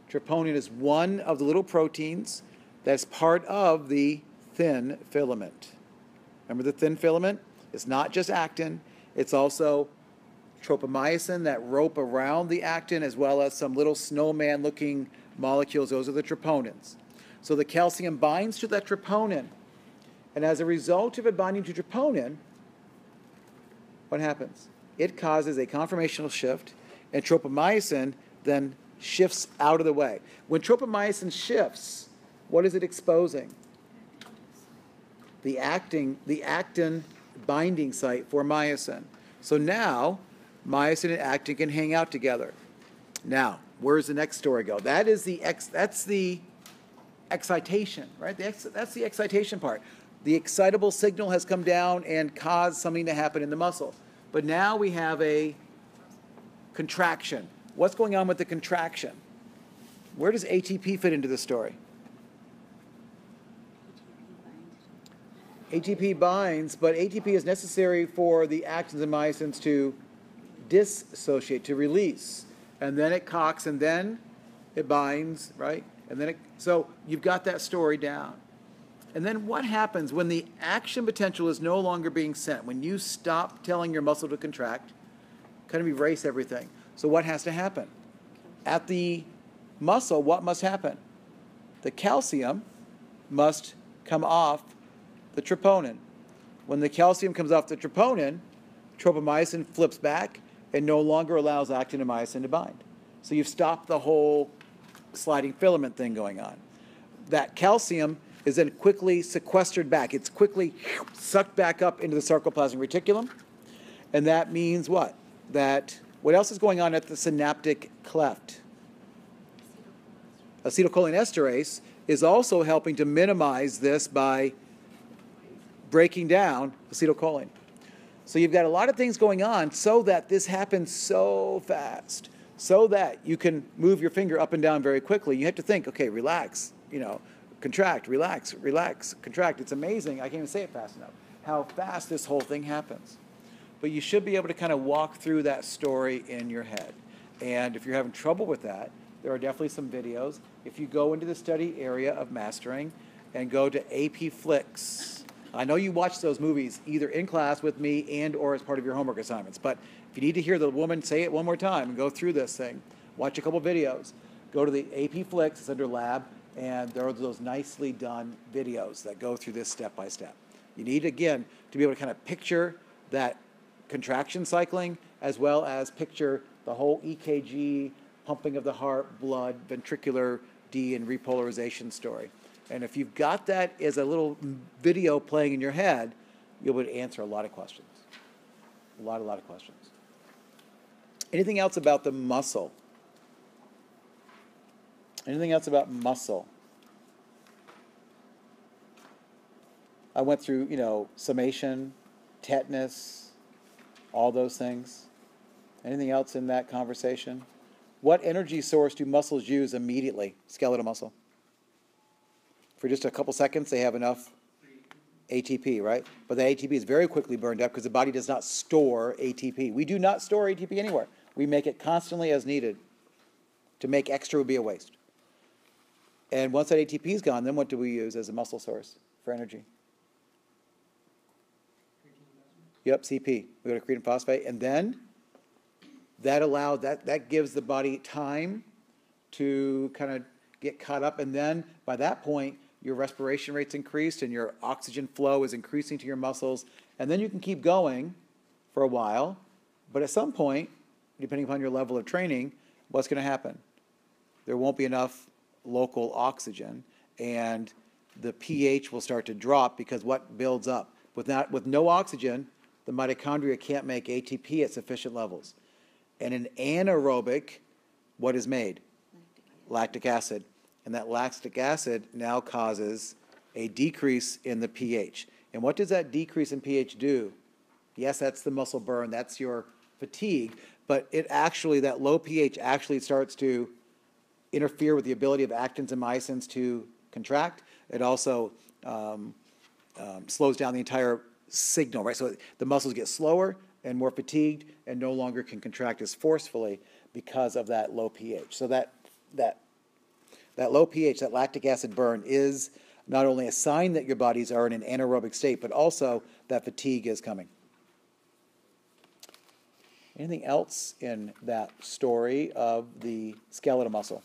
Troponin is one of the little proteins that's part of the thin filament. Remember the thin filament? It's not just actin, it's also tropomyosin, that rope around the actin, as well as some little snowman looking molecules. Those are the troponins. So the calcium binds to that troponin. And as a result of it binding to troponin, what happens? It causes a conformational shift, and tropomyosin then shifts out of the way. When tropomyosin shifts, what is it exposing? The acting, the actin binding site for myosin. So now myosin and actin can hang out together. Now, where's the next story go? That is the ex, that's the excitation, right? The ex, that's the excitation part. The excitable signal has come down and caused something to happen in the muscle. But now we have a contraction. What's going on with the contraction? Where does ATP fit into the story? ATP binds, but ATP is necessary for the actins and myosins to dissociate, to release. And then it cocks, and then it binds, right? And then it, so you've got that story down. And then what happens when the action potential is no longer being sent? When you stop telling your muscle to contract, kind of erase everything. So what has to happen? At the muscle, what must happen? The calcium must come off the troponin. When the calcium comes off the troponin, tropomyosin flips back and no longer allows actin and myosin to bind. So you've stopped the whole sliding filament thing going on. That calcium is then quickly sequestered back. It's quickly sucked back up into the sarcoplasmic reticulum. And that means what? That what else is going on at the synaptic cleft? Acetylcholinesterase is also helping to minimize this by breaking down acetylcholine. So you've got a lot of things going on so that this happens so fast, so that you can move your finger up and down very quickly. You have to think, okay, relax, you know, contract, relax, relax, contract. It's amazing. I can't even say it fast enough. How fast this whole thing happens. But you should be able to kind of walk through that story in your head. And if you're having trouble with that, there are definitely some videos. If you go into the study area of mastering and go to AP Flix, I know you watch those movies either in class with me and or as part of your homework assignments. But if you need to hear the woman say it one more time and go through this thing, watch a couple videos. Go to the AP Flix, it's under lab, and there are those nicely done videos that go through this step by step. You need, again, to be able to kind of picture that contraction cycling as well as picture the whole EKG, pumping of the heart, blood, ventricular D, and repolarization story. And if you've got that as a little video playing in your head, you'll be able to answer a lot of questions. A lot, a lot of questions. Anything else about the muscle? Anything else about muscle? I went through, you know, summation, tetanus, all those things. Anything else in that conversation? What energy source do muscles use immediately? Skeletal muscle. For just a couple seconds, they have enough ATP, right? But the ATP is very quickly burned up because the body does not store ATP. We do not store ATP anywhere. We make it constantly as needed. To make extra would be a waste. And once that ATP is gone, then what do we use as a muscle source for energy? Yep, CP. We go to creatine phosphate, and then that allowed that that gives the body time to kind of get caught up, and then by that point, your respiration rate's increased and your oxygen flow is increasing to your muscles, and then you can keep going for a while. But at some point, depending upon your level of training, what's going to happen? There won't be enough local oxygen, and the pH will start to drop because what builds up? With, not, with no oxygen, the mitochondria can't make ATP at sufficient levels. And in anaerobic, what is made? Lactic acid. And that lactic acid now causes a decrease in the pH. And what does that decrease in pH do? Yes, that's the muscle burn, that's your fatigue, but it actually, that low pH actually starts to interfere with the ability of actins and myosins to contract. It also um, um, slows down the entire signal, right? So the muscles get slower and more fatigued and no longer can contract as forcefully because of that low pH. So that that that low pH, that lactic acid burn is not only a sign that your bodies are in an anaerobic state, but also that fatigue is coming. Anything else in that story of the skeletal muscle?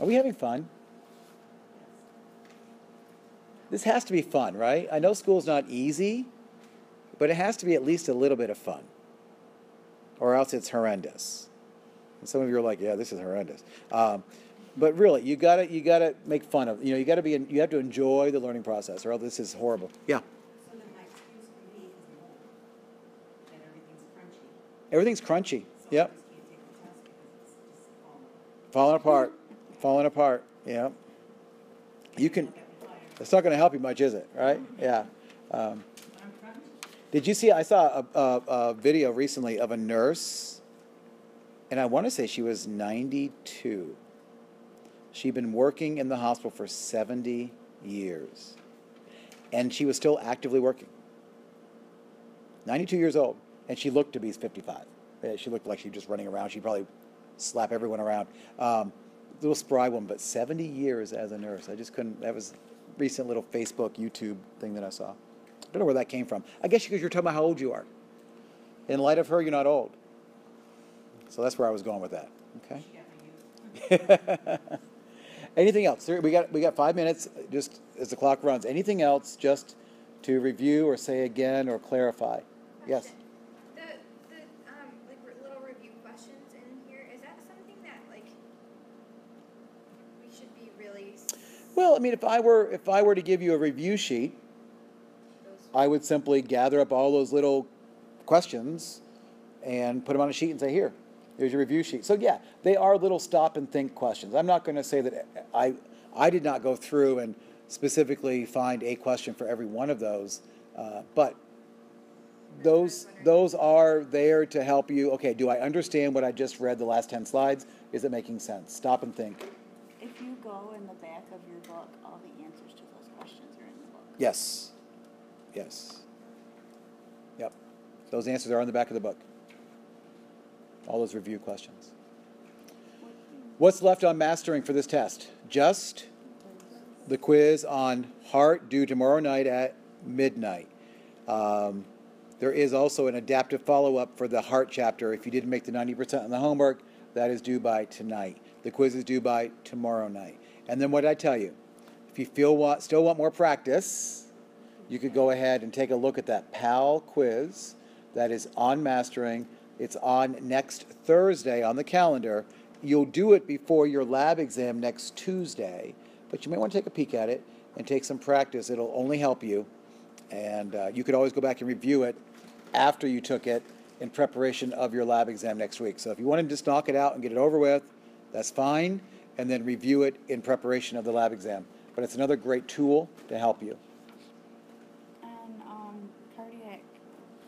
Are we having fun? This has to be fun, right? I know school's not easy, but it has to be at least a little bit of fun, or else it's horrendous. And some of you are like, "Yeah, this is horrendous." Um, but really, you gotta you gotta make fun of. You know, you gotta be. You have to enjoy the learning process, or else this is horrible. Yeah. So then my excuse for me is mold, that everything's crunchy. Everything's crunchy. So Yep. I just can't take the test because it's just falling. Falling apart. Falling apart. Yeah. You can. It's not going to help you much, is it? Right? Yeah. Um, did you see? I saw a, a, a video recently of a nurse, and I want to say she was 92. She'd been working in the hospital for 70 years, and she was still actively working. 92 years old, and she looked to be 55. She looked like she was just running around. She'd probably slap everyone around. Um, little spry one, but 70 years as a nurse. I just couldn't. That was recent little Facebook, YouTube thing that I saw. I don't know where that came from. I guess because you're talking about how old you are. In light of her, you're not old. So that's where I was going with that. Okay. She got my youth. Anything else? We got we got five minutes. Just as the clock runs. Anything else? Just to review or say again or clarify. Yes. Question. The the um like re- little review questions in here is that something that like we should be really s- Well, I mean, if I were if I were to give you a review sheet, I would simply gather up all those little questions and put them on a sheet and say, "Here, here's your review sheet." So yeah, they are little stop and think questions. I'm not going to say that I I did not go through and specifically find a question for every one of those, uh, but those those are there to help you. Okay, do I understand what I just read the last ten slides? Is it making sense? Stop and think. Go in the back of your book, all the answers to those questions are in the book. Yes. Yes. Yep. Those answers are on the back of the book. All those review questions. What's left on mastering for this test? Just the quiz on heart due tomorrow night at midnight. Um, there is also an adaptive follow up for the heart chapter. If you didn't make the 90% on the homework, that is due by tonight. The quiz is due by tomorrow night. And then what did I tell you? If you feel want, still want more practice, you could go ahead and take a look at that PAL quiz that is on mastering. It's on next Thursday on the calendar. You'll do it before your lab exam next Tuesday, but you may want to take a peek at it and take some practice. It'll only help you. And uh, you could always go back and review it after you took it in preparation of your lab exam next week. So if you want to just knock it out and get it over with, that's fine, and then review it in preparation of the lab exam. But it's another great tool to help you. And, um, cardiac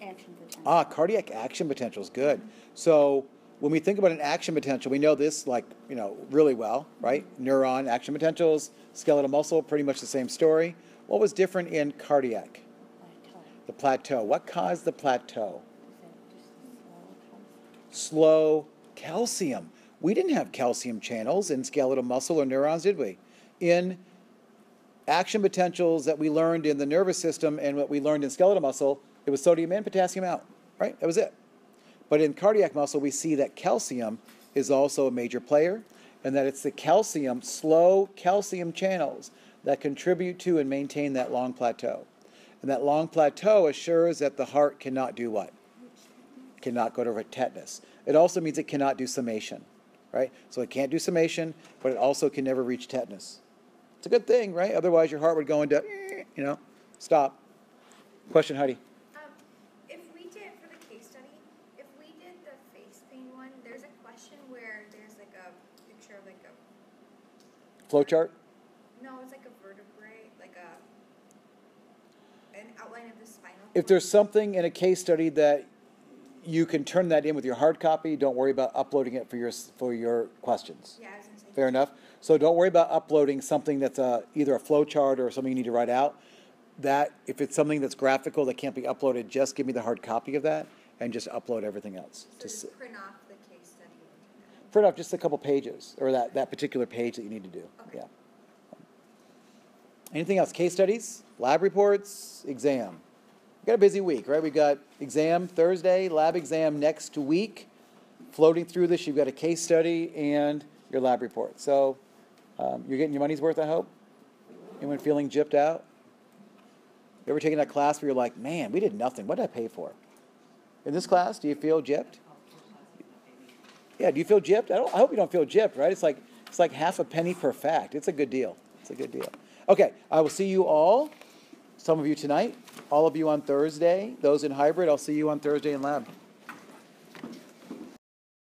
action potential. Ah, cardiac action potential is good. So when we think about an action potential, we know this like, you know, really well, right? Neuron action potentials, skeletal muscle, pretty much the same story. What was different in cardiac? Plateau. The plateau. What caused the plateau? Is that just a slow Slow calcium. We didn't have calcium channels in skeletal muscle or neurons, did we? In action potentials that we learned in the nervous system and what we learned in skeletal muscle, it was sodium in, potassium out, right? That was it. But in cardiac muscle, we see that calcium is also a major player, and that it's the calcium, slow calcium channels that contribute to and maintain that long plateau. And that long plateau assures that the heart cannot do what? Cannot go to tetanus. It also means it cannot do summation, right? So it can't do summation, but it also can never reach tetanus. It's a good thing, right? Otherwise, your heart would go into, you know, stop. Question, Heidi. Um, if we did for the case study, if we did the face pain one, there's a question where there's like a picture of like a Flow chart? no, it's like a vertebrae, like a an outline of the spinal. If there's something in a case study that you can turn that in with your hard copy, don't worry about uploading it for your for your questions. yeah, I was gonna say. Fair enough. So don't worry about uploading something that's a, either a flow chart or something you need to write out. That if it's something that's graphical that can't be uploaded, just give me the hard copy of that and just upload everything else. So Just just print off the case study. print off just a couple pages or that, that particular page that you need to do. Okay. Yeah. Anything else? Case studies, lab reports, exam. We got a busy week, right? We've got exam Thursday, lab exam next week. Floating through this, you've got a case study and your lab report. So um, you're getting your money's worth, I hope. Anyone feeling gypped out? You ever taken that class where you're like, man, we did nothing. What did I pay for? In this class, do you feel gypped? Yeah, do you feel gypped? I, I hope you don't feel gypped, right? It's like it's like half a penny per fact. It's a good deal. It's a good deal. Okay, I will see you all. Some of you tonight, all of you on Thursday. Those in hybrid, I'll see you on Thursday in lab.